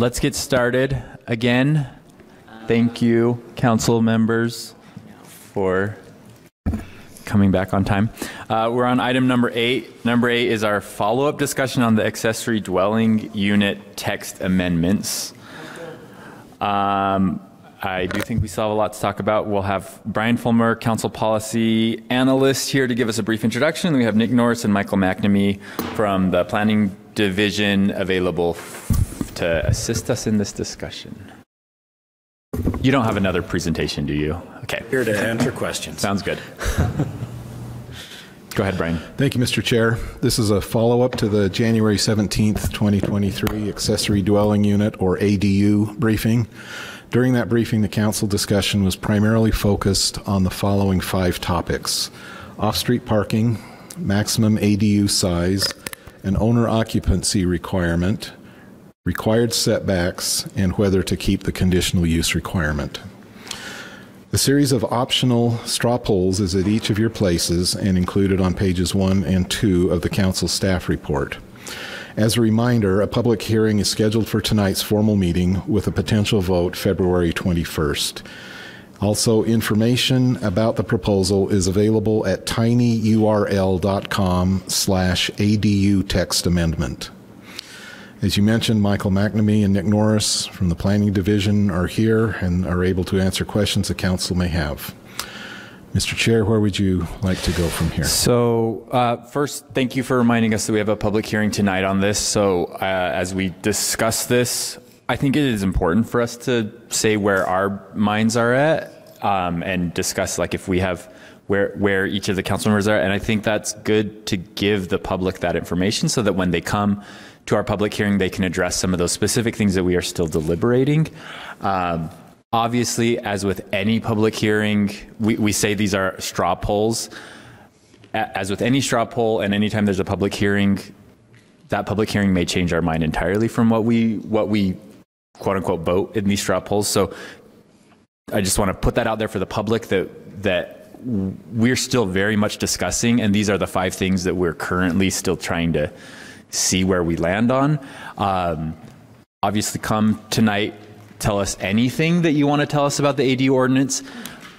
Let's get started again. Thank you, council members, for coming back on time. Uh, we're on item number eight. Number eight is our follow up discussion on the accessory dwelling unit text amendments. Um, I do think we still have a lot to talk about. We'll have Brian Fullmer, council policy analyst, here to give us a brief introduction. We have Nick Norris and Michael McNamee from the planning division available to assist us in this discussion. You don't have another presentation, do you? Okay. Here to answer questions. Sounds good. Go ahead, Brian. Thank you, Mr. Chair. This is a follow-up to the January 17th, 2023 accessory dwelling unit or ADU briefing. During that briefing, the council discussion was primarily focused on the following five topics. Off-street parking, maximum ADU size, an owner occupancy requirement, required setbacks, and whether to keep the conditional use requirement. The series of optional straw polls is at each of your places and included on pages one and two of the council staff report. As a reminder, a public hearing is scheduled for tonight's formal meeting with a potential vote February 21st. Also, information about the proposal is available at tinyurl.com slash ADU text amendment. As you mentioned, Michael McNamee and Nick Norris from the Planning Division are here and are able to answer questions the council may have. Mr. Chair, where would you like to go from here? So, uh, first, thank you for reminding us that we have a public hearing tonight on this. So, uh, as we discuss this, I think it is important for us to say where our minds are at um, and discuss, like, if we have where where each of the council members are. And I think that's good to give the public that information so that when they come to our public hearing, they can address some of those specific things that we are still deliberating. Um, Obviously, as with any public hearing, we, we say these are straw polls. As with any straw poll, and anytime there's a public hearing, that public hearing may change our mind entirely from what we what we quote unquote vote in these straw polls. So I just want to put that out there for the public that that we're still very much discussing, and these are the five things that we're currently still trying to see where we land on. Um, obviously, come tonight tell us anything that you want to tell us about the AD ordinance,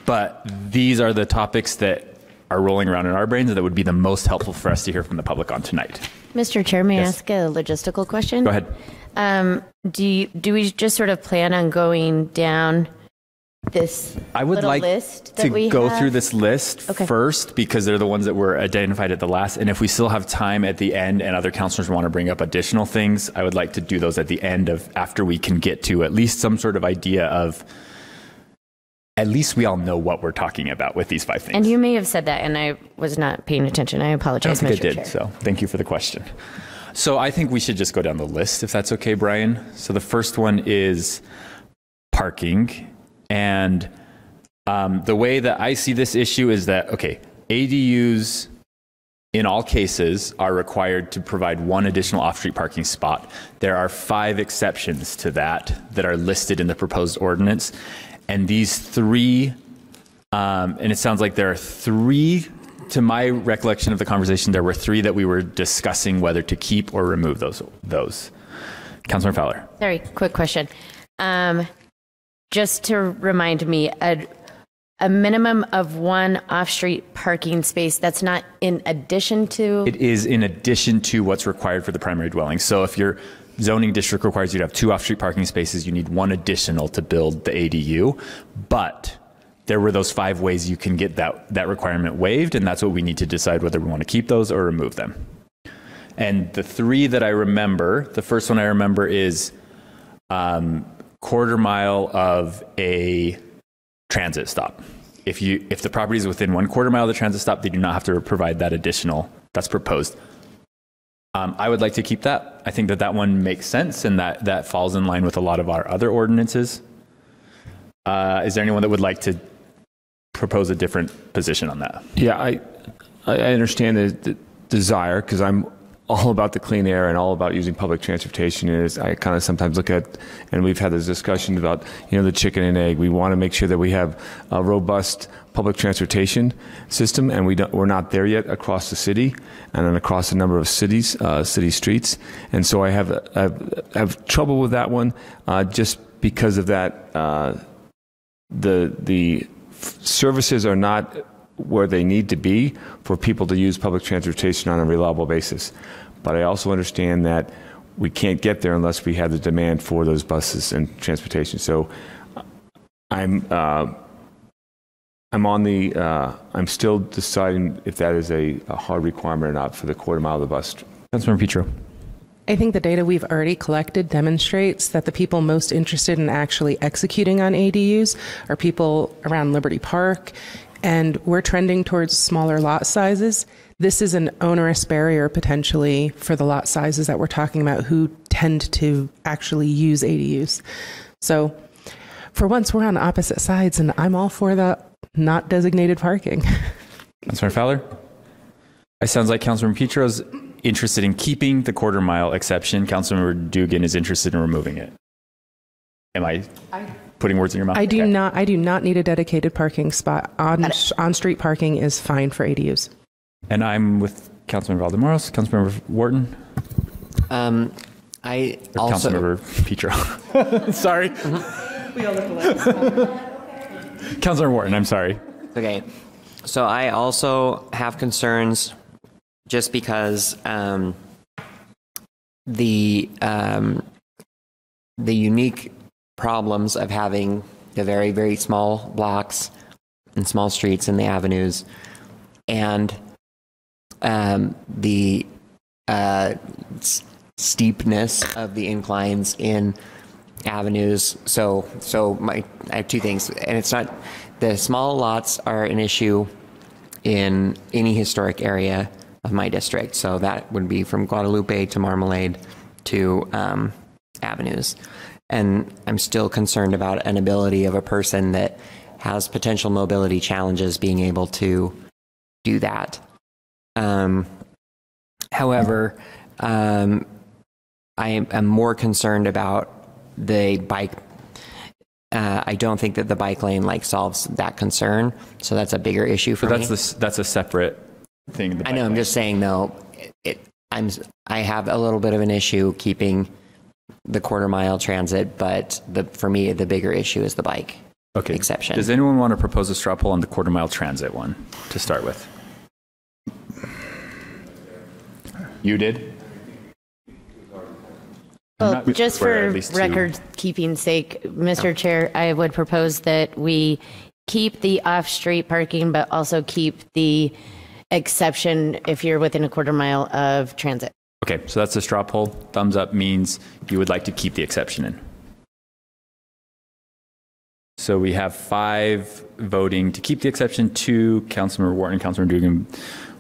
but these are the topics that are rolling around in our brains that would be the most helpful for us to hear from the public on tonight. Mr. Chair, may I ask a logistical question? Go ahead. Um, do you, do we just sort of plan on going down this I would like list that to we go have? through this list Okay. first because they're the ones that were identified at the last. And if we still have time at the end and other counselors want to bring up additional things, I would like to do those at the end of after we can get to at least some sort of idea of at least we all know what we're talking about with these five things. And you may have said that, and I was not paying attention. I I apologize, don't think Mr. I did, Chair. so thank you for the question. So I think we should just go down the list if that's okay, Brian. So the first one is parking. And um, the way that I see this issue is that, okay, ADUs in all cases are required to provide one additional off-street parking spot. There are five exceptions to that that are listed in the proposed ordinance. And these three, um, and it sounds like there are three, to my recollection of the conversation, there were three that we were discussing whether to keep or remove those. those. Councilor Fowler. Sorry, quick question. Um, just to remind me, a, a minimum of one off-street parking space, that's not in addition to? It is in addition to what's required for the primary dwelling. So if your zoning district requires you to have two off-street parking spaces, you need one additional to build the ADU. But there were those five ways you can get that, that requirement waived, and that's what we need to decide whether we want to keep those or remove them. And the three that I remember, the first one I remember is um, quarter mile of a transit stop. If you if the property is within one quarter mile of the transit stop, they do not have to provide that additional. That's proposed. Um, I would like to keep that. I think that that one makes sense, and that that falls in line with a lot of our other ordinances. Uh, is there anyone that would like to propose a different position on that? Yeah, I I understand the, the desire because I'm all about the clean air and all about using public transportation is I kind of sometimes look at, and we've had this discussion about, you know, the chicken and egg. We want to make sure that we have a robust public transportation system, and we don't, we're not there yet across the city and then across a number of cities, uh, city streets. And so I have, I have, trouble with that one uh, just because of that. Uh, the the services are not where they need to be for people to use public transportation on a reliable basis. But I also understand that we can't get there unless we have the demand for those buses and transportation. So I'm uh, I'm on the uh, I'm still deciding if that is a, a hard requirement or not for the quarter mile of the bus. Councilmember Petro. I think the data we've already collected demonstrates that the people most interested in actually executing on ADUs are people around Liberty Park, and we're trending towards smaller lot sizes. This is an onerous barrier potentially for the lot sizes that we're talking about who tend to actually use ADUs. So, for once, we're on opposite sides, and I'm all for the not designated parking. <laughs> Councilmember Fowler? It sounds like Councilmember Petro's interested in keeping the quarter mile exception. Councilmember Dugan is interested in removing it. Am I putting words in your mouth? I do Okay. not. I do not need a dedicated parking spot. On on street parking is fine for ADUs. And I'm with Councilmember Valdemoros. Councilmember Wharton? Um, I Or also Councilmember Petro. <laughs> sorry. <laughs> We all look alike. Councilmember Wharton, I'm sorry. Okay. So I also have concerns just because um, the um, the unique problems of having the very very small blocks and small streets and the avenues and um, the uh, s- steepness of the inclines in avenues. So, so my I have two things, and it's not the small lots are an issue in any historic area of my district. So that would be from Guadalupe to Marmalade to um, avenues, and I'm still concerned about an ability of a person that has potential mobility challenges being able to do that. Um, however, um, I am more concerned about the bike. Uh, I don't think that the bike lane like solves that concern, so that's a bigger issue for But that's me. the, s- that's a separate thing. the I know. I'm just saying though. It, it, I'm. I have a little bit of an issue keeping the quarter mile transit, but the for me the bigger issue is the bike Okay. exception. Does anyone want to propose a straw poll on the quarter mile transit one to start with? You did? Well, just for two. record keeping sake, Mr. Chair, I would propose that we keep the off-street parking, but also keep the exception if you're within a quarter mile of transit. Okay, so that's a straw poll. Thumbs up means you would like to keep the exception in. So we have five voting to keep the exception, two, Councilmember Wharton, Councilmember Dugan,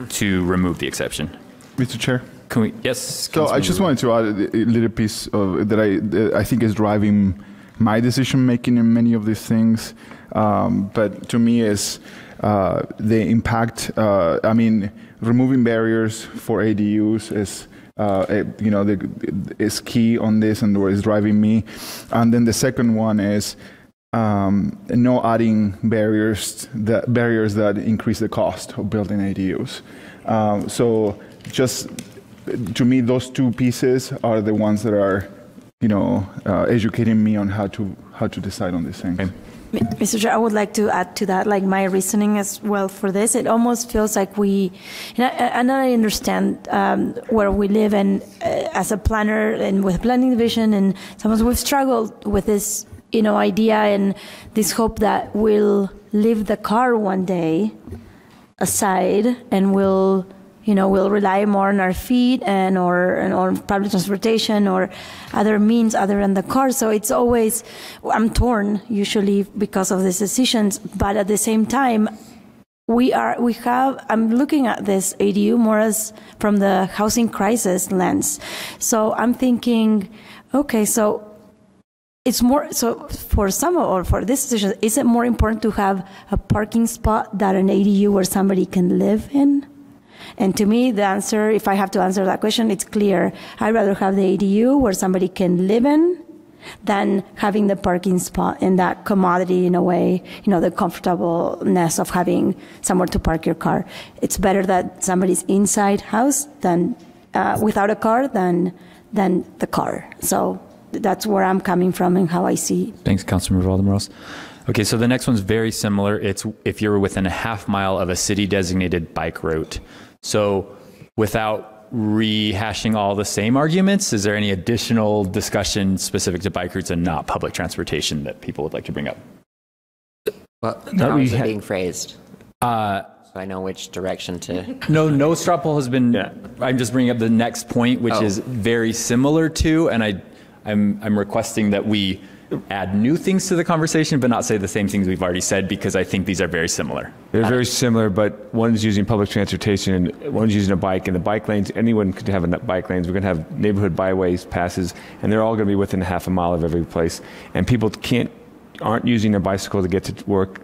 to remove the exception. Mr. Chair. Can we, yes? So I just wanted to add a little piece of, that I that I think is driving my decision making in many of these things. Um, but to me, is uh, the impact. Uh, I mean, removing barriers for ADUs is. Uh, it- you know, the, is key on this and what is driving me. And then the second one is um, no adding barriers that barriers that increase the cost of building ADUs. Um, so just to me, those two pieces are the ones that are, you know, uh, educating me on how to how to decide on these things. Mr. Chair, I would like to add to that, like my reasoning as well for this. It almost feels like we, and I, and I understand um, where we live, and uh, as a planner and with planning division, and sometimes we've struggled with this, you know, idea and this hope that we'll leave the car one day aside and we'll you know we'll rely more on our feet and or and or public transportation or other means other than the car. So it's always i'm torn usually because of these decisions but at the same time we are we have i'm looking at this adu more as from the housing crisis lens. So i'm thinking okay so it's more so for some or for this decision is it more important to have a parking spot than an adu where somebody can live in And to me, the answer, if I have to answer that question, it's clear. I'd rather have the ADU where somebody can live in than having the parking spot in that commodity in a way, you know, the comfortableness of having somewhere to park your car. It's better that somebody's inside house than uh, without a car than than the car. So that's where I'm coming from and how I see. Thanks, Councilmember Valdemoros. Okay, so the next one's very similar. It's if you're within a half mile of a city designated bike route. So without rehashing all the same arguments, is there any additional discussion specific to bike routes and not public transportation that people would like to bring up? Well, No, how we ha- being phrased? Uh, so I know which direction to. <laughs> No, no straw poll has been. I'm just bringing up the next point, which Oh. is very similar to, and I, I'm, I'm requesting that we add new things to the conversation, but not say the same things we've already said because I think these are very similar. They're very similar, but one's using public transportation and one's using a bike. And the bike lanes, anyone could have a bike lanes. We're going to have neighborhood byways passes, and they're all going to be within a half a mile of every place. And people can't aren't using their bicycle to get to work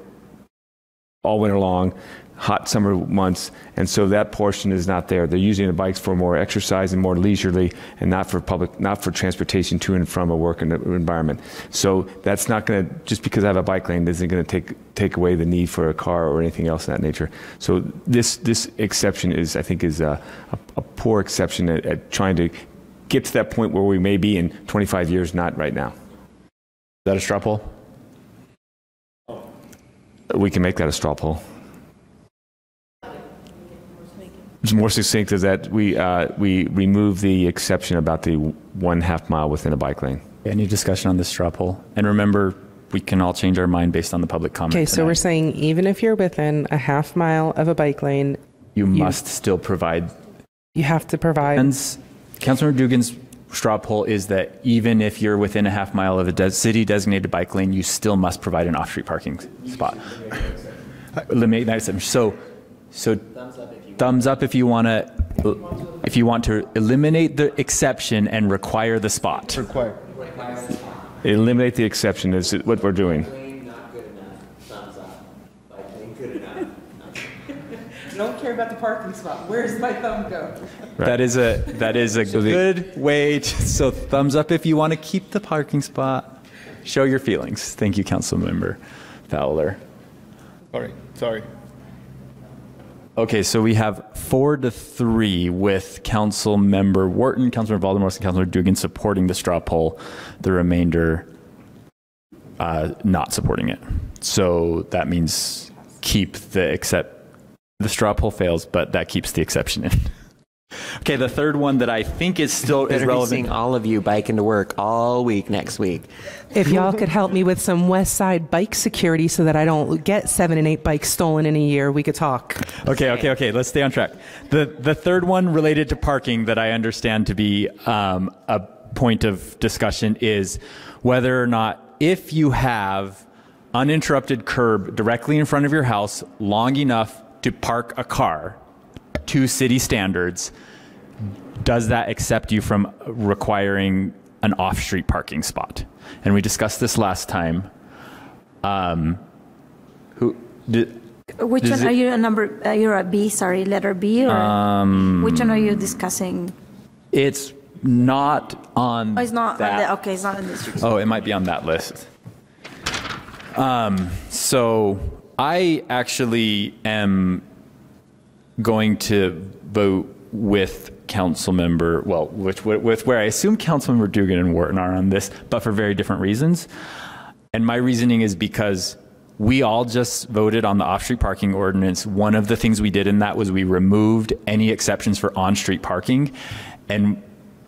all winter long, hot summer months, and so that portion is not there. They're using the bikes for more exercise and more leisurely, and not for public, not for transportation to and from a work environment. So that's not going to just because I have a bike lane isn't going to take take away the need for a car or anything else of that nature. So this this exception is, I think, is a, a, a poor exception at, at trying to get to that point where we may be in 25 years, not right now. Is that a straw poll? We can make that a straw poll. It's more succinct is that we, uh, we remove the exception about the one half mile within a bike lane. Any discussion on this straw poll? And remember, we can all change our mind based on the public comment. Okay, so we're saying even if you're within a half mile of a bike lane, you must still provide. you have to provide. councilor Dugan's straw poll is that even if you're within a half mile of a des- city designated bike lane, you still must provide an off-street parking spot. Eliminate that exception. So, so thumbs up if you want to, if you want to eliminate the exception and require the spot. Require. Eliminate the exception is what we're doing. <laughs> Don't care about the parking spot. Where's my thumb go? That is a that is a <laughs> good way. To, so thumbs up if you want to keep the parking spot. Show your feelings. Thank you, Councilmember Fowler. Sorry, sorry. Okay, so we have four to three with Council Member Wharton, Councilmember Valdemoros, and Councilmember Dugan supporting the straw poll. The remainder uh, not supporting it. So that means keep the except the straw poll fails, but that keeps the exception in. <laughs> Okay, the third one that I think is still is Better be relevant. seeing all of you biking to work all week next week. If y'all could help me with some West Side bike security so that I don't get seven and eight bikes stolen in a year, we could talk. Okay, okay, okay. Let's stay on track. The the third one related to parking that I understand to be um, a point of discussion is whether or not if you have uninterrupted curb directly in front of your house long enough to park a car to city standards, does that accept you from requiring an off-street parking spot? And we discussed this last time. Um, who did? Which one it- are you a number? Uh, you're a B, sorry, letter B, or Um, which one are you discussing? It's not on. Oh, it's not. On the, okay, it's not in this. Oh, it might be on that list. Um, so I actually am going to vote with council member, well, which, with where I assume council member Dugan and Wharton are on this, but for very different reasons. And my reasoning is because we all just voted on the off-street parking ordinance. One of the things we did in that was we removed any exceptions for on-street parking. And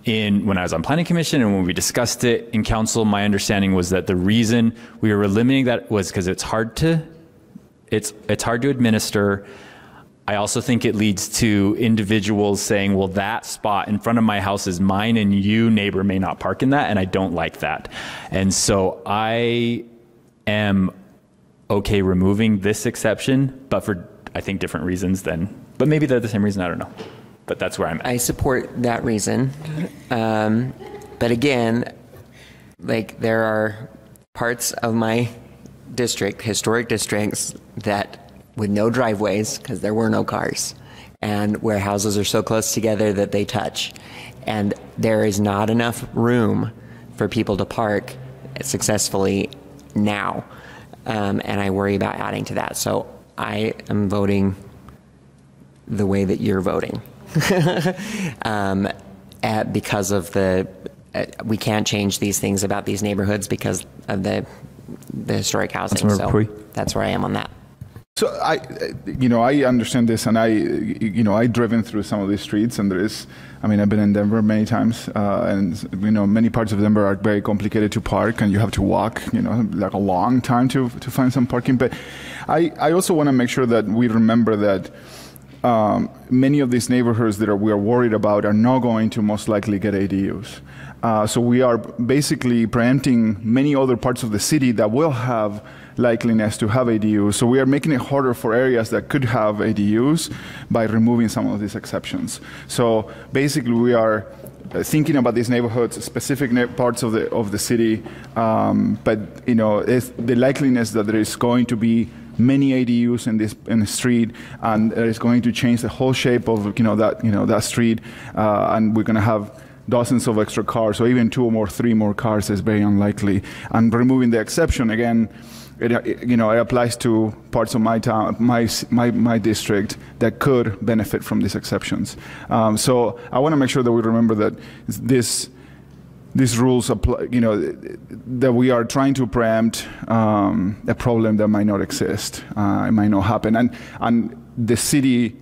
in when I was on planning commission and when we discussed it in council, my understanding was that the reason we were eliminating that was because it's hard to it's it's hard to administer. I also think it leads to individuals saying, well, that spot in front of my house is mine and you, neighbor, may not park in that. And I don't like that. And so I am okay removing this exception, but for, I think, different reasons than, but maybe they're the same reason. I don't know. But that's where I'm at. I support that reason. Um, but again, like there are parts of my district, historic districts, that with no driveways because there were no cars. and where houses are so close together that they touch. And there is not enough room for people to park successfully now. Um, and I worry about adding to that. So I am voting the way that you're voting. <laughs> um, at, because of the, uh, we can't change these things about these neighborhoods because of the, the historic housing. Councilmember So that's where I am on that. So I, you know, I understand this, and I, you know, I've driven through some of these streets, and there is, I mean, I've been in Denver many times, uh, and you know, many parts of Denver are very complicated to park, and you have to walk, you know, like a long time to to find some parking. But I, I also want to make sure that we remember that. Um, many of these neighborhoods that are, we are worried about are not going to most likely get ADUs. Uh, so we are basically preempting many other parts of the city that will have likeliness to have ADUs. So we are making it harder for areas that could have ADUs by removing some of these exceptions. So basically, we are uh, thinking about these neighborhoods, specific parts of the of the city, um, but you know, the likeliness that there is going to be many ADUs in this in the street, and it's going to change the whole shape of you know that you know that street, uh, and we're going to have dozens of extra cars, or even two or more, three more cars is very unlikely. And removing the exception again. It, it- you know, it applies to parts of my town, my, my, my district that could benefit from these exceptions. Um, so I want to make sure that we remember that this, these rules apply, you know, that we are trying to preempt um, a problem that might not exist, uh, it might not happen. And, and the city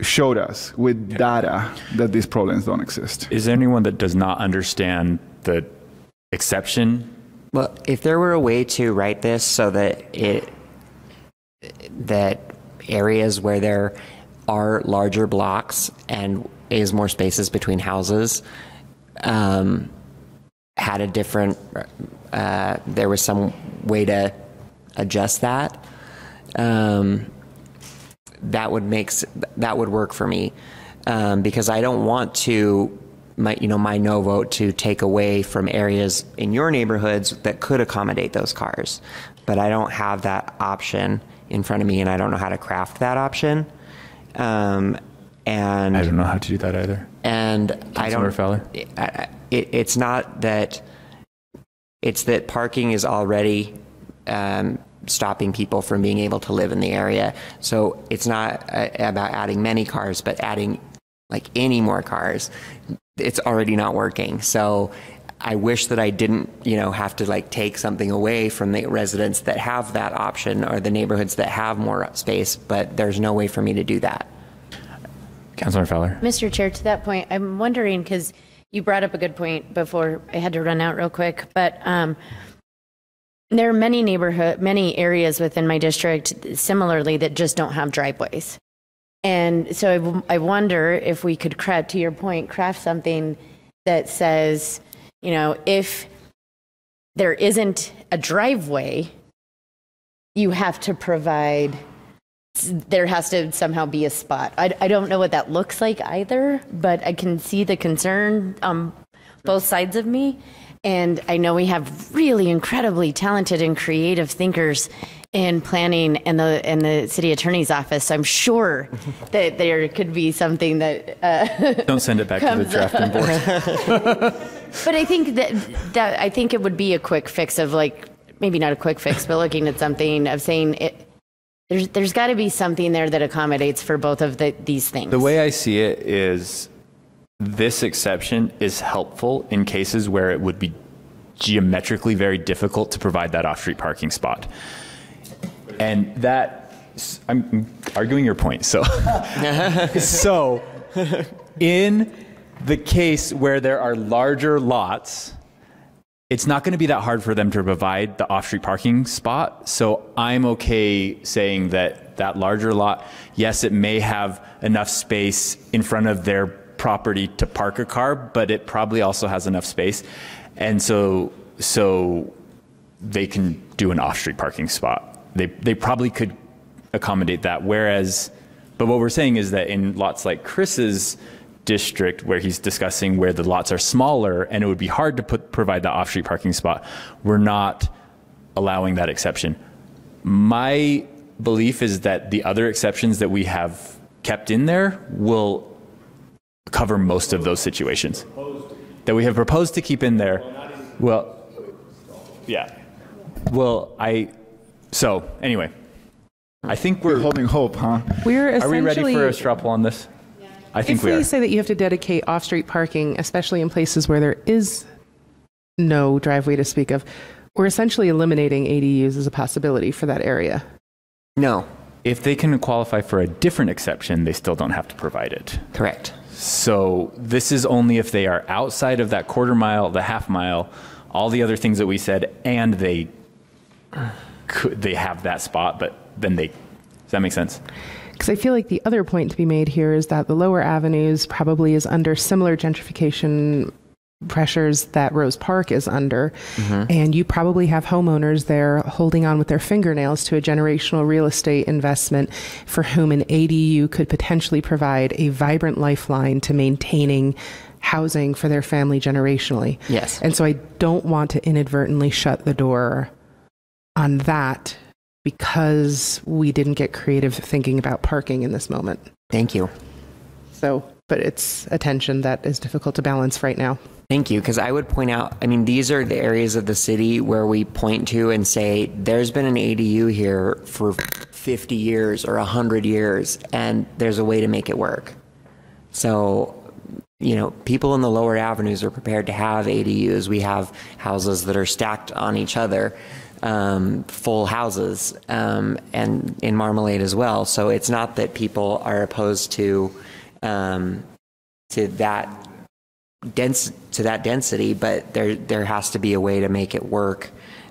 showed us with data that these problems don't exist. Is there anyone that does not understand the exception? Well, if there were a way to write this so that it that areas where there are larger blocks and is more spaces between houses um, had a different uh, there was some way to adjust that um, that would make that would work for me. Um, because I don't want to my you know my no vote to take away from areas in your neighborhoods that could accommodate those cars, but I don't have that option in front of me, and I don't know how to craft that option. Um, and I don't know how to do that either. and I don't. Councilmember Fowler? I- I- It, it's not that. It's that parking is already um, stopping people from being able to live in the area. So it's not uh, about adding many cars, but adding like any more cars. It's already not working. So I wish that I didn't, you know, have to like take something away from the residents that have that option or the neighborhoods that have more space. But there's no way for me to do that. Councilmember Fowler. Mr. Chair, to that point, I'm wondering, because you brought up a good point before I had to run out real quick, but um, there are many neighborhood, many areas within my district similarly that just don't have driveways. And so I w- I wonder if we could craft, to your point, craft something that says, you know, if there isn't a driveway, you have to provide there has to somehow be a spot. I, I don't know what that looks like either, but I can see the concern on both sides of me. And I know we have really incredibly talented and creative thinkers in planning and the and the city attorney's office. So I'm sure <laughs> that there could be something that. Uh, <laughs> Don't send it back to the drafting up. board. <laughs> but I think that that I think it would be a quick fix of like maybe not a quick fix, but looking at something of saying it. There's there's got to be something there that accommodates for both of the, these things. The way I see it is this exception is helpful in cases where it would be geometrically very difficult to provide that off-street parking spot. And that, I'm arguing your point, so. <laughs> so, in the case where there are larger lots, it's not going to be that hard for them to provide the off-street parking spot. So I'm okay saying that that larger lot, yes, it may have enough space in front of their property to park a car, but it probably also has enough space. And so, so they can do an off-street parking spot. They, they probably could accommodate that. Whereas, but what we're saying is that in lots like Chris's district, where he's discussing where the lots are smaller and it would be hard to put provide the off-street parking spot, we're not allowing that exception. My belief is that the other exceptions that we have kept in there will cover most of those situations that we have proposed to keep in there. Well, yeah. Well, I, so anyway, I think we're holding hope, huh? We're Are we ready for a essentially- straw poll on this? I think if we we are. say that you have to dedicate off-street parking, especially in places where there is no driveway to speak of, we're essentially eliminating ADUs as a possibility for that area. No. If they can qualify for a different exception, they still don't have to provide it. Correct. So this is only if they are outside of that quarter mile, the half mile, all the other things that we said, and they could, they have that spot, but then they, does that make sense? Because I feel like the other point to be made here is that the lower avenues probably is under similar gentrification pressures that Rose Park is under. Mhm. And you probably have homeowners there holding on with their fingernails to a generational real estate investment for whom an ADU could potentially provide a vibrant lifeline to maintaining housing for their family generationally. Yes. And so I don't want to inadvertently shut the door on that because we didn't get creative thinking about parking in this moment. Thank you. So, but it's a tension that is difficult to balance right now. Thank you, because I would point out, I mean, these are the areas of the city where we point to and say, there's been an ADU here for 50 years or 100 years, and there's a way to make it work. So, you know, people in the lower avenues are prepared to have ADUs. We have houses that are stacked on each other, um, full houses, um, and in Marmalade as well. So it's not that people are opposed to um, to that dense to that density, but there there has to be a way to make it work.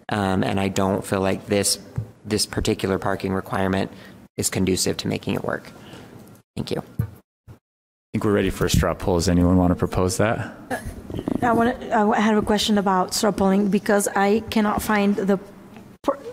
Um, and I don't feel like this this particular parking requirement is conducive to making it work. Thank you. I think we're ready for a straw poll. Does anyone want to propose that? I want to, I have a question about straw polling because I cannot find the,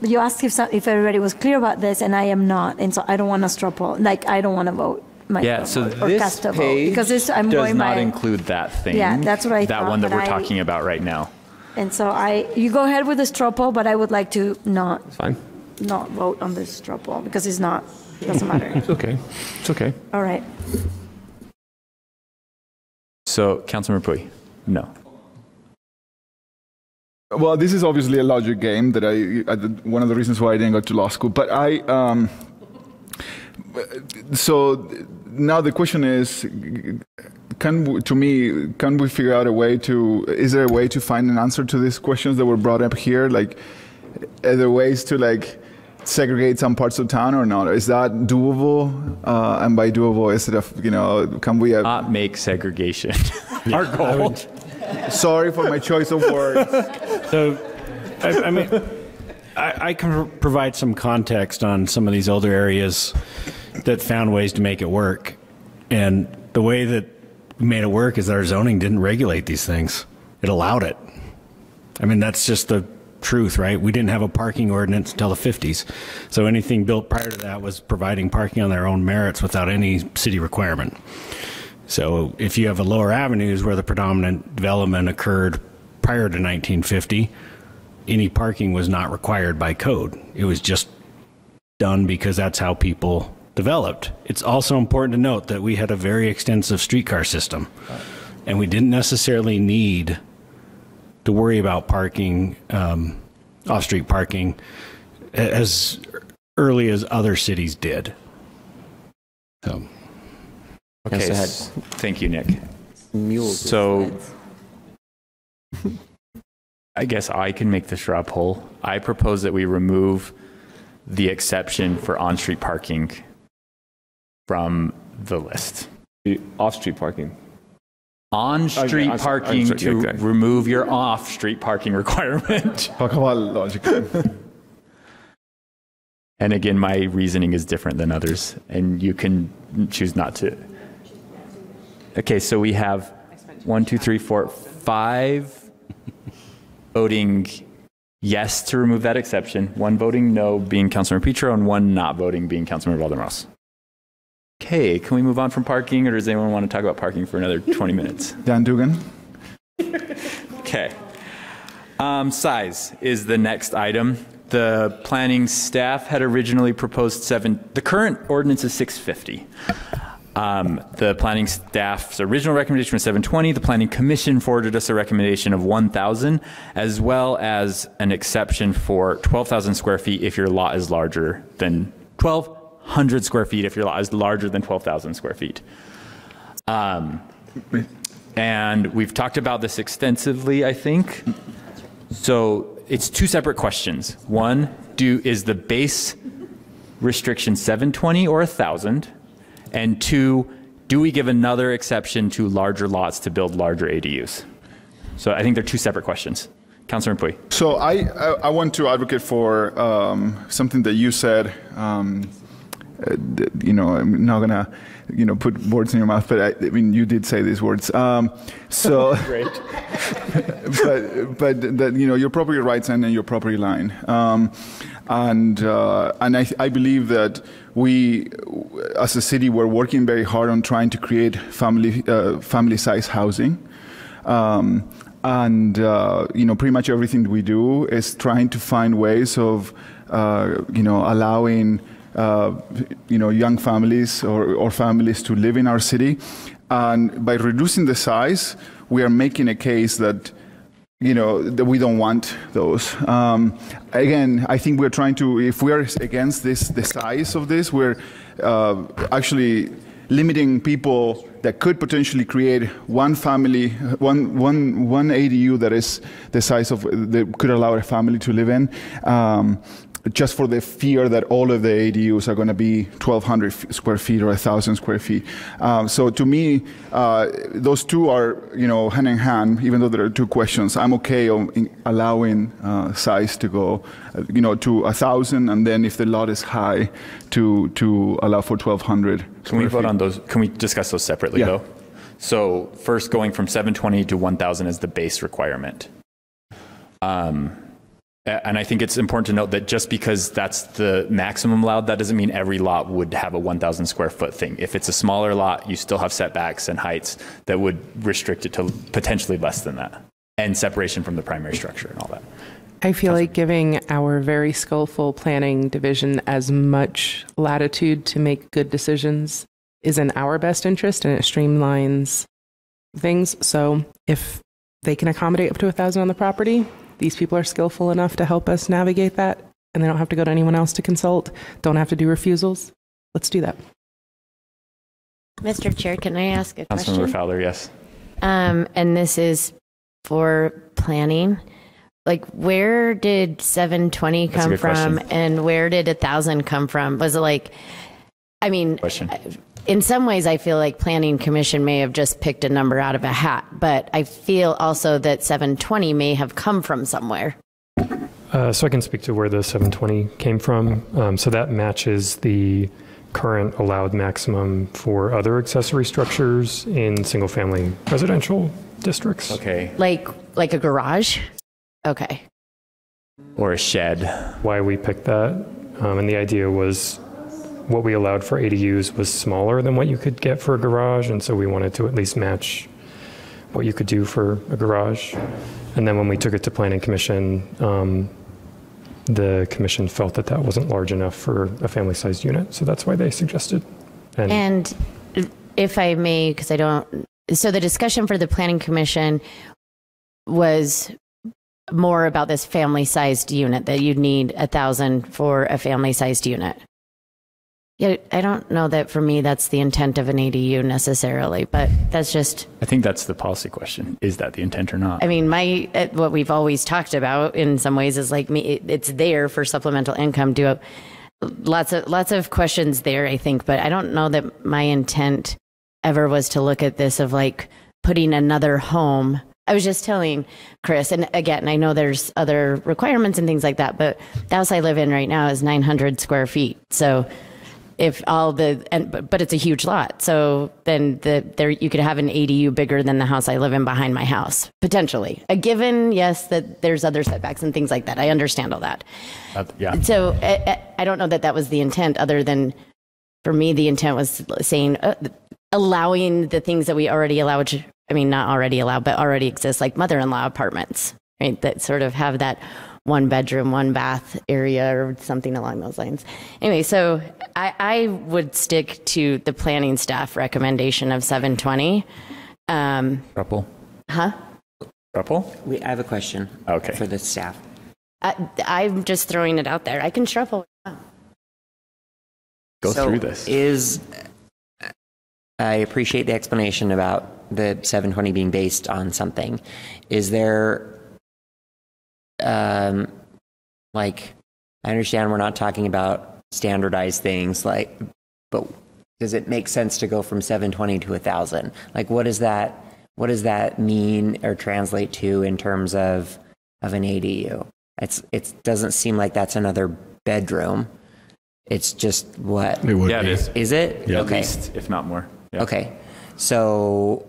you asked if, some- if everybody was clear about this and I am not. And so I don't want to straw poll, like I don't want to vote. my yeah, so or this cast a vote, Because this, I'm does going not by, include that thing. Yeah, that's what I That thought, one that we're I- talking about right now. and so I, you go ahead with the straw poll, but I would like to not, Fine. not vote on this straw poll because it's not, It doesn't matter. <laughs> It's okay. It's okay. All right. So, Councilmember Puy, no. Well, this is obviously a logic game that I, I one of the reasons why I didn't go to law school. But I, um, so now the question is, can we- to me, can we figure out a way to? Is there a way to find an answer to these questions that were brought up here? Like, are there ways to like segregate some parts of town or not? Is that doable? Uh, and by doable, is it a you know, can we? Uh, Not make segregation <laughs> our goal. Sorry for my choice of words. So, I, I mean, I, I can provide some context on some of these older areas that found ways to make it work. And the way that we made it work is that our zoning didn't regulate these things, it allowed it. I mean, that's just the truth, right? We didn't have a parking ordinance until the 50s. So anything built prior to that was providing parking on their own merits without any city requirement. So if you have a lower avenues where the predominant development occurred prior to 1950, any parking was not required by code. It was just done because that's how people developed. It's also important to note that we had a very extensive streetcar system, and we didn't necessarily need to worry about parking, um, off-street parking, as early as other cities did. So. Okay, Yes, ahead. thank you, Nick. Mules. So, I guess I can make the straw poll. I propose that we remove the exception for on-street parking from the list. Off-street parking. On-street on- parking on- to okay. remove your off-street parking <laughs> requirement. Talk about logic. And again, my reasoning is different than others, and you can choose not to. Okay, so we have one, two, three, four, five voting yes to remove that exception, one voting no being Councilmember Petro, and one not voting being Councilmember Valdemoros. Okay, can we move on from parking, or does anyone want to talk about parking for another 20 minutes? <laughs> Dan Dugan. Okay. Um, size is the next item. The planning staff had originally proposed seven, the current ordinance is 650. Um, the planning staff's original recommendation was 720. The planning commission forwarded us a recommendation of 1,000, as well as an exception for 12,000 square feet if your lot is larger than 1,200 square feet if your lot is larger than 12,000 square feet. Um, and we've talked about this extensively, I think. So it's two separate questions. One, do is the base restriction 720 or 1,000? And two, do we give another exception to larger lots to build larger ADUs? So I think they're two separate questions. Councilor Mpui. So I, I, I want to advocate for um, something that you said. Um, you know, I'm not gonna, you know, put words in your mouth, but I, I mean, you did say these words. Um, so, <laughs> <laughs> Great. but but that you know your property rights and then your property line, um, and uh, and I, I believe that we, as a city, we're working very hard on trying to create family uh, family size housing. Um, and uh, you know, pretty much everything we do is trying to find ways of, uh, you know, allowing uh, you know young families or, or families to live in our city, and by reducing the size, we are making a case that you know that we don't want those. Um, again, I think we're trying to. If we are against this, the size of this, we're uh, actually limiting people that could potentially create one family, one, one, one ADU that is the size of, that could allow a family to live in. Um, just for the fear that all of the ADUs are going to be 1,200 square feet or 1,000 square feet. Um, so to me, uh, those two are, you know, hand in hand, even though there are two questions. I'm okay on allowing uh, size to go, uh, you know, to 1,000, and then if the lot is high, to, to allow for 1,200 Can we vote on those? Can we discuss those separately, Yeah. though? So first, going from 720 to 1,000 is the base requirement. Um, and I think it's important to note that just because that's the maximum allowed, that doesn't mean every lot would have a 1,000 square foot thing. If it's a smaller lot, you still have setbacks and heights that would restrict it to potentially less than that, and separation from the primary structure and all that. I feel like giving our very skillful planning division as much latitude to make good decisions is in our best interest and it streamlines things. So if they can accommodate up to a thousand on the property, these people are skillful enough to help us navigate that and they don't have to go to anyone else to consult, don't have to do refusals. Let's do that. Mr. Chair, can I ask a Councilmember question? Fowler, yes. Um, and this is for planning. Like, where did 720 come from, question. and where did a thousand come from? Was it like, I mean, Question. In some ways, I feel like Planning Commission may have just picked a number out of a hat, but I feel also that 720 may have come from somewhere. Uh, so I can speak to where the 720 came from. Um, so that matches the current allowed maximum for other accessory structures in single-family residential districts. Okay. Like, like a garage. Okay. Or a shed. Why we picked that, um, and the idea was what we allowed for ADUs was smaller than what you could get for a garage, and so we wanted to at least match what you could do for a garage. And then when we took it to Planning Commission, um, the commission felt that that wasn't large enough for a family-sized unit, so that's why they suggested. And, And if I may, because I don't, so the discussion for the planning commission was more about this family-sized unit that you'd need a thousand for a family-sized unit. Yeah, I don't know that for me that's the intent of an ADU necessarily, but that's just. I think that's the policy question. Is that the intent or not? I mean, my uh, what we've always talked about in some ways is like me. It's there for supplemental income. Do lots of lots of questions there, I think, but I don't know that my intent ever was to look at this of like putting another home. I was just telling Chris, and again, I know there's other requirements and things like that, but the house I live in right now is 900 square feet. So if all the and but, but it's a huge lot. So then the there you could have an ADU bigger than the house I live in behind my house potentially. A given yes that there's other setbacks and things like that. I understand all that. Uh, yeah. so I, I- don't know that that was the intent other than for me the intent was saying uh, allowing the things that we already allow I mean not already allow but already exist like mother-in-law apartments right? That sort of have that one bedroom, one bath area or something along those lines. Anyway, so I, I would stick to the planning staff recommendation of 720. Um, Ruppel. huh? Ruppel? We, I have a question. Okay. For the staff. I, I'm just throwing it out there. I can shuffle. Go So through this. Is I appreciate the explanation about the 720 being based on something. Is there, um, like, I understand we're not talking about standardized things, like, but does it make sense to go from 720 to 1,000? Like, what does that, what does that mean or translate to in terms of of an ADU? It's it doesn't seem like that's another bedroom. It's just what? It would Yeah, it be. is. Is it? Yeah. At Okay. least, if not more. Yeah. Okay. So,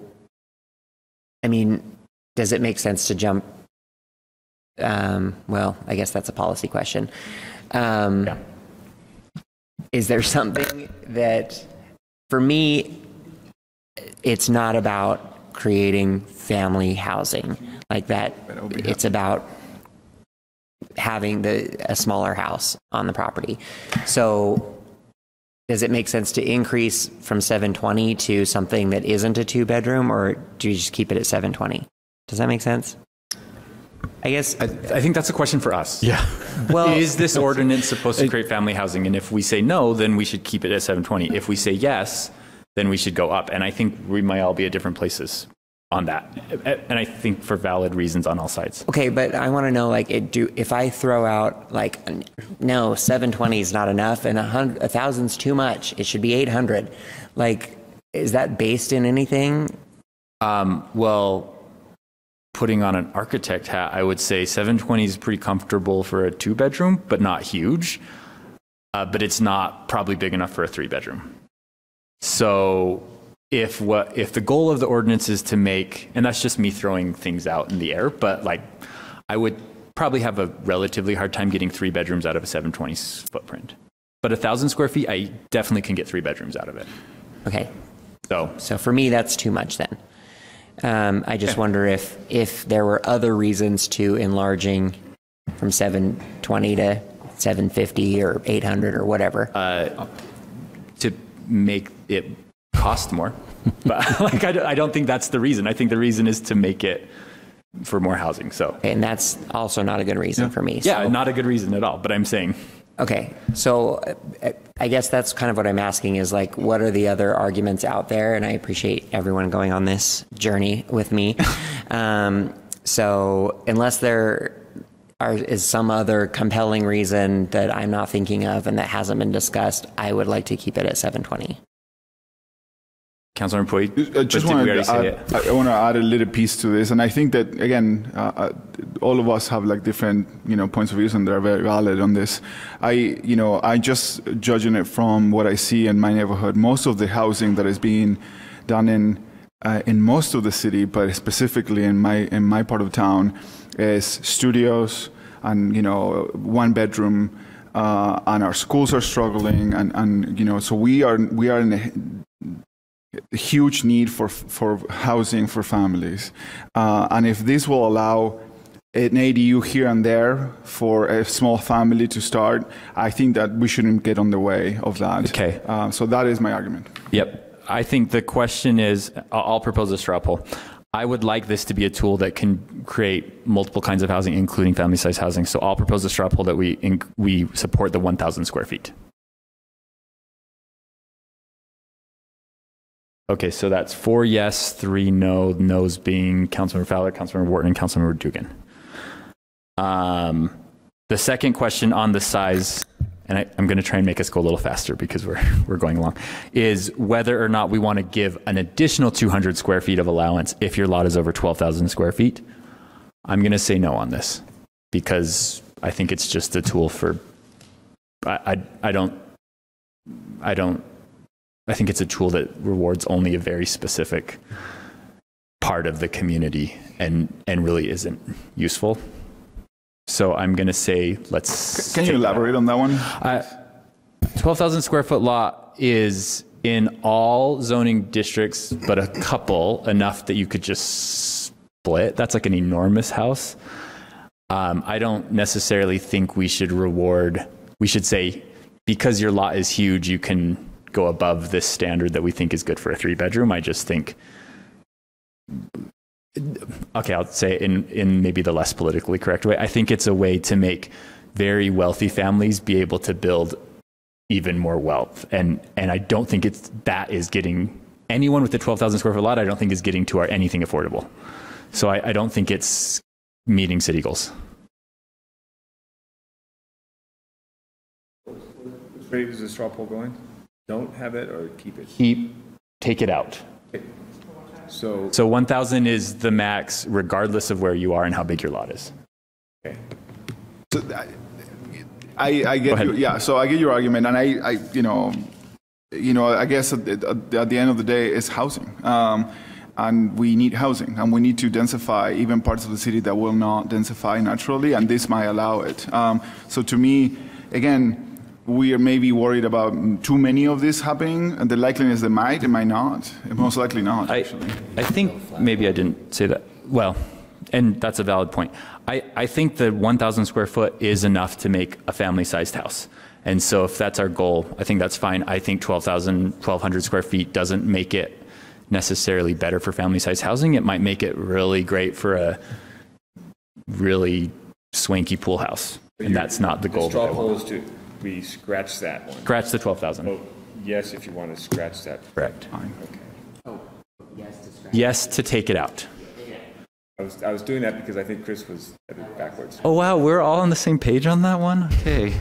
I mean, does it make sense to jump? Um, well, I guess that's a policy question. Um, Is there something that, for me, it's not about creating family housing like that? It's about having the a smaller house on the property. So does it make sense to increase from 720 to something that isn't a two bedroom or do you just keep it at 720? Does that make sense? I guess I, I think that's a question for us. Yeah. <laughs> Well, is this ordinance supposed to create family housing? And if we say no, then we should keep it at 720. If we say yes, then we should go up. And I think we might all be at different places on that. And I think for valid reasons on all sides. Okay, but I want to know like it do if I throw out like no, 720 is not enough and a hundred a thousand's too much. It should be 800. Like is that based in anything? Um, well, putting on an architect hat, I would say 720 is pretty comfortable for a two bedroom, but not huge. Uh, but it's not probably big enough for a three bedroom. So if what if the goal of the ordinance is to make, and that's just me throwing things out in the air, but like I would probably have a relatively hard time getting three bedrooms out of a 720 footprint. But a thousand square feet, I definitely can get three bedrooms out of it. Okay. So So for me that's too much then. Um, I just wonder if if there were other reasons to enlarging from 720 to 750 or 800 or whatever. Uh, to make it cost more. <laughs> but <laughs> like, I, don't- I don't think that's the reason. I think the reason is to make it for more housing. So, and that's also not a good reason for me. yeah, not a good reason at all. But I'm saying, Okay, so uh, I guess that's kind of what I'm asking is like, what are the other arguments out there? And I appreciate everyone going on this journey with me. <laughs> um, so unless there are, is some other compelling reason that I'm not thinking of and that hasn't been discussed, I would like to keep it at 720. Councilor Puy, I just we want to add, it? I want to add a little piece to this, and I think that again, uh, uh, all of us have like different, you know, points of views, and they're very valid on this. I, you know, I just judging it from what I see in my neighborhood. Most of the housing that is being done in uh, in most of the city, but specifically in my in my part of town, is studios and you know one bedroom. Uh, and our schools are struggling, and, and you know, so we are we are in a huge need for for housing for families, uh, and if this will allow an ADU here and there for a small family to start, I think that we shouldn't get on the way of that. Okay. Uh, so that is my argument. Yep. I think the question is I'll propose a straw poll. I would like this to be a tool that can create multiple kinds of housing, including family size housing. So I'll propose a straw poll that we, we support the 1,000 square feet. Okay, so that's four yes, three no, no's being Councilmember Fowler, Councilmember Wharton, and Councilmember Dugan. Um, the second question on the size, and I, I'm going to try and make us go a little faster because we're, <laughs> we're going along, is whether or not we want to give an additional 200 square feet of allowance if your lot is over 12,000 square feet. I'm going to say no on this because I think it's just a tool for, I, I, I don't, I don't, I think it's a tool that rewards only a very specific part of the community and, and really isn't useful. So I'm going to say let's. Can you take that. elaborate on that one? Uh, 12,000 square foot lot is in all zoning districts, but a couple enough that you could just split. That's like an enormous house. Um, I don't necessarily think we should reward, we should say, because your lot is huge, you can go above this standard that we think is good for a three bedroom. I just think, okay, I'll say in, in maybe the less politically correct way. I think it's a way to make very wealthy families be able to build even more wealth. And, and I don't think it's, that is getting anyone with a 12,000 square foot lot, I don't think is getting to our anything affordable. So I, I don't think it's meeting city goals. Which way is the straw poll going? Don't have it or keep it? Keep, take it out. So, So 1,000 is the max, regardless of where you are and how big your lot is. okay. So I, I get ahead. you, yeah. So I get your argument, and I, I you know, you know, I guess at, at, at the end of the day, it's housing, um, and we need housing, and we need to densify even parts of the city that will not densify naturally, and this might allow it. Um, so to me, again. We are maybe worried about too many of this happening, and the likeliness that might, it might not. Most likely not. I, I think maybe I didn't say that. Well, and that's a valid point. I, I think the 1,000 square foot is enough to make a family sized house. And so if that's our goal, I think that's fine. I think 12,000, 1,200 square feet doesn't make it necessarily better for family sized housing. It might make it really great for a really swanky pool house. And that's not the goal. that I straw want. poll is to, we scratch that one. Scratch the 12,000. Oh, yes, if you want to scratch that. Correct. Okay. Yes to take it out. I was, I was doing that because I think Chris was at it backwards. Oh, wow. We're all on the same page on that one? Okay.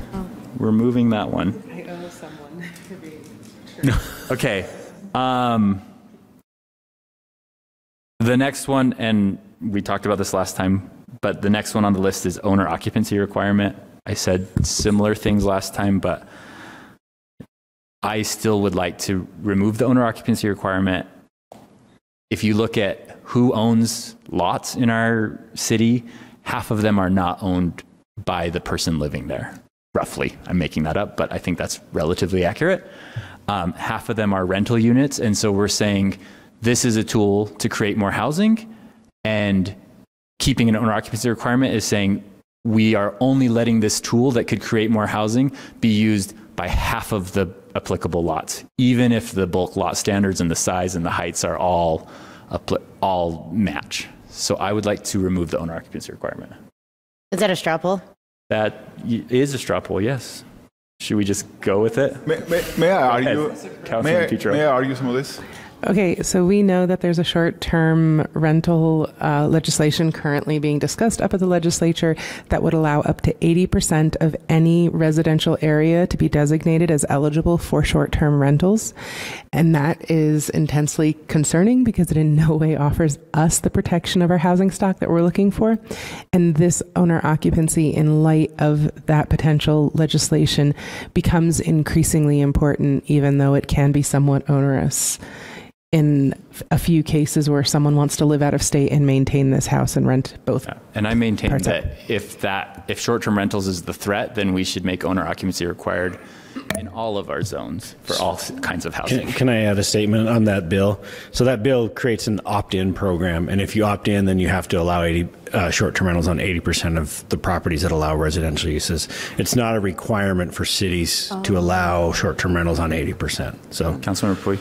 We're moving that one. I owe someone <laughs> to be <laughs> Okay. Um, the next one, and we talked about this last time, but the next one on the list is owner occupancy requirement. I said similar things last time, but I still would like to remove the owner occupancy requirement. If you look at who owns lots in our city, half of them are not owned by the person living there, roughly. I'm making that up, but I think that's relatively accurate. Um, half of them are rental units. And so we're saying this is a tool to create more housing. And keeping an owner occupancy requirement is saying we are only letting this tool that could create more housing be used by half of the applicable lots, even if the bulk lot standards and the size and the heights are all, all match. So I would like to remove the owner occupancy requirement. Is that a straw poll? That y- is a straw poll, yes. Should we just go with it? May, may, may I Go ahead, argue? May I, may I argue some of this? Okay, so we know that there's a short term rental uh, legislation currently being discussed up at the legislature that would allow up to 80% of any residential area to be designated as eligible for short term rentals. And that is intensely concerning because it in no way offers us the protection of our housing stock that we're looking for. And this owner occupancy, in light of that potential legislation, becomes increasingly important, even though it can be somewhat onerous in a few cases where someone wants to live out of state and maintain this house and rent both. And I maintain Parts that if that, if short-term rentals is the threat, then we should make owner occupancy required in all of our zones for all kinds of housing. Can, can I add a statement on that bill? So that bill creates an opt-in program, and if you opt in, then you have to allow 80 uh, short-term rentals on 80% of the properties that allow residential uses. It's not a requirement for cities to allow short-term rentals on 80%. So, Councilmember Puy.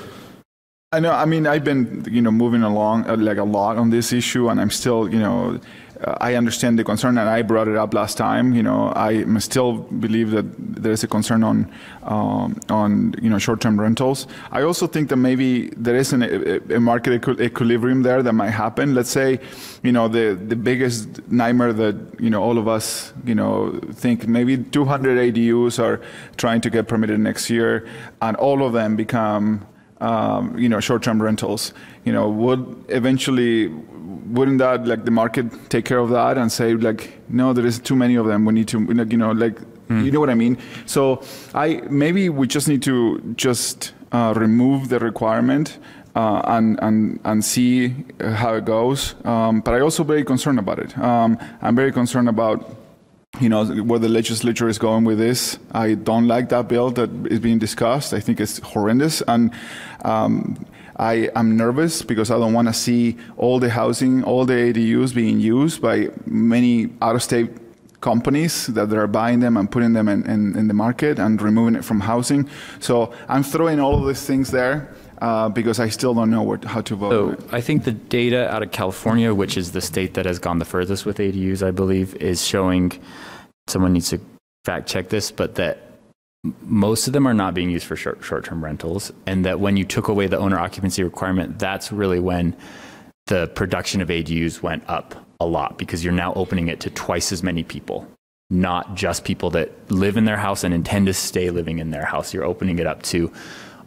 I know. I mean, I've been, you know, moving along uh, like a lot on this issue, and I'm still, you know, uh, I understand the concern, and I brought it up last time. You know, I still believe that there is a concern on, um, on you know, short-term rentals. I also think that maybe there is an, a, a market equi- equilibrium there that might happen. Let's say, you know, the the biggest nightmare that you know all of us, you know, think maybe 200 ADUs are trying to get permitted next year, and all of them become um, you know, short-term rentals, you know, would eventually, wouldn't that, like, the market take care of that and say, like, no, there is too many of them, we need to, like, you know, like, you know what I mean? So I, maybe we just need to just uh, remove the requirement uh, and, and, and see how it goes. Um, but I also very concerned about it. Um, I'm very concerned about you know where the legislature is going with this. I don't like that bill that is being discussed. I think it's horrendous, and um, I am nervous because I don't want to see all the housing, all the ADUs being used by many out-of-state companies that are buying them and putting them in, in, in, the market and removing it from housing. So I'm throwing all of these things there. Uh, because I still don't know what, how to vote. So I think the data out of California, which is the state that has gone the furthest with ADUs, I believe, is showing. Someone needs to fact check this, but that most of them are not being used for short, short-term rentals, and that when you took away the owner occupancy requirement, that's really when the production of ADUs went up a lot because you're now opening it to twice as many people, not just people that live in their house and intend to stay living in their house. You're opening it up to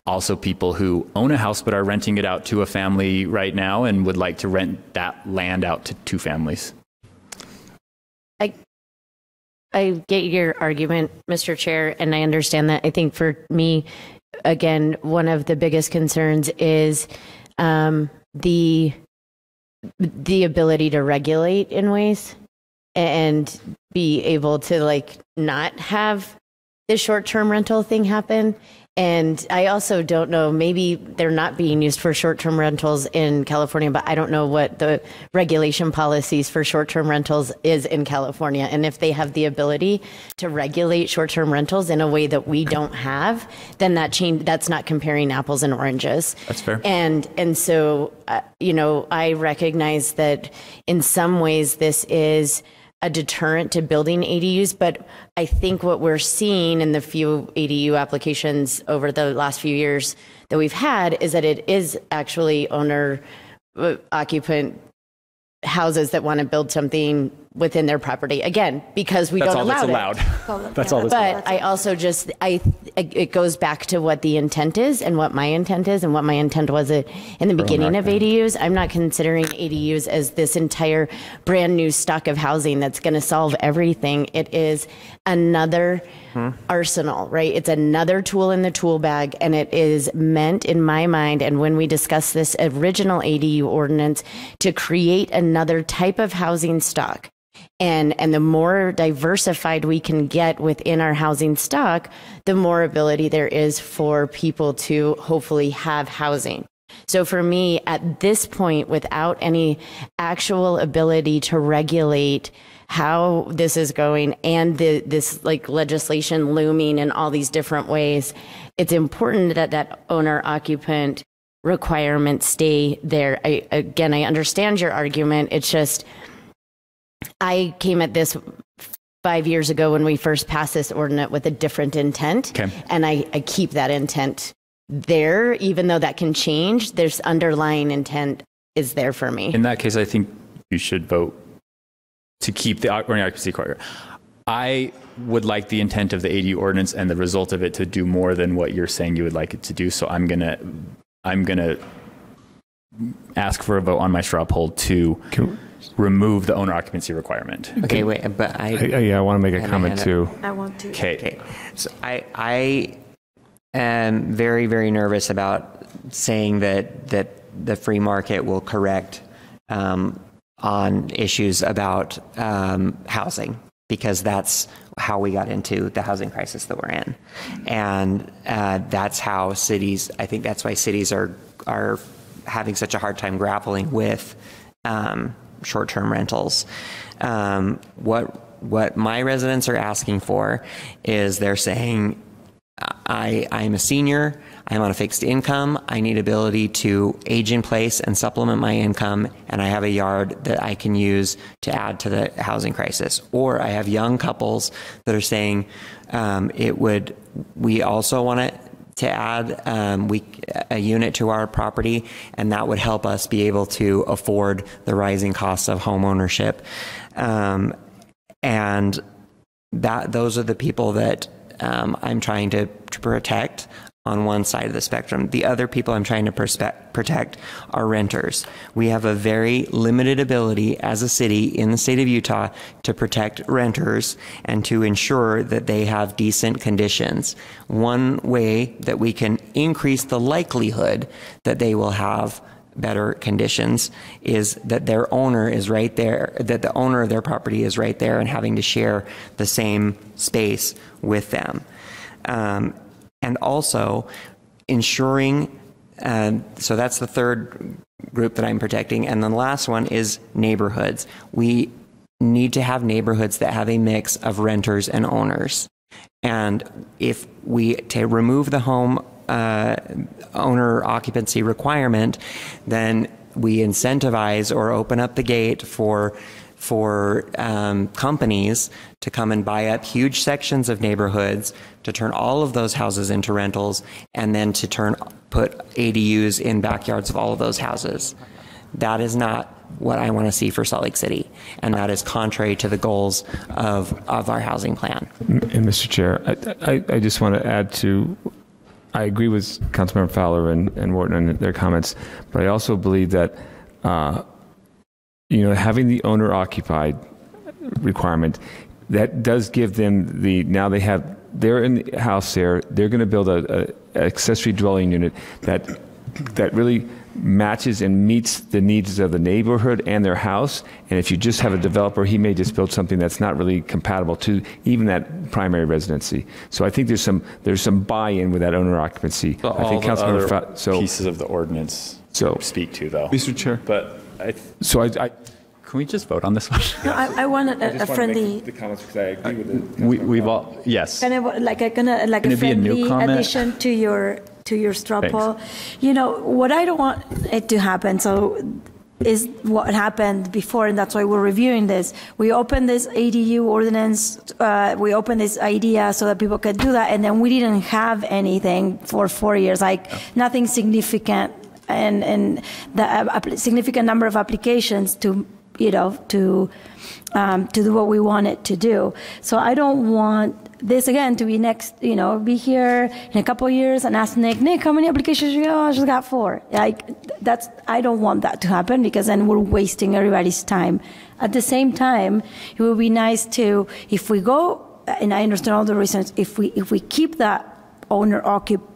also people who own a house but are renting it out to a family right now and would like to rent that land out to two families. I get your argument, Mr. Chair, and I understand that. I think for me, again, one of the biggest concerns is um, the the ability to regulate in ways and be able to like not have the short term rental thing happen and I also don't know, maybe they're not being used for short term rentals in California, but I don't know what the regulation policies for short term rentals is in California. And if they have the ability to regulate short term rentals in a way that we don't have, then that change, that's not comparing apples and oranges. That's fair. And, and so, uh, you know, I recognize that in some ways this is a deterrent to building ADUs, but I think what we're seeing in the few ADU applications over the last few years that we've had is that it is actually owner uh, occupant houses that want to build something within their property again because we that's don't all allow that's allowed. it. that's all that's allowed. but allowed. I also just I it goes back to what the intent is and what my intent is and what my intent was it in the beginning of ADUs. I'm not considering ADUs as this entire brand new stock of housing that's going to solve everything. It is another hmm. arsenal, right? It's another tool in the tool bag and it is meant in my mind and when we discuss this original ADU ordinance to create another type of housing stock and and the more diversified we can get within our housing stock the more ability there is for people to hopefully have housing so for me at this point without any actual ability to regulate how this is going and the, this like legislation looming in all these different ways it's important that that owner occupant requirements stay there I, again i understand your argument it's just I came at this five years ago when we first passed this ordinance with a different intent. Okay. And I, I keep that intent there, even though that can change. There's underlying intent is there for me. In that case, I think you should vote to keep the owner occupancy requirement. I would like the intent of the ADU ordinance and the result of it to do more than what you're saying you would like it to do. So I'm gonna, I'm gonna ask for a vote on my straw poll to remove the owner occupancy requirement. Okay, wait, but I, I, yeah, I want to make a comment too. I want to. Okay. Okay, so I I am very very nervous about saying that that the free market will correct um, on issues about um, housing because that's how we got into the housing crisis that we're in, and uh, that's how cities. I think that's why cities are are having such a hard time grappling with. Um, short-term rentals. Um, what what my residents are asking for is they're saying, I I'm a senior. I'm on a fixed income. I need ability to age in place and supplement my income, and I have a yard that I can use to add to the housing crisis. Or I have young couples that are saying um, it would. We also want to to add um, we, a unit to our property, and that would help us be able to afford the rising costs of home ownership. Um, and that those are the people that um, I'm trying to, to protect on one side of the spectrum. The other people I'm trying to protect are renters. We have a very limited ability as a city in the state of Utah to protect renters and to ensure that they have decent conditions. One way that we can increase the likelihood that they will have better conditions is that their owner is right there, that the owner of their property is right there and having to share the same space with them. Um, and also ensuring and so that's the third group that I'm protecting. And then the last one is neighborhoods. We need to have neighborhoods that have a mix of renters and owners. And if we to remove the home uh, owner occupancy requirement, then we incentivize or open up the gate for for um, companies to come and buy up huge sections of neighborhoods to turn all of those houses into rentals and then to turn put ADUs in backyards of all of those houses. That is not what I want to see for Salt Lake City, and that is contrary to the goals of, of our housing plan. And Mr. Chair, I, I, I just want to add to, I agree with Councilmember Fowler and, and Wharton and their comments, but I also believe that, uh, you know, having the owner occupied requirement, that does give them the, now they have, they're in the house there, they're going to build a, a accessory dwelling unit that, that really matches and meets the needs of the neighborhood and their house. And if you just have a developer, he may just build something that's not really compatible to even that primary residency. So I think there's some there's some buy-in with that owner occupancy. But I think all Councilmember other Fa- so pieces of the ordinance so speak to though. Mr. Chair. But I, so I, I can we just vote on this one? No, I, I want a, a friendly, the comments because I agree with it. we, we've all yes. kind of like a kind of like Can a it be a new friendly addition to your to your straw poll. You know what I don't want it to happen. So is what happened before, and that's why we're reviewing this. We opened this ADU ordinance. Uh, we opened this idea so that people could do that, and then we didn't have anything for four years, like nothing significant, and and the uh, significant number of applications to you know to um, to do what we want it to do. So I don't want this again to be next, you know, be here in a couple years and ask Nick, Nick, how many applications you got? I just got four. Like that's, I don't want that to happen because then we're wasting everybody's time. At the same time, it would be nice to, if we go, and I understand all the reasons, if we, if we keep that owner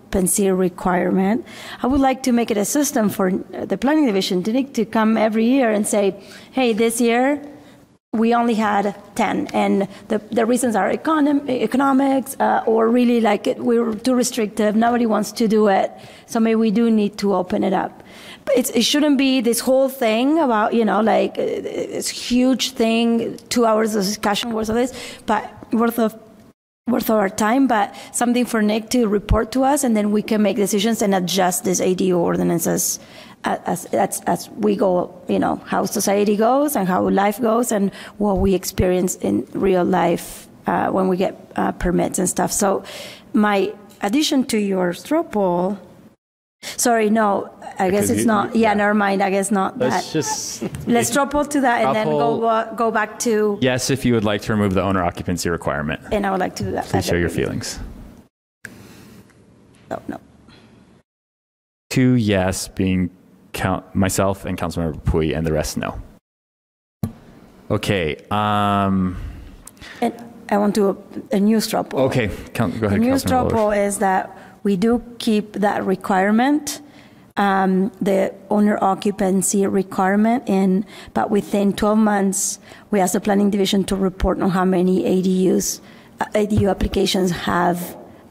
occupancy requirement, I would like to make it a system for the planning division to, need to come every year and say, hey, this year, we only had 10 and the, the reasons are econom- economics uh, or really like it, we're too restrictive nobody wants to do it so maybe we do need to open it up. But it shouldn't be this whole thing about you know like uh, this huge thing two hours of discussion worth of this but worth of worth of our time, but something for Nick to report to us, and then we can make decisions and adjust this ADU ordinances as, as, as we go, you know, how society goes and how life goes and what we experience in real life uh, when we get uh, permits and stuff. So my addition to your straw poll, sorry, no, I guess it's not, yeah, never mind, I guess not Let's that. just Let's straw poll to that and then go, uh, go back to, yes if you would like to remove the owner occupancy requirement. and I would like to do that. Please share your feelings. No, no. Two yes, being count myself and Councilmember Puy, and the rest no. Okay. Um, And I want to, a new straw poll. okay. Count, go The ahead, new straw Councilmember. poll is that we do keep that requirement, um, the owner occupancy requirement in, but within 12 months, we ask the planning division to report on how many ADUs, uh, ADU applications have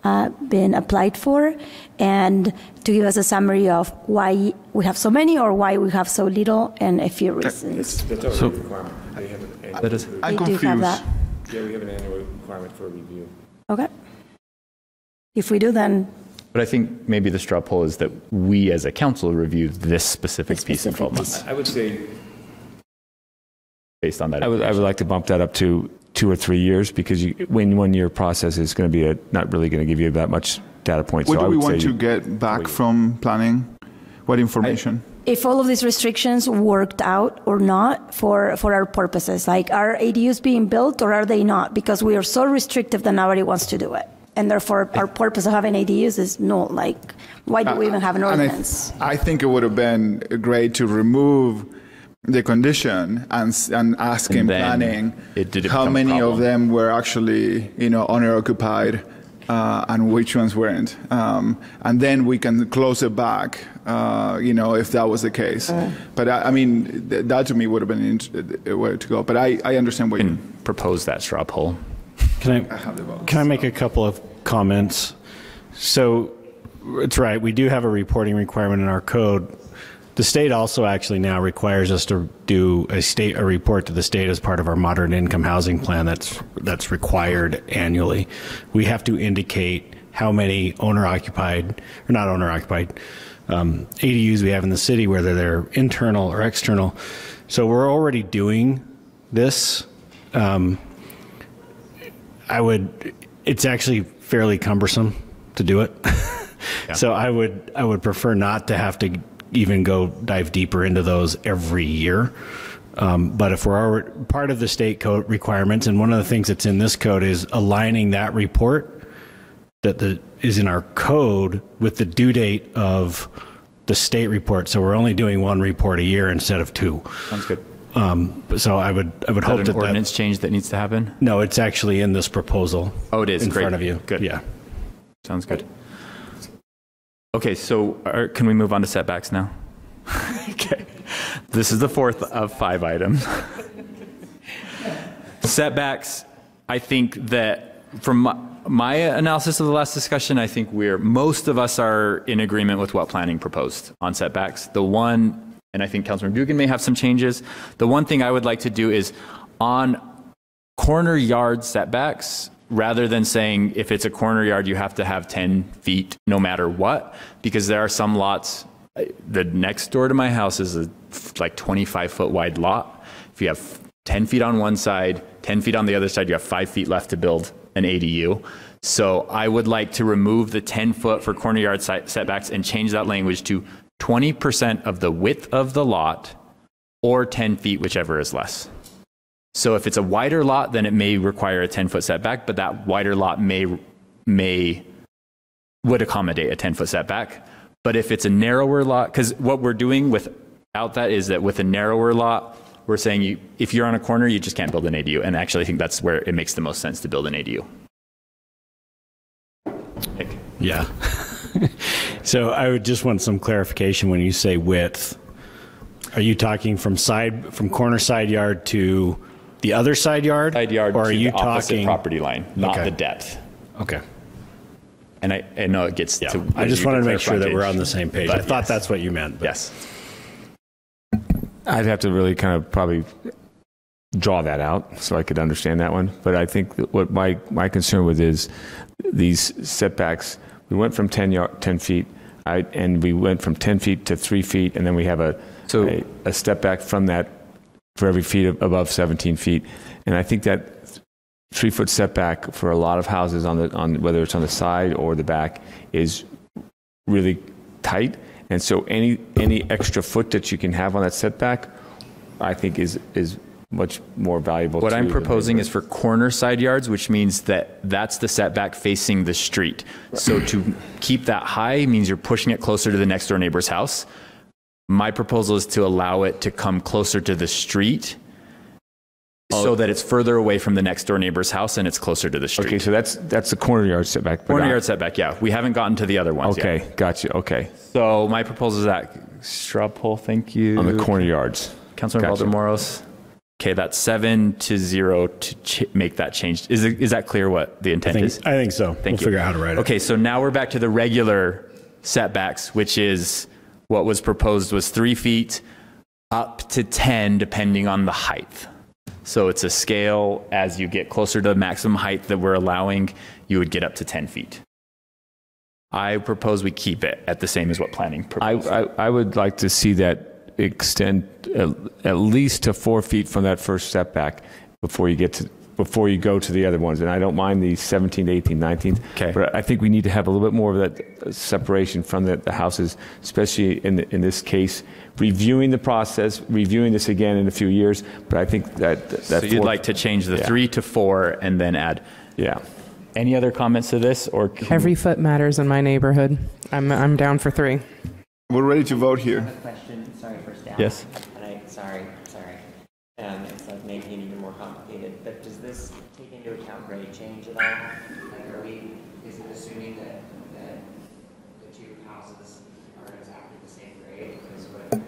uh, been applied for, and to give us a summary of why we have so many or why we have so little, and a few reasons. That's already So- a requirement. They have an- That is- I'm do have confused. that. Yeah, we have an annual requirement for review. Okay. If we do, then But I think maybe the straw poll is that we as a council review this specific piece in 12 months I would say based on that. I would, I would like to bump that up to two or three years because you, when one year process is going to be a, not really going to give you that much data points. What so do I we want to get back from planning? What information? if all of these restrictions worked out or not for, for our purposes. Like, are ADUs being built or are they not? Because we are so restrictive that nobody wants to do it. And therefore, our purpose of having ADUs is null. Like, why do we even have an And I, ordinance? I think it would have been great to remove the condition and, s- and ask And in planning it did how many of them were actually, you know, owner occupied uh, and which ones weren't. Um, and then we can close it back, uh, you know, if that was the case. But I, I mean, th- that to me would have been an int- a way to go. But I, I understand what you propose that straw poll. Can I, can I make a couple of comments? So it's right. We do have a reporting requirement in our code. The state also actually now requires us to do a state a report to the state as part of our moderate income housing plan. That's that's required annually. We have to indicate how many owner occupied or not owner occupied um, ADUs we have in the city, whether they're internal or external. So we're already doing this. Um, I would. It's actually fairly cumbersome to do it. <laughs> So I would I would prefer not to have to even go dive deeper into those every year. Um, but if we're already, part of the state code requirements, and one of the things that's in this code is aligning that report that the is in our code with the due date of the state report. So we're only doing one report a year instead of two. Sounds good. Um, so I would I would Is that hope an that ordinance change that needs to happen? No, it's actually in this proposal. Oh, it is. in Great. front of you. Good. Yeah. Sounds good. Okay, so are, can we move on to setbacks now? <laughs> okay. This is the fourth of five items. <laughs> setbacks, I think that from my, my analysis of the last discussion, I think we're, most of us are in agreement with what planning proposed on setbacks. The one, and I think Councilman Dugan may have some changes, the one thing I would like to do is on corner yard setbacks, rather than saying if it's a corner yard, you have to have 10 feet no matter what, because there are some lots, the next door to my house is a like 25 foot wide lot. If you have 10 feet on one side, 10 feet on the other side, you have five feet left to build an ADU. So I would like to remove the 10 foot for corner yard setbacks and change that language to 20% of the width of the lot or 10 feet, whichever is less. So if it's a wider lot, then it may require a 10 foot setback, but that wider lot may, may, would accommodate a 10 foot setback. But if it's a narrower lot, because what we're doing without that is that with a narrower lot, we're saying you, if you're on a corner, you just can't build an ADU. And actually, I think that's where it makes the most sense to build an ADU. Nick. Yeah. <laughs> <laughs> so I would just want some clarification when you say width. Are you talking from side from corner side yard to the other side yard? Side yard or to are you the opposite talking property line, not Okay. the depth. Okay. And I, I know it gets to. I just wanted to make sure that we're on the same page. but I thought yes. that's what you meant. but- Yes. I'd have to really kind of probably draw that out so I could understand that one. But I think what my, my concern with is these setbacks. We went from 10, yard, 10 feet, I, and we went from 10 feet to three feet, and then we have a, So- a, a step back from that for every feet ab- above 17 feet. And I think that three foot setback for a lot of houses on the on whether it's on the side or the back is really tight. And so any any extra foot that you can have on that setback, I think is is much more valuable. What I'm proposing is for corner side yards, which means that that's the setback facing the street. So to keep that high means you're pushing it closer to the next door neighbor's house. My proposal is to allow it to come closer to the street oh. so that it's further away from the next door neighbor's house and it's closer to the street. Okay, so that's that's the corner yard setback. but Corner yard setback, yeah. We haven't gotten to the other ones yet. Okay, gotcha. Okay, So my proposal is that straw poll, thank you. on the corner yards. Councilman Gotcha. Valdemoros. Okay, that's seven to zero to ch- make that change. Is, it, is that clear what the intent think- is? I think so. Thank We'll you. figure out how to write it. Okay, so now we're back to the regular setbacks, which is what was proposed was three feet up to 10, depending on the height. So it's a scale as you get closer to the maximum height that we're allowing, you would get up to 10 feet. I propose we keep it at the same as what planning I, proposed. I, I would like to see that extend at, at least to four feet from that first setback before you get to before you go to the other ones. And I don't mind the 17, 18, 19. Okay. But I think we need to have a little bit more of that uh, separation from the, the houses, especially in, in this case. Reviewing the process, reviewing this again in a few years. But I think that that So you'd four- like to change the Yeah. three to four and then add. Yeah. Any other comments to this or? can- Every foot matters in my neighborhood. I'm, I'm down for three. We're ready to vote here. Question, sorry for staff. Yes. And I, sorry, sorry. Um, it's like making it even more complicated, but does this take into account grade change at all? Like, are we, is it assuming that, that the two houses are exactly the same grade? Because what,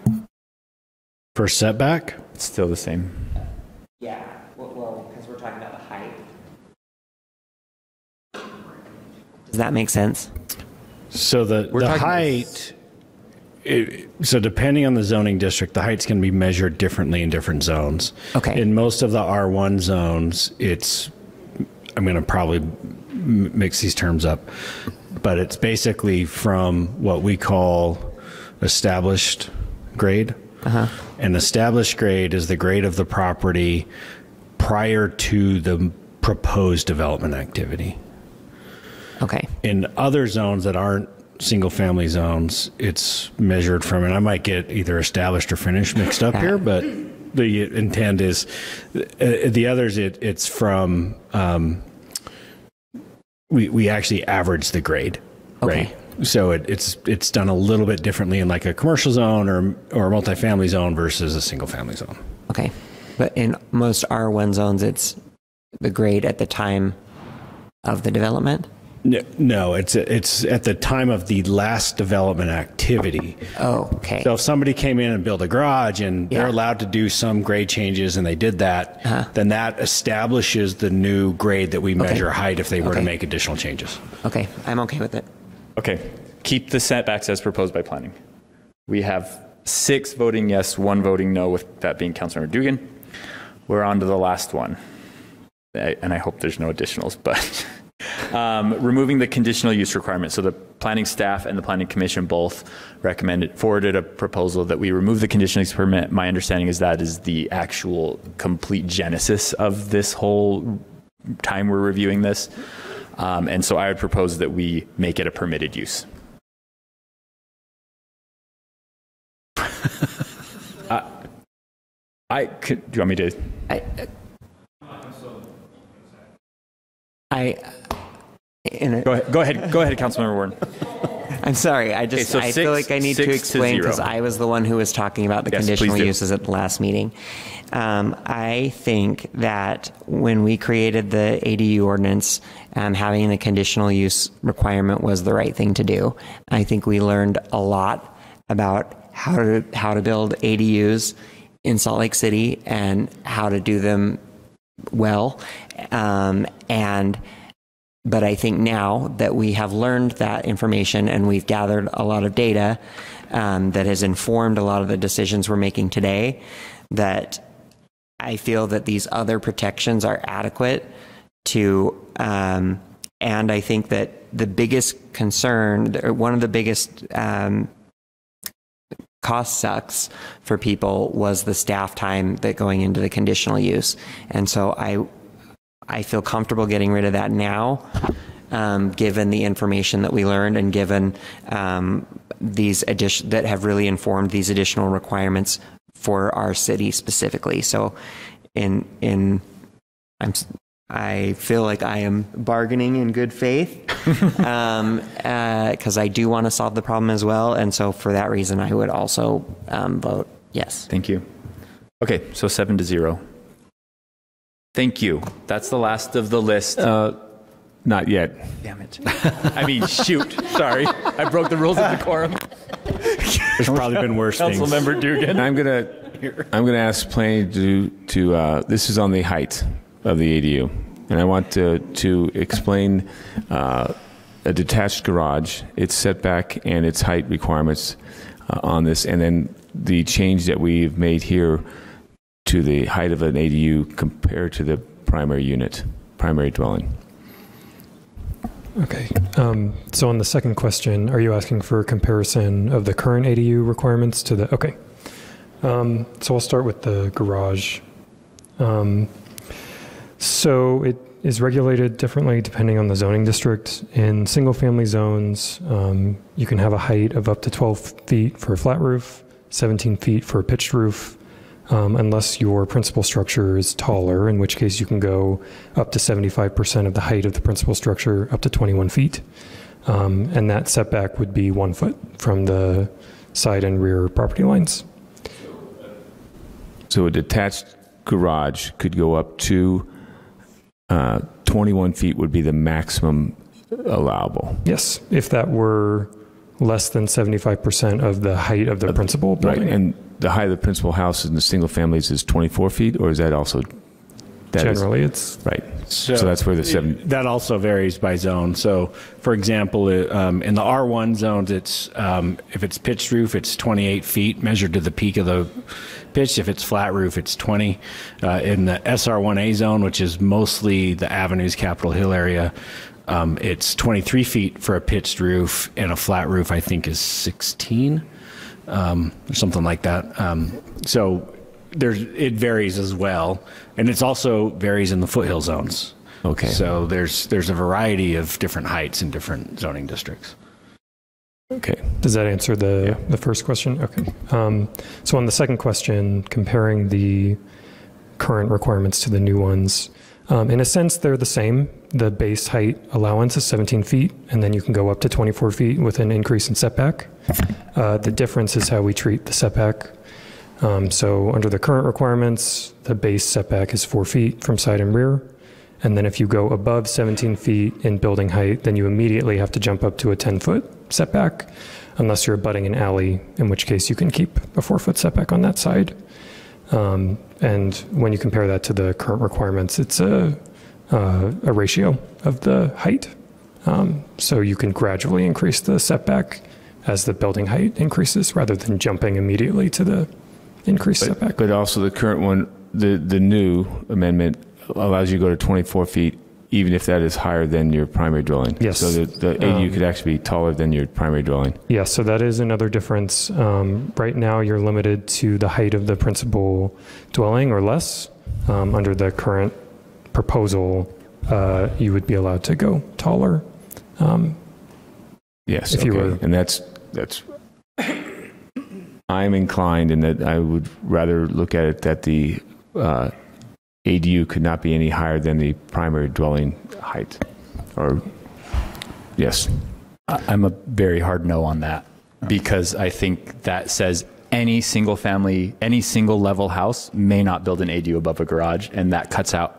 For setback? It's still the same. yeah, well, well, because we're talking about the height. Does that make sense? So the, We're the talking- height, it, so depending on the zoning district, the heights can be measured differently in different zones. Okay. In most of the R1 zones, it's, I'm going to probably mix these terms up, but it's basically from what we call established grade. Uh-huh. An established grade is the grade of the property prior to the proposed development activity. Okay. In other zones that aren't single family zones, it's measured from, and I might get either established or finished mixed up here, but the intent is uh, the others, it, it's from, um, we, we actually average the grade, right? So it, it's it's done a little bit differently in like a commercial zone or or a multifamily zone versus a single family zone. Okay. But in most R1 zones, it's the grade at the time of the development? No, no, it's it's at the time of the last development activity. Oh, okay. So if somebody came in and built a garage and they're allowed to do some grade changes and they did that, Uh-huh. then that establishes the new grade that we Okay. measure height if they were to make additional changes. Okay, I'm okay with it. Okay, keep the setbacks as proposed by planning. We have six voting yes, one voting no, with that being Councilmember Dugan. We're on to the last one. I- And I hope there's no additionals, <laughs> but um, removing the conditional use requirement. So the planning staff and the planning commission both recommended, forwarded a proposal that we remove the conditional use permit. My understanding is that is the actual complete genesis of this whole time we're reviewing this. Um, and so I would propose that we make it a permitted use. <laughs> Uh, I could, do you want me to? I, I, in a, Go ahead, go ahead, go ahead, Councilmember Wharton. <laughs> I'm sorry. I just Okay, so I feel like I need to explain because. I was the one who was talking about the Yes, conditional uses at the last meeting. Um, I think that when we created the ADU ordinance, um, having the conditional use requirement was the right thing to do. I think we learned a lot about how to how to build ADUs in Salt Lake City and how to do them well. Um, and but I think now that we have learned that information and we've gathered a lot of data um, that has informed a lot of the decisions we're making today, that I feel that these other protections are adequate to, um, and I think that the biggest concern, one of the biggest um, cost sucks for people was the staff time that going into the conditional use. And so I, I feel comfortable getting rid of that now, um, given the information that we learned and given um, these addition that have really informed these additional requirements for our city specifically. So, in in I'm I feel like I am bargaining in good faith <laughs> because I do want to solve the problem as well, and so for that reason, I would also um, vote yes. Thank you. Okay, so seven to zero. Thank you. That's the last of the list. Uh, not yet. Damn it. I mean, shoot. Sorry. I broke the rules of decorum. There's probably been worse things. Councilmember Dugan. I'm gonna I'm gonna ask planning to to uh, this is on the height of the ADU, and I want to to explain uh, a detached garage, its setback and its height requirements uh, on this, and then the change that we've made here to the height of an ADU compared to the primary unit, primary dwelling. Okay. Um, so on the second question, are you asking for a comparison of the current ADU requirements to the? Okay. Um, so I'll start with the garage. Um, so it is regulated differently depending on the zoning district. In single-family zones, um, you can have a height of up to 12 feet for a flat roof, 17 feet for a pitched roof, um, unless your principal structure is taller, in which case you can go up to 75% of the height of the principal structure, up to 21 feet. Um, and that setback would be one foot from the side and rear property lines. So a detached garage could go up to uh, 21 feet would be the maximum allowable. Yes, if that were less than 75% of the height of the principal building. Right, and the height of the principal house in the single families is 24 feet, or is that also? that is- Generally, it's Right, So that's where the seven- That also varies by zone. So, for example, it, um, in the R1 zones, it's um, if it's pitched roof, it's 28 feet measured to the peak of the pitch. If it's flat roof, it's 20. Uh, in the SR1A zone, which is mostly the Avenues Capitol Hill area, um, it's 23 feet for a pitched roof, and a flat roof, I think, is 16 um, or something like that. Um, so there's it varies as well, and it's also varies in the foothill zones. Okay. So there's there's a variety of different heights in different zoning districts. Okay. Does that answer the, the first question? Okay. Um, so on the second question, comparing the current requirements to the new ones, um, in a sense, they're the same. The base height allowance is 17 feet, and then you can go up to 24 feet with an increase in setback. Uh, the difference is how we treat the setback. Um, so under the current requirements, the base setback is four feet from side and rear. And then if you go above 17 feet in building height, then you immediately have to jump up to a 10 foot setback, unless you're abutting an alley, in which case you can keep a four foot setback on that side. Um, and when you compare that to the current requirements, it's a, uh, a ratio of the height. Um, so you can gradually increase the setback as the building height increases rather than jumping immediately to the increased But, setback. but also the current one, the, the new amendment allows you to go to 24 feet, even if that is higher than your primary dwelling. Yes. So the, the ADU Um, could actually be taller than your primary dwelling. Yeah, so that is another difference. Um, right now, you're limited to the height of the principal dwelling or less. Um, under the current proposal, uh, you would be allowed to go taller. Um, Yes. If you okay. were- And that's, that's, I'm inclined in that I would rather look at it that the uh, ADU could not be any higher than the primary dwelling height. Or, yes. I'm a very hard no on that because I think that says any single family, any single level house may not build an ADU above a garage, and that cuts out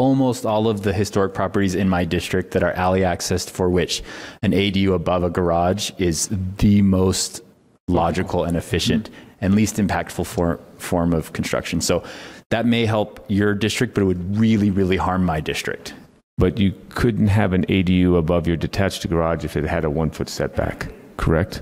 almost all of the historic properties in my district that are alley accessed for which an ADU above a garage is the most logical and efficient and least impactful for, form of construction. So that may help your district, but it would really, really harm my district. But you couldn't have an ADU above your detached garage if it had a one foot setback, correct?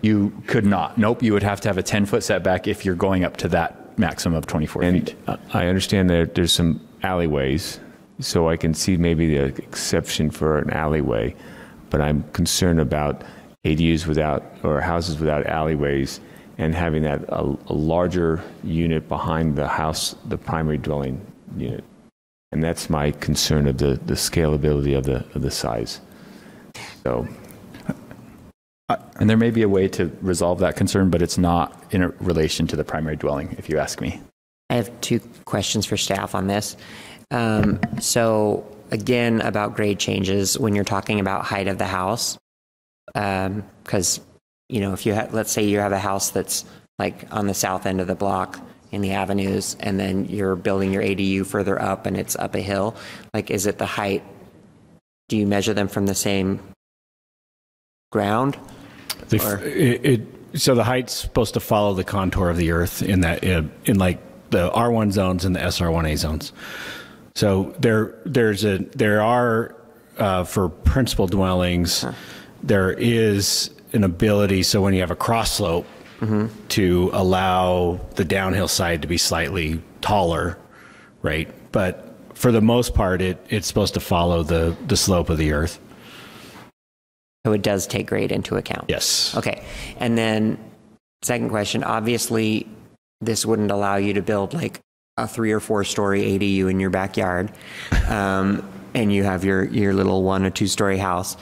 You could not. Nope. You would have to have a 10 foot setback if you're going up to that maximum of 24 feet. And I understand that there's some alleyways, so I can see maybe the exception for an alleyway, but I'm concerned about ADUs without, or houses without alleyways, and having that a, a larger unit behind the house, the primary dwelling unit. And that's my concern of the, the scalability of the, of the size. So, And there may be a way to resolve that concern, but it's not in a relation to the primary dwelling, if you ask me. I have two questions for staff on this. Um, so again, about grade changes, when you're talking about height of the house, because, you know, if you have, let's say you have a house that's like on the south end of the block in the avenues, and then you're building your ADU further up and it's up a hill, like, is it the height? Do you measure them from the same ground? The it, it, so the height's supposed to follow the contour of the earth in that in, in like the R1 zones and the SR1A zones. So there there's a there are uh, for principal dwellings there is an ability so when you have a cross slope to allow the downhill side to be slightly taller, right? But for the most part it it's supposed to follow the the slope of the earth. So it does take grade into account? Yes. Okay. And then, second question obviously, this wouldn't allow you to build like a three or four story ADU in your backyard, um, and you have your, your little one or two story house.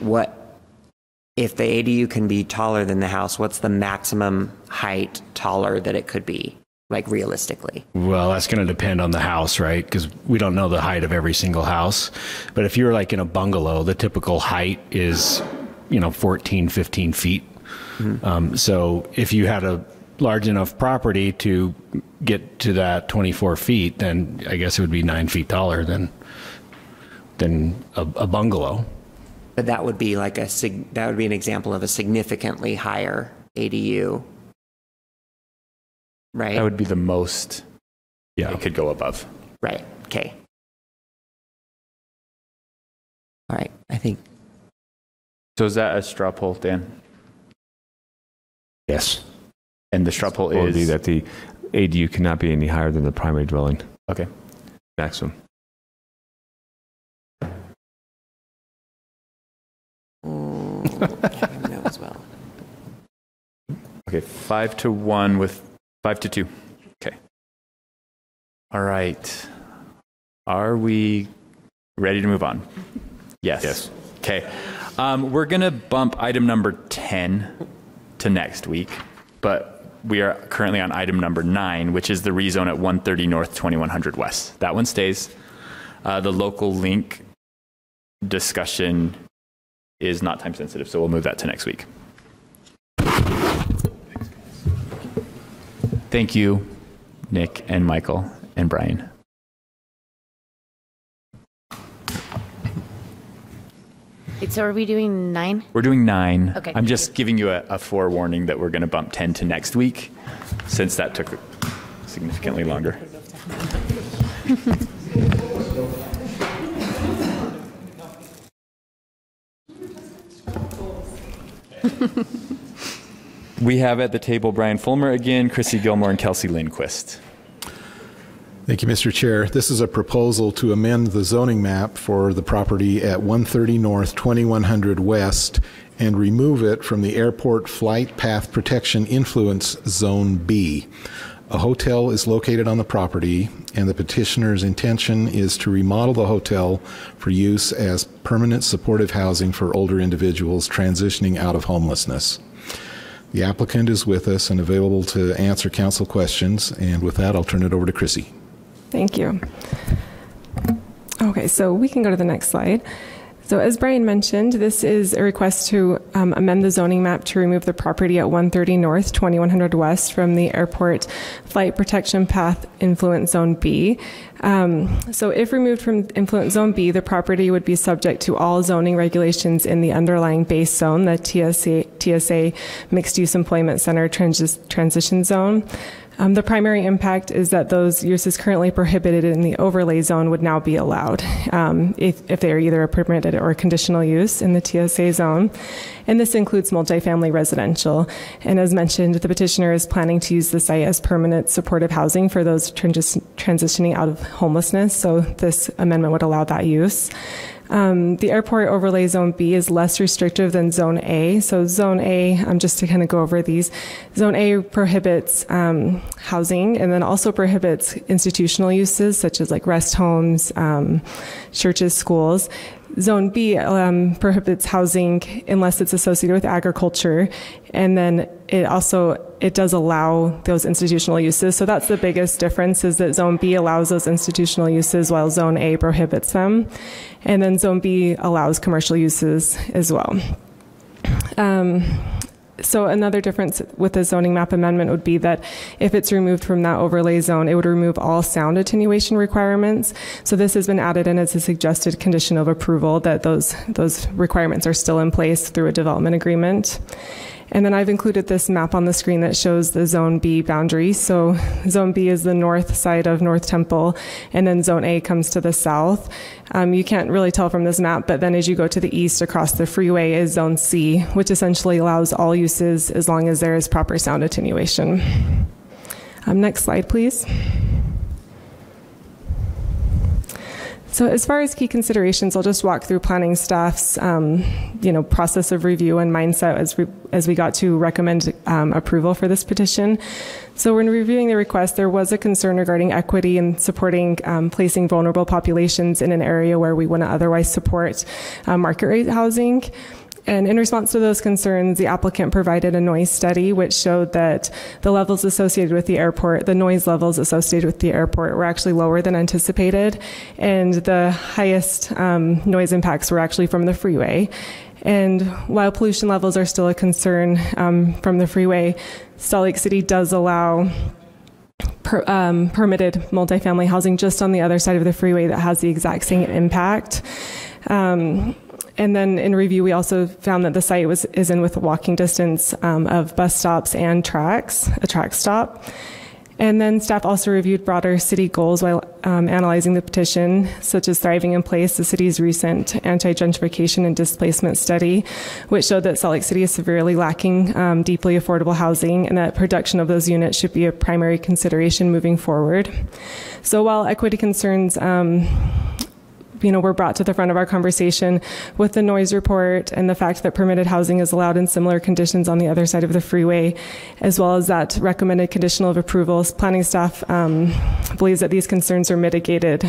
What, if the ADU can be taller than the house, what's the maximum height taller that it could be, like realistically? Well, that's going to depend on the house, right? Because we don't know the height of every single house. But if you're like in a bungalow, the typical height is, you know, 14, 15 feet. Um, so if you had a large enough property to get to that 24 feet, then I guess it would be nine feet taller than than a, a bungalow. But that would be like a, sig- that would be an example of a significantly higher ADU. Right? That would be the most yeah. it could go above. Right. Okay. All right, I think. So is that a straw poll, Dan? Yes. And the straw poll Will be is that the ADU cannot be any higher than the primary dwelling okay. maximum. <laughs> no as well. Okay, five to one with five to two. Okay. All right. Are we ready to move on? Yes. Yes. Okay. Um, we're going to bump item number 10 to next week, but we are currently on item number nine, which is the rezone at 130 North, 2100 West. That one stays. Uh, the local link discussion is not time sensitive, so we'll move that to next week. Thank you, Nick and Michael and Brian. Wait, so are we doing nine? We're doing nine. Okay. I'm just giving you a, a forewarning that we're going to bump 10 to next week since that took significantly longer. <laughs> we have at the table Brian Fullmer again, Chrissy Gilmore, and Kelsey Lindquist. Thank you, Mr. Chair. This is a proposal to amend the zoning map for the property at 130 North, 2100 West, and remove it from the Airport Flight Path Protection Influence Zone B. A hotel is located on the property, and the petitioner's intention is to remodel the hotel for use as permanent supportive housing for older individuals transitioning out of homelessness. The applicant is with us and available to answer council questions, and with that, I'll turn it over to Chrissy. Thank you. Okay, so we can go to the next slide. So as Brian mentioned, this is a request to um, amend the zoning map to remove the property at 130 North, 2100 West from the airport flight protection path influence zone B. Um, so if removed from influence zone B, the property would be subject to all zoning regulations in the underlying base zone, the TSA, TSA Mixed Use Employment Center transi- Transition Zone. Um, the primary impact is that those uses currently prohibited in the overlay zone would now be allowed um, if, if they are either a permitted or conditional use in the TSA zone. And this includes multifamily residential. And as mentioned, the petitioner is planning to use the site as permanent supportive housing for those transi- transitioning out of homelessness. So this amendment would allow that use. Um, the airport overlay zone B is less restrictive than zone A. So zone A, um, just to kind of go over these, zone A prohibits um, housing and then also prohibits institutional uses such as like rest homes, um, churches, schools. Zone B um, prohibits housing unless it's associated with agriculture, and then it also it does allow those institutional uses. So that's the biggest difference is that Zone B allows those institutional uses while Zone A prohibits them, and then Zone B allows commercial uses as well. Um, so another difference with the zoning map amendment would be that if it's removed from that overlay zone, it would remove all sound attenuation requirements. So this has been added in as a suggested condition of approval that those those requirements are still in place through a development agreement. And then I've included this map on the screen that shows the Zone B boundary. So Zone B is the north side of North Temple, and then Zone A comes to the south. Um, you can't really tell from this map, but then as you go to the east across the freeway is Zone C, which essentially allows all uses as long as there is proper sound attenuation. Um, next slide, please. So as far as key considerations, I'll just walk through planning staff's, um, you know, process of review and mindset as we as we got to recommend um, approval for this petition. So when reviewing the request, there was a concern regarding equity and supporting um, placing vulnerable populations in an area where we wouldn't otherwise support uh, market rate housing. And in response to those concerns, the applicant provided a noise study which showed that the levels associated with the airport, the noise levels associated with the airport, were actually lower than anticipated. And the highest um, noise impacts were actually from the freeway. And while pollution levels are still a concern um, from the freeway, Salt Lake City does allow per, um, permitted multifamily housing just on the other side of the freeway that has the exact same impact. Um, and then in review, we also found that the site was is in with walking distance um, of bus stops and TRAX, a TRAX stop. And then staff also reviewed broader city goals while um, analyzing the petition, such as Thriving in Place, the city's recent anti gentrification and displacement study, which showed that Salt Lake City is severely lacking um, deeply affordable housing and that production of those units should be a primary consideration moving forward. So while equity concerns um, you know, were brought to the front of our conversation with the noise report and the fact that permitted housing is allowed in similar conditions on the other side of the freeway, as well as that recommended conditional of approvals. Planning staff um, believes that these concerns are mitigated,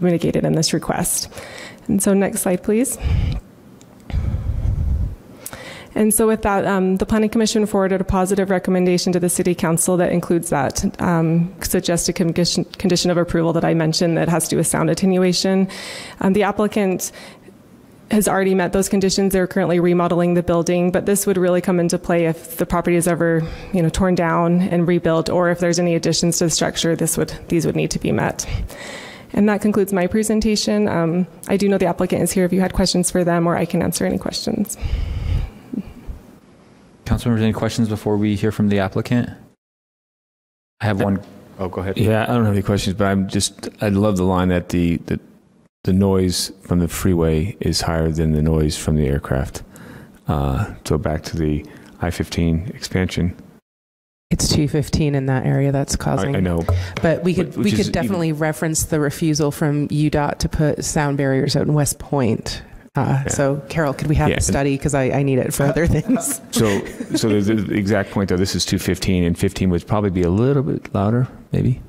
mitigated in this request. And so, next slide, please. And so, with that, um, the Planning Commission forwarded a positive recommendation to the City Council that includes that um, suggested condition, condition, of approval that I mentioned that has to do with sound attenuation. Um, the applicant has already met those conditions. They're currently remodeling the building, but this would really come into play if the property is ever, you know, torn down and rebuilt, or if there's any additions to the structure. This would these would need to be met. And that concludes my presentation. Um, I do know the applicant is here if you had questions for them, or I can answer any questions. Councilmembers, any questions before we hear from the applicant? I have one. Oh, go ahead. Yeah, I don't have any questions, but I'm just, I love the line that the, the, the noise from the freeway is higher than the noise from the aircraft. Uh, so back to the I-15 expansion. It's 215 in that area that's causing. I, I know. But we could Which we could definitely even- reference the refusal from UDOT to put sound barriers out in West Point. Uh, So, Carol, could we have Yeah. the study because I, I need it for other things. <laughs> So, so the, the exact point though, this is 215 and 15 would probably be a little bit louder, maybe.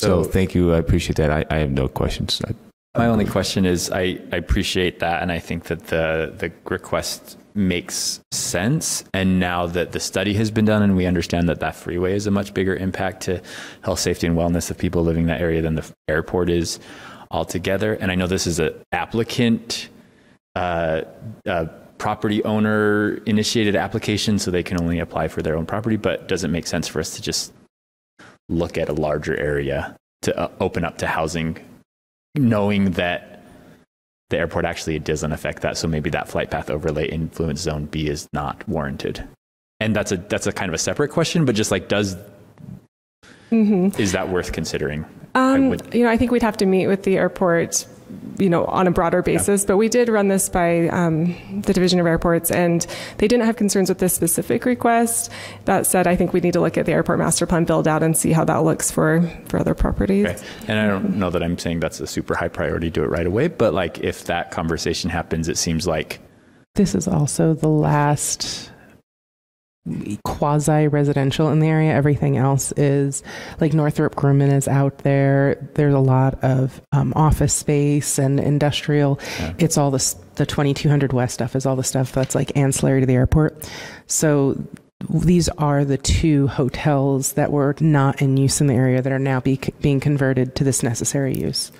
So, So- thank you. I appreciate that. I, I have no questions. I, My only question is, I, I appreciate that, and I think that the the request makes sense. And now that the study has been done, and we understand that that freeway is a much bigger impact to health, safety, and wellness of people living in that area than the airport is altogether. And I know this is an applicant, uh, uh, property owner initiated application, so they can only apply for their own property. But does it make sense for us to just look at a larger area to uh, open up to housing knowing that the airport actually doesn't affect that. So maybe that flight path overlay influence zone B is not warranted. And that's a that's a kind of a separate question, but just like does Mm-hmm. is that worth considering? Um, you know, I think we'd have to meet with the airport, you know, on a broader basis. But we did run this by um, the Division of Airports, and they didn't have concerns with this specific request. That said, I think we need to look at the airport master plan build out and see how that looks for for other properties. Okay. And I don't know that I'm saying that's a super high priority, do it right away, but like if that conversation happens, it seems like This is also the last quasi residential in the area. Everything else is like Northrop Grumman is out there. There's a lot of um, office space and industrial. It's all this, the 2200 West stuff is all the stuff that's like ancillary to the airport. So these are the two hotels that were not in use in the area that are now be, being converted to this necessary use.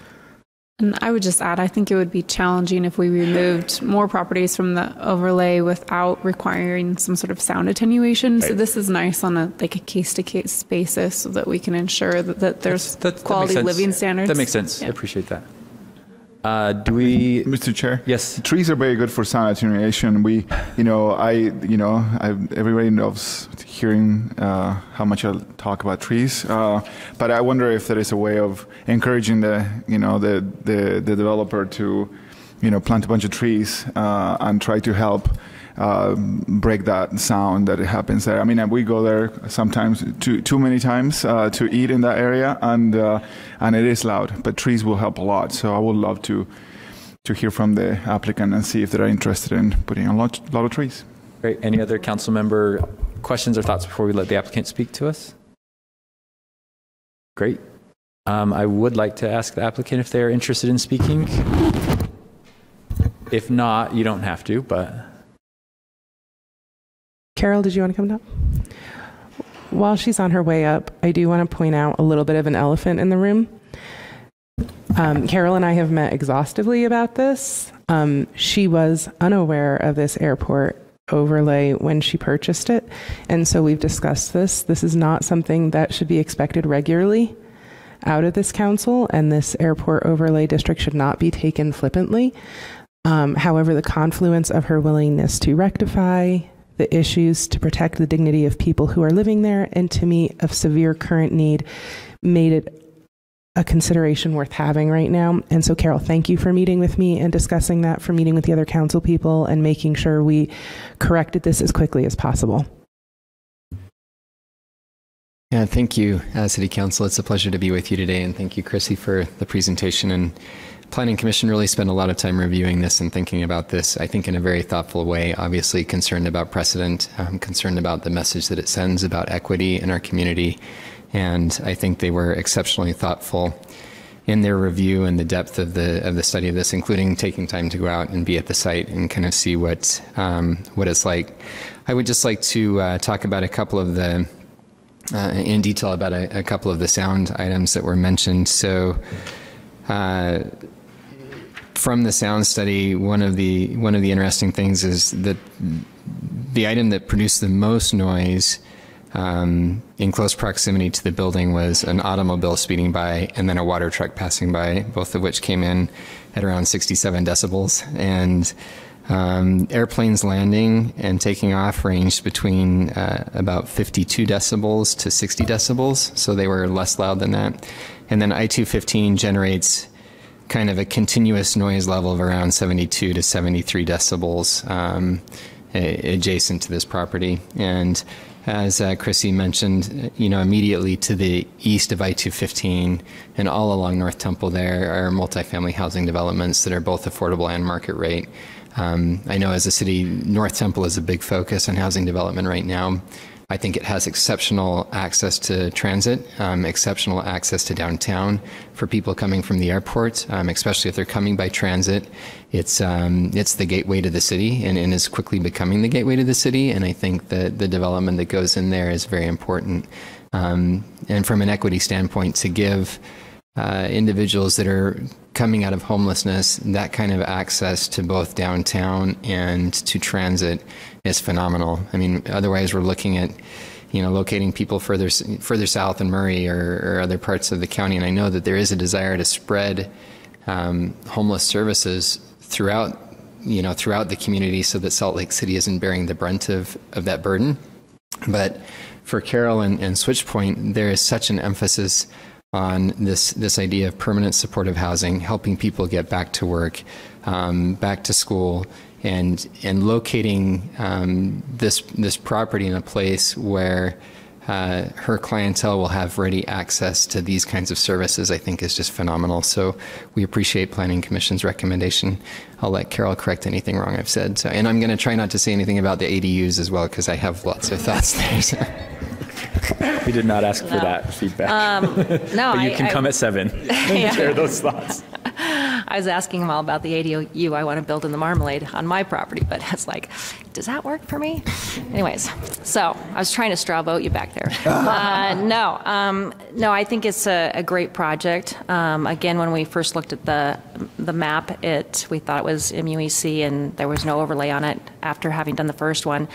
And I would just add, I think it would be challenging if we removed more properties from the overlay without requiring some sort of sound attenuation. So this is nice on a like a case to case basis, so that we can ensure that, that there's that makes quality living standards. That makes sense. I appreciate that. Uh, do we, Mr. Chair? Yes. Trees are very good for sound attenuation. We, you know, I, you know, I, everybody loves hearing uh, how much I talk about trees, uh, but I wonder if there is a way of encouraging the, you know, the the, the developer to, you know, plant a bunch of trees uh, and try to help. Uh, break that sound that it happens there. I mean, we go there sometimes too too many times uh, to eat in that area, and uh, and it is loud. But trees will help a lot. So I would love to to hear from the applicant and see if they're interested in putting a lot, lot of trees. great. Any other council member questions or thoughts before we let the applicant speak to us? Great. Um, I would like to ask the applicant if they're interested in speaking. If not, you don't have to, but Carol, did you want to come down? While she's on her way up, I do want to point out a little bit of an elephant in the room. Um, Carol and I have met exhaustively about this. Um, she was unaware of this airport overlay when she purchased it. And so we've discussed this. This is not something that should be expected regularly out of this council, and this airport overlay district should not be taken flippantly. Um, however, the confluence of her willingness to rectify the issues to protect the dignity of people who are living there and to meet a severe current need made it a consideration worth having right now. And so, Carol, thank you for meeting with me and discussing that, for meeting with the other council people and making sure we corrected this as quickly as possible. Yeah, thank you, uh, City Council. It's a pleasure to be with you today, and thank you, Chrissy, for the presentation. And Planning Commission really spent a lot of time reviewing this and thinking about this, I think, in a very thoughtful way. Obviously, concerned about precedent, um, concerned about the message that it sends about equity in our community. And I think they were exceptionally thoughtful in their review and the depth of the of the study of this, including taking time to go out and be at the site and kind of see what um, what it's like. I would just like to uh, talk about a couple of the uh, in detail about a, a, couple of the sound items that were mentioned. So, uh, from the sound study, one of the one of the interesting things is that the item that produced the most noise um, in close proximity to the building was an automobile speeding by and then a water truck passing by, both of which came in at around 67 decibels. And um, airplanes landing and taking off ranged between uh, about 52 decibels to 60 decibels, so they were less loud than that. And then I-215 generates kind of a continuous noise level of around 72 to 73 decibels um, adjacent to this property. And as uh, Chrissy mentioned, you know, immediately to the east of I-215 and all along North Temple there are multifamily housing developments that are both affordable and market rate. Um, I know as a city, North Temple is a big focus on housing development right now. I think it has exceptional access to transit, um, exceptional access to downtown for people coming from the airport, um, especially if they're coming by transit. It's um, it's the gateway to the city and, and, is quickly becoming the gateway to the city. And I think that the development that goes in there is very important. Um, and from an equity standpoint, to give uh, individuals that are coming out of homelessness, that kind of access to both downtown and to transit is phenomenal. I mean, otherwise we're looking at, you know, locating people further further south in Murray or, or other parts of the county. And I know that there is a desire to spread um, homeless services throughout, you know, throughout the community, so that Salt Lake City isn't bearing the brunt of of that burden. But for Carol and, and Switchpoint, there is such an emphasis on this this idea of permanent supportive housing, helping people get back to work, um, back to school, and and locating um, this this property in a place where uh, her clientele will have ready access to these kinds of services, I think is just phenomenal. So we appreciate Planning Commission's recommendation. I'll let Carol correct anything wrong I've said. So, and I'm going to try not to say anything about the ADUs as well because I have lots of thoughts there. So. <laughs> We did not ask for No. that feedback. Um, no, but you I- can I- come at seven <laughs> <laughs> and Yeah. share those thoughts. I was asking him all about the ADU I want to build in the Marmalade on my property, but it's like, does that work for me? Anyways, so I was trying to straw vote you back there. Uh, no, um, no, I think it's a, a great project. Um, again, when we first looked at the the map, it we thought it was MUEC, and there was no overlay on it. After having done the first one,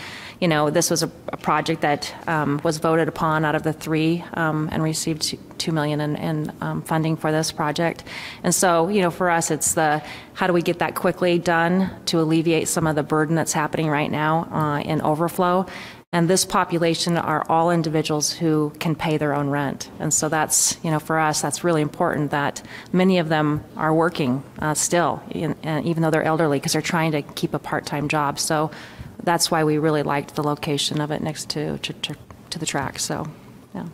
you know, this was a, a project that um, was voted upon out of the three um, and received two, million in, in um, funding for this project. And so, you know, for us, it's the how do we get that quickly done to alleviate some of the burden that's happening right now uh, in overflow. And this population are all individuals who can pay their own rent. And so that's, you know, for us, that's really important that many of them are working uh, still, in, uh, even though they're elderly, because they're trying to keep a part time job. So that's why we really liked the location of it next to, to, to, to the TRAX. So, yeah.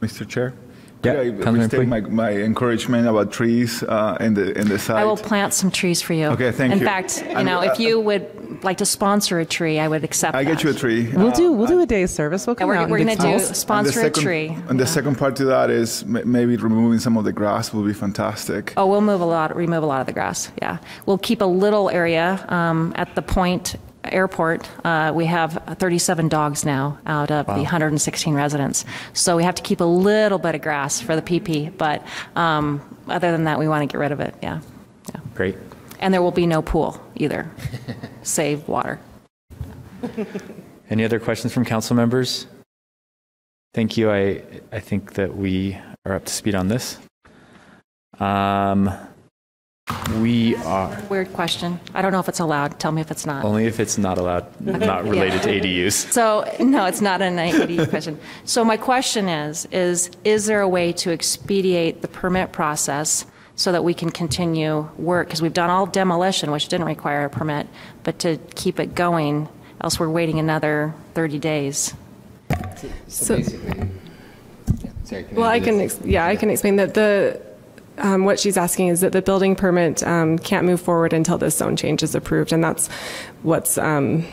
Mr. Chair? Yeah, Could I Councilman restate my, my encouragement about trees uh, in the in the site? I will plant some trees for you. Okay, thank In you. In fact, you I'm- know, uh, if you would like to sponsor a tree, I would accept I that. get you a tree. We'll Uh, do we'll do a day's service. We'll come we're- out. we're gonna do some- And the sponsor a tree. And the second part to that is m- maybe removing some of the grass will be fantastic. Oh, we'll move a lot, remove a lot of the grass. Yeah, we'll keep a little area um, at the Point Airport. Uh, we have 37 dogs now out of the 116 residents, so we have to keep a little bit of grass for the PP. But um, other than that, we want to get rid of it. Yeah. yeah, Great. and there will be no pool either. <laughs> Save water. Any other questions from council members? Thank you. I, I think that we are up to speed on this. Um, We are, Weird question. I don't know if it's allowed. Tell me if it's not. only if it's not allowed, not related to ADUs. So, no, it's not an AED <laughs> question. So my question is, is, is there a way to expedite the permit process so that we can continue work? Because we've done all demolition, which didn't require a permit, but to keep it going, else we're waiting another 30 days. So, Sorry, can well, I do can, this? ex- yeah, I can explain that the, um, what she's asking is that the building permit um, can't move forward until this zone change is approved, and that's what's um,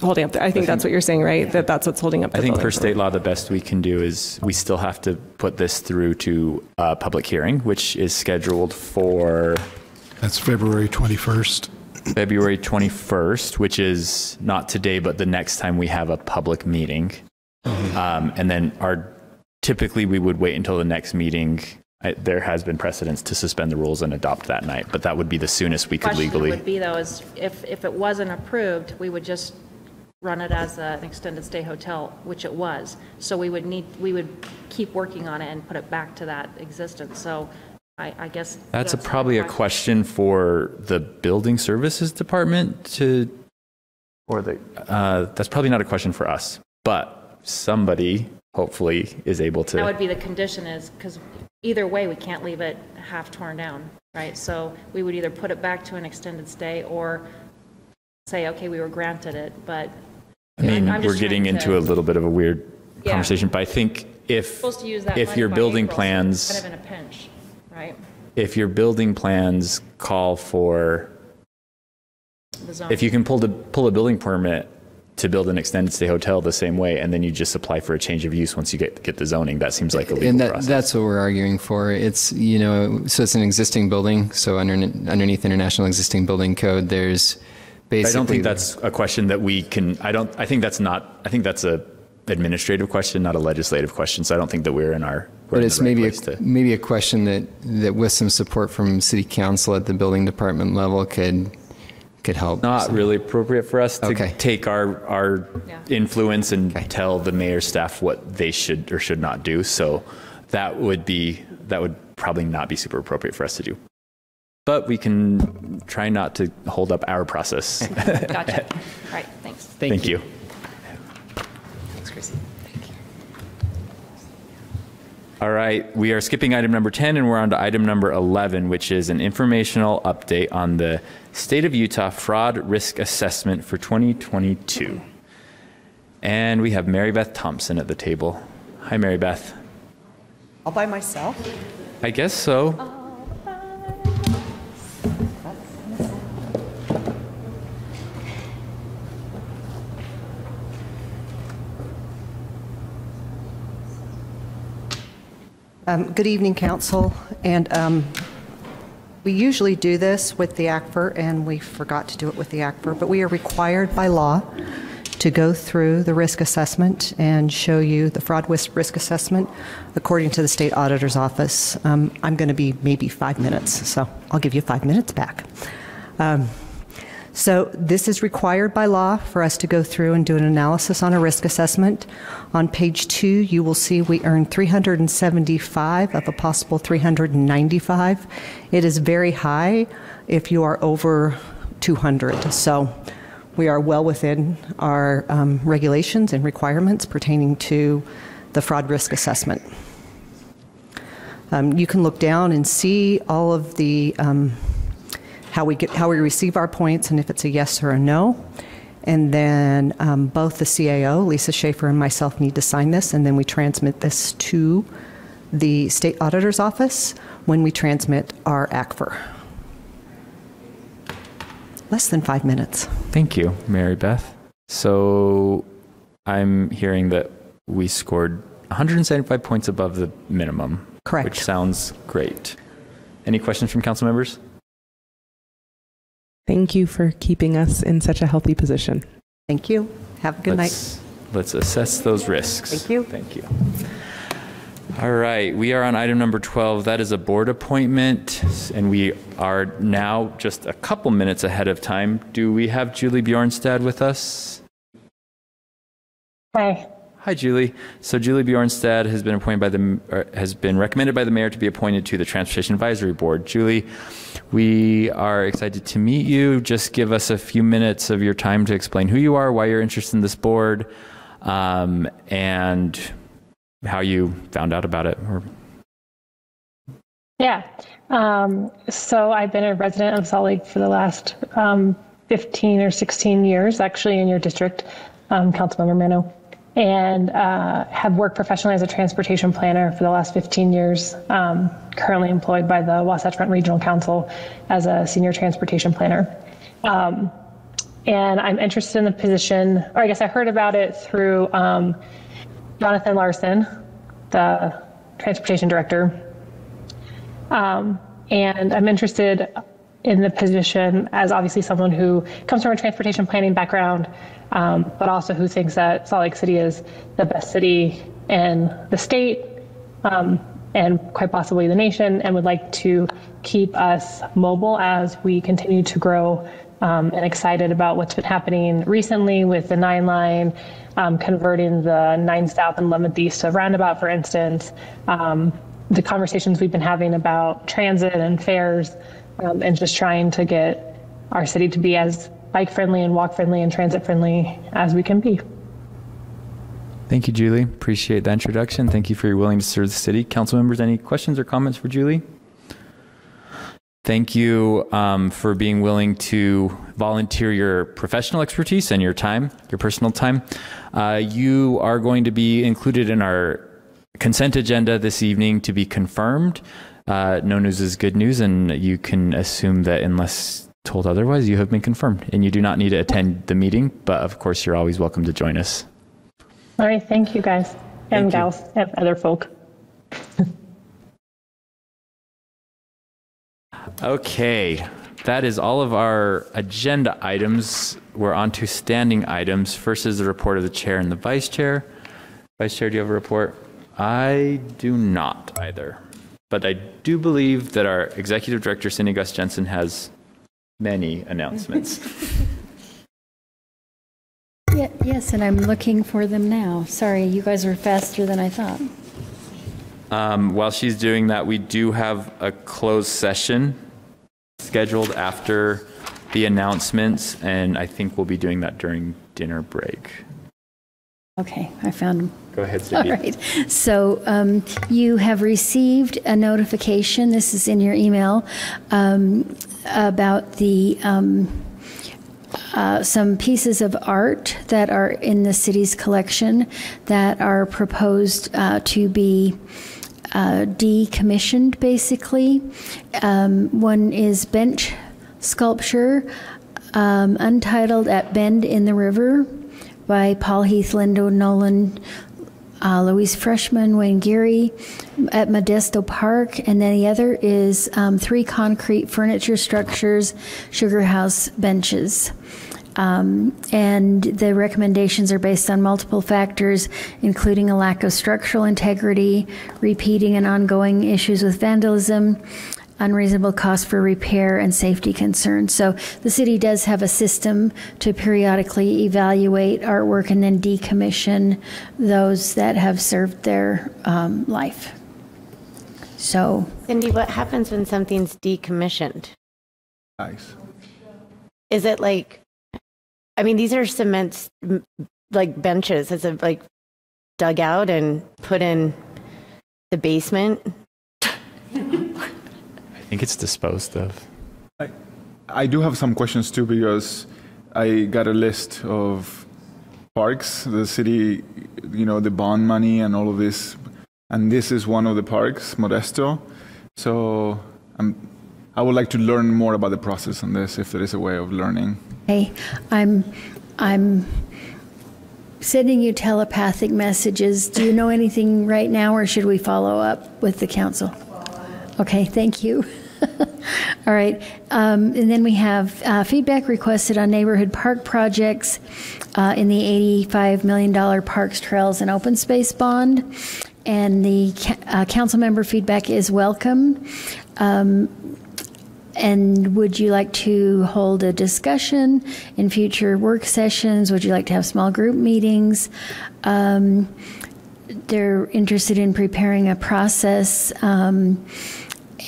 holding up, the- I think that's what you're saying, right? That that's what's holding up the I think building per state law, the best we can do is we still have to put this through to a public hearing, which is scheduled for That's February 21st. February 21st, which is not today, but the next time we have a public meeting. Um, and then our typically we would wait until the next meeting. I, there has been precedence to suspend the rules and adopt that night, but that would be the soonest we could legally. Question legally. would be though, is if, if it wasn't approved, we would just run it as a- an extended stay hotel, which it was. So we would need, we would keep working on it and put it back to that existence. So I, I guess. That's a, probably a question for the building services department to, or the, uh, that's probably not a question for us, but somebody hopefully is able to. That would be the condition is, because either way, we can't leave it half torn down, right? So we would either put it back to an extended stay or say, okay, we were granted it, but. I mean, I'm we're getting trying into to- a little bit of a weird Yeah. conversation, but I think if, Supposed to use that if money your by building April, so plans, Kind of in a pinch, right? if your building plans call for, The zone. if you can pull the, pull a building permit to build an extended stay hotel the same way, and then you just apply for a change of use once you get, get the zoning, that seems like a legal and that, process. that's what we're arguing for. It's you know, so it's an existing building. So under, underneath international existing building code, there's basically. I don't think that's a question that we can, I don't, I think that's not, I think that's a administrative question, not a legislative question, so I don't think that we're in our, we're But it's right maybe a, to. maybe a question that, that with some support from city council at the building department level could could help. Not really appropriate for us to Okay. take our, our influence and tell the mayor's staff what they should or should not do. So that would be, that would probably not be super appropriate for us to do. But we can try not to hold up our process. Gotcha. <laughs> All right, thanks. Thank you. Thanks, All right, we are skipping item number 10 and we're on to item number 11, which is an informational update on the State of Utah Fraud Risk Assessment for 2022. And we have Mary Beth Thompson at the table. Hi, Mary Beth. All by myself? I guess so. Uh-huh. Um, Good evening, council. And um, we usually do this with the ACFR, and we forgot to do it with the ACFR, but we are required by law to go through the risk assessment and show you the fraud risk risk assessment according to the state auditor's office. Um, I'm going to be maybe five minutes, so I'll give you five minutes back. Um, so this is required by law for us to go through and do an analysis on a risk assessment. On page two, you will see we earned 375 of a possible 395. It is very high if you are over 200. So we are well within our um, regulations and requirements pertaining to the fraud risk assessment. Um, you can look down and see all of the um, how we get how we receive our points and if it's a yes or a no. And then um, both the CAO, Lisa Shaffer, and myself need to sign this, and then we transmit this to the state auditor's office when we transmit our ACFR. Less than five minutes. Thank you, Mary Beth. So I'm hearing that we scored 175 points above the minimum. Correct. Which sounds great. Any questions from council members? Thank you for keeping us in such a healthy position. Thank you. Have a good let's, night. Let's assess those risks. Thank you. Thank you. All right, we are on item number 12. That is a board appointment, and we are now just a couple minutes ahead of time. Do we have Julie Bjornstad with us? Hi. Hi, Julie. So Julie Bjornstad has been appointed by the has been recommended by the mayor to be appointed to the Transportation Advisory Board. Julie, we are excited to meet you. Just give us a few minutes of your time to explain who you are, why you're interested in this board, um, and how you found out about it. Yeah. Um, so I've been a resident of Salt Lake for the last um, 15 or 16 years, actually, in your district, um, Councilmember Mano, and uh, have worked professionally as a transportation planner for the last 15 years. Um, currently employed by the Wasatch Front Regional Council as a senior transportation planner. Um, and I'm interested in the position, or I guess I heard about it through um, Jonathan Larsen, the transportation director. Um, and I'm interested in the position as obviously someone who comes from a transportation planning background, um, but also who thinks that Salt Lake City is the best city in the state um, and quite possibly the nation, and would like to keep us mobile as we continue to grow. Um, and excited about what's been happening recently with the Nine Line, um, converting the Nine South and 11th East to Roundabout, for instance. Um, the conversations we've been having about transit and fares, um, and just trying to get our city to be as bike friendly and walk friendly and transit friendly as we can be. Thank you, Julie. Appreciate that introduction. Thank you for your willingness to serve the city. Council members, any questions or comments for Julie? Thank you um, for being willing to volunteer your professional expertise and your time, your personal time. Uh, you are going to be included in our consent agenda this evening to be confirmed. Uh, no news is good news, and you can assume that unless told otherwise, you have been confirmed, and you do not need to attend the meeting. But of course, you're always welcome to join us. All right, thank you guys and gals and other folk. <laughs> Okay, that is all of our agenda items. We're on to standing items. First is the report of the chair and the vice chair. Vice chair, do you have a report? I do not either. But I do believe that our executive director, Cindy Gust-Jenson, has many announcements. <laughs> Yeah, yes, and I'm looking for them now. Sorry, you guys are faster than I thought. Um, while she's doing that, we do have a closed session scheduled after the announcements, and I think we'll be doing that during dinner break. Okay, I found them. Go ahead, <laughs> All Cindy. right. So um, you have received a notification, this is in your email, um, about the, um, uh, some pieces of art that are in the city's collection that are proposed uh, to be uh, decommissioned, basically. Um, one is bench sculpture, um, untitled At Bend in the River by Paul Heath, Lindo Nolan, uh, Louise Freshman, Wayne Geary at Modesto Park. And then the other is um, three concrete furniture structures, sugar house benches. Um, and the recommendations are based on multiple factors, including a lack of structural integrity, repeating and ongoing issues with vandalism, unreasonable cost for repair, and safety concerns. So the city does have a system to periodically evaluate artwork and then decommission those that have served their um, life. So Cindy, what happens when something's decommissioned? Nice. Is it like, I mean, these are cement, like benches. Is it like dug out and put in the basement? I think it's disposed of. I do have some questions too because I got a list of parks, the city, you know, the bond money and all of this, and this is one of the parks, Modesto. So I'm, I would like to learn more about the process on this, if there is a way of learning. Hey, I'm, I'm sending you telepathic messages. Do you know anything right now, or should we follow up with the council? Okay, thank you. <laughs> All right, um, and then we have uh, feedback requested on neighborhood park projects uh, in the $85 million Parks, Trails, and Open Space Bond. And the uh, council member feedback is welcome. Um, and would you like to hold a discussion in future work sessions? Would you like to have small group meetings? Um, they're interested in preparing a process, um,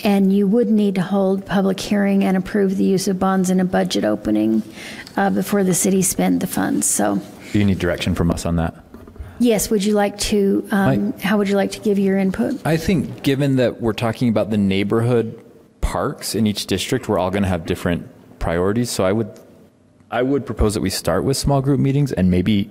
and you would need to hold public hearing and approve the use of bonds in a budget opening uh, before the city spend the funds. So, Do you need direction from us on that? yes, would you like to? Um, how would you like to give your input? I think given that we're talking about the neighborhood parks in each district, we're all going to have different priorities. So I would, I would propose that we start with small group meetings and maybe,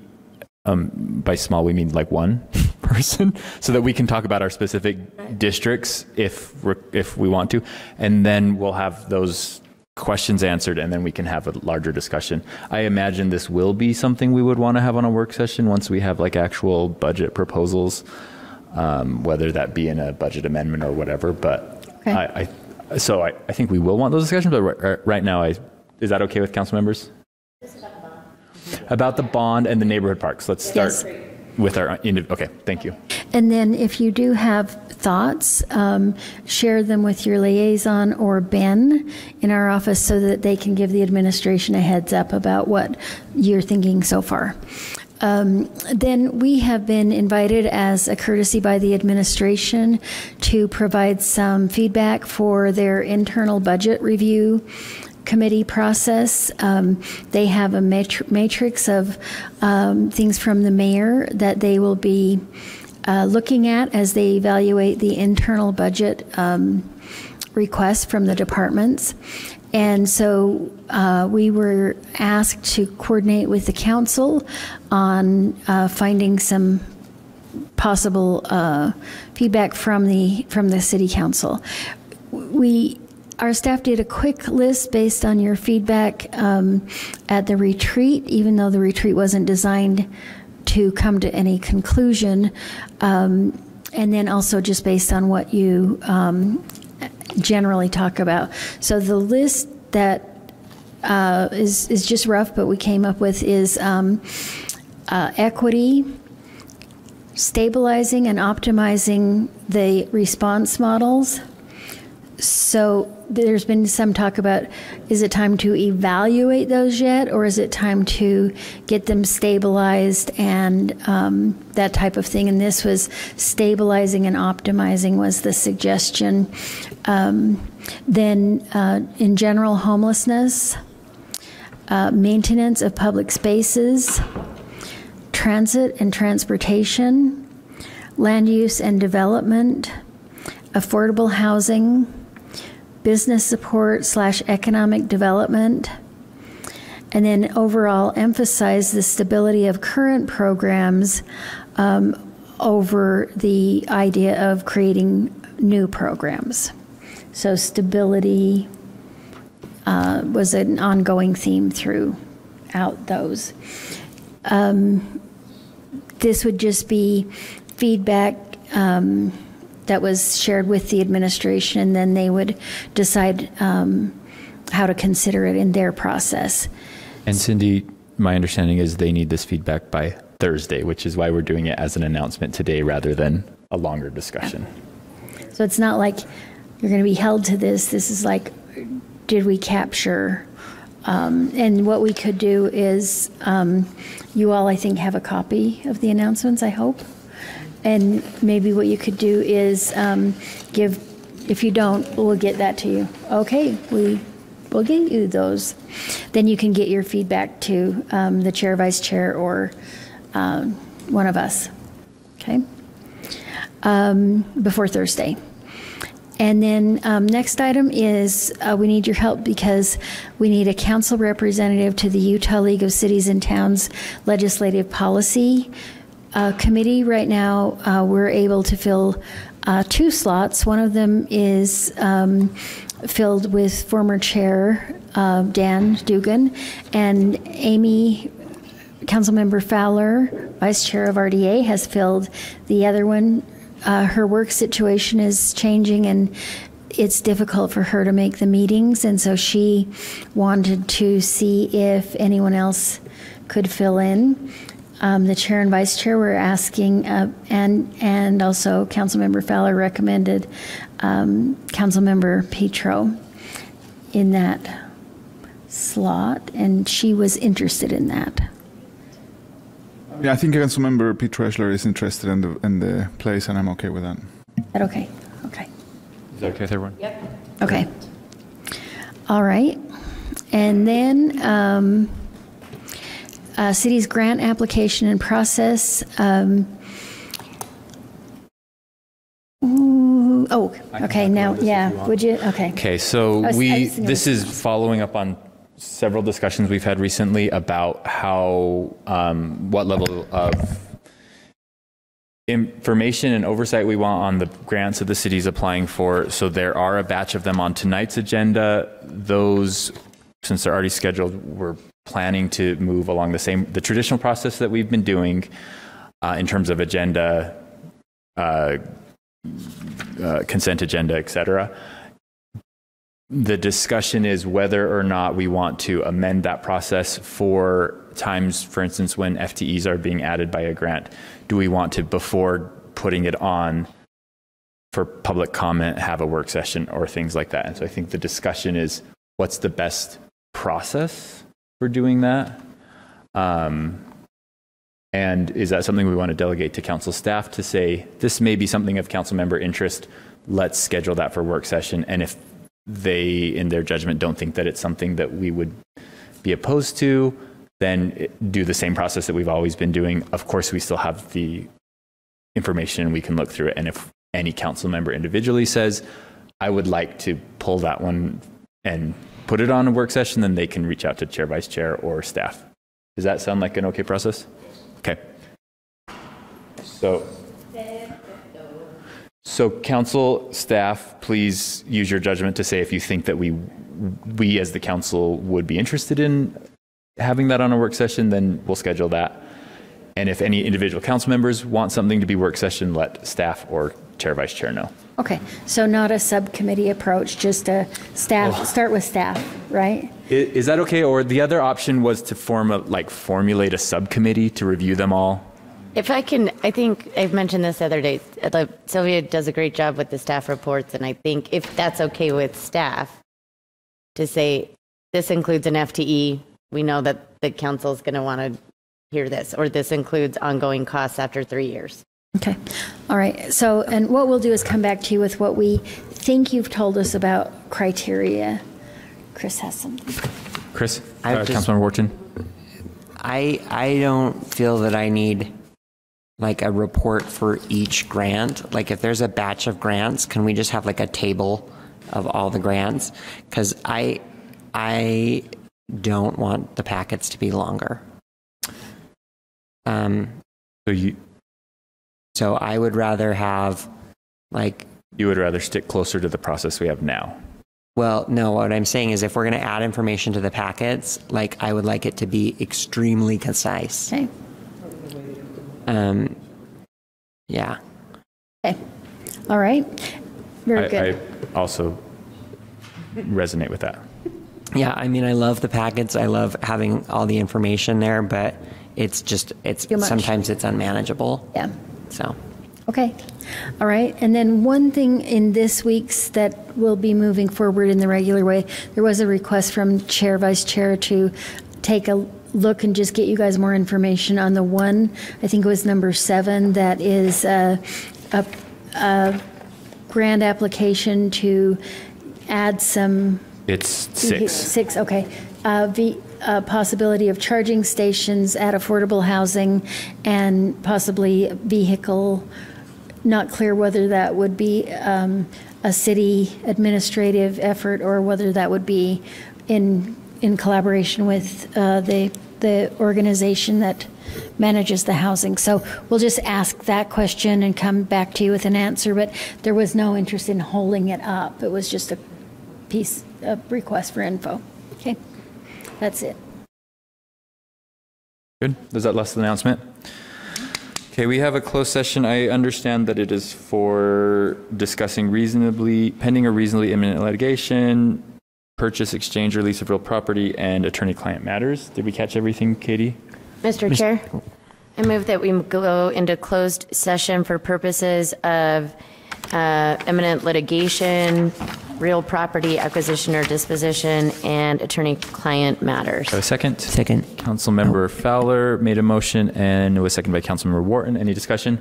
um, by small we mean like one <laughs> person, so that we can talk about our specific districts if we're, if we want to, and then we'll have those questions answered, and then we can have a larger discussion. I imagine this will be something we would want to have on a work session once we have like actual budget proposals, um, whether that be in a budget amendment or whatever. But Okay. I, I, so I, I think we will want those discussions. But right, right now, I, is that okay with council members? About the bond and the neighborhood parks. Let's start Yes. with our. Okay, thank you. And then if you do have thoughts, um, share them with your liaison or Ben in our office so that they can give the administration a heads up about what you're thinking so far. Um, then we have been invited as a courtesy by the administration to provide some feedback for their internal budget review committee process. Um, they have a matri- matrix of um, things from the mayor that they will be uh, looking at as they evaluate the internal budget um, requests from the departments. And so uh, we were asked to coordinate with the council on uh, finding some possible uh, feedback from the from the city council. We our staff did a quick list based on your feedback um, at the retreat, even though the retreat wasn't designed to come to any conclusion, um, and then also just based on what you um, generally talk about. So the list that uh, is is just rough, but we came up with is um, uh, equity, stabilizing and optimizing the response models. So there's been some talk about is it time to evaluate those yet, or is it time to get them stabilized and um, that type of thing? And this was stabilizing and optimizing was the suggestion. Um, then, uh, in general, homelessness, uh, maintenance of public spaces, transit and transportation, land use and development, affordable housing, business support slash economic development, and then overall emphasize the stability of current programs um, over the idea of creating new programs. So stability uh, was an ongoing theme throughout those. Um, this would just be feedback um, that was shared with the administration, and then they would decide um, how to consider it in their process. And Cindy, my understanding is they need this feedback by Thursday, which is why we're doing it as an announcement today rather than a longer discussion. So it's not like you're going to be held to this. This is like, did we capture? Um, and what we could do is, um, you all, I think, have a copy of the announcements, I hope. And maybe what you could do is um, give, if you don't, we'll get that to you. Okay, we will get you those. Then you can get your feedback to um, the chair, vice chair, or um, one of us. Okay? Um, before Thursday. And then um, next item is uh, we need your help because we need a council representative to the Utah League of Cities and Towns Legislative Policy uh, Committee. Right now, uh, we're able to fill uh, two slots. One of them is um, filled with former chair uh, Dan Dugan and Amy. Councilmember Fowler, Vice Chair of RDA, has filled the other one uh, her work situation is changing and it's difficult for her to make the meetings. And so she wanted to see if anyone else could fill in. Um, the chair and vice chair were asking, uh, and and also Councilmember Fowler recommended um, Councilmember Petro. in that slot, and she was interested in that. Yeah, I think Councilmember Petro-Eschler is interested in the in the place, and I'm okay with that. Is that okay? Okay. Is that okay with everyone? Yep. Okay. All right. And then um, uh, city's grant application and process. Um, ooh, oh, okay. Now, yeah. Would you? Okay. Okay, so was- we, this is following up on several discussions we've had recently about how, um, what level of information and oversight we want on the grants that the city's applying for. So there are a batch of them on tonight's agenda. Those, since they're already scheduled, we're planning to move along the same, the traditional process that we've been doing uh, in terms of agenda, uh, uh, consent agenda, etc. The discussion is whether or not we want to amend that process for times, for instance, when FTEs are being added by a grant. Do we want to, before putting it on for public comment, have a work session or things like that? And so I think the discussion is what's the best process for doing that? Um, and is that something we want to delegate to council staff to say, this may be something of council member interest, let's schedule that for work session? And if they, in their judgment, don't think that it's something that we would be opposed to, then do the same process that we've always been doing. Of course, we still have the information, we can look through it. And if any council member individually says, I would like to pull that one and put it on a work session, then they can reach out to chair, vice chair, or staff. Does that sound like an okay process? Okay. So, so council staff, please use your judgment to say if you think that we, we as the council would be interested in having that on a work session, then we'll schedule that. And if any individual council members want something to be work session, let staff or chair, vice chair know. Okay. So not a subcommittee approach, just a staff. Start with staff, right? I- Is that okay? Or the other option was to form a, like, formulate a subcommittee to review them all? If I can, I think I've mentioned this the other day. uh, Sylvia does a great job with the staff reports, and I think if that's okay with staff to say this includes an FTE, we know that the council is going to want to hear this, or this includes ongoing costs after three years. Okay. All right. So, and what we'll do is come back to you with what we think you've told us about criteria. Chris has something. Chris? I've Uh, just- Councilmember Wharton? I I don't feel that I need like a report for each grant. Like if there's a batch of grants, can we just have like a table of all the grants? Because I I don't want the packets to be longer. Um. So you. So I would rather have like. You would rather stick closer to the process we have now. Well, no, what I'm saying is if we're going to add information to the packets, like I would like it to be extremely concise. Okay. Um, yeah. Okay. All right. Very I, good. I also resonate with that. Yeah, I mean, I love the packets. I love having all the information there, but it's just, it's sometimes it's unmanageable. Yeah. So, Okay. All right. And then one thing in this week's that will be moving forward in the regular way, there was a request from Chair, Vice Chair to take a look and just get you guys more information on the one, I think it was number seven, that is uh, a, a grant application to add some It's six. Six, okay. Uh, The uh, possibility of charging stations at affordable housing and possibly vehicle, not clear whether that would be um, a city administrative effort or whether that would be in, in collaboration with uh, the, the organization that manages the housing. So we'll just ask that question and come back to you with an answer, but there was no interest in holding it up. It was just a piece, a request for info. Okay, that's it. Good. Is that last announcement? Okay, we have a closed session. I understand that it is for discussing reasonably, pending or reasonably imminent litigation, purchase, exchange, or lease of real property, and attorney-client matters. Did we catch everything, Katie? Mr. Chair, I move that we go into closed session for purposes of uh, imminent litigation, real property acquisition or disposition, and attorney-client matters. Have a second? Second. Councilmember Fowler made a motion and it was seconded by Councilmember Wharton. Any discussion?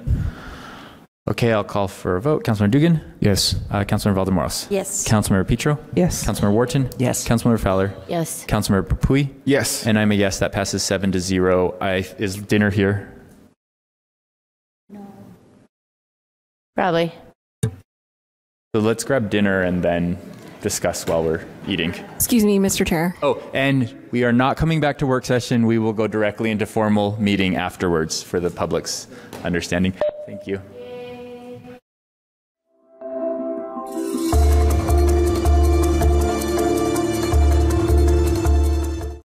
Okay, I'll call for a vote. Councilmember Dugan? Yes. Uh, Councilmember Valdemoros? Yes. Councilmember Petro? Yes. Councilmember Wharton? Yes. Councilmember Fowler? Yes. Councilmember Puy? Yes. And I'm a yes. That passes seven to zero. I, is dinner here? No. Probably. So let's grab dinner and then discuss while we're eating. Excuse me, Mr. Chair. Oh, and we are not coming back to work session. We will go directly into formal meeting afterwards for the public's understanding. Thank you.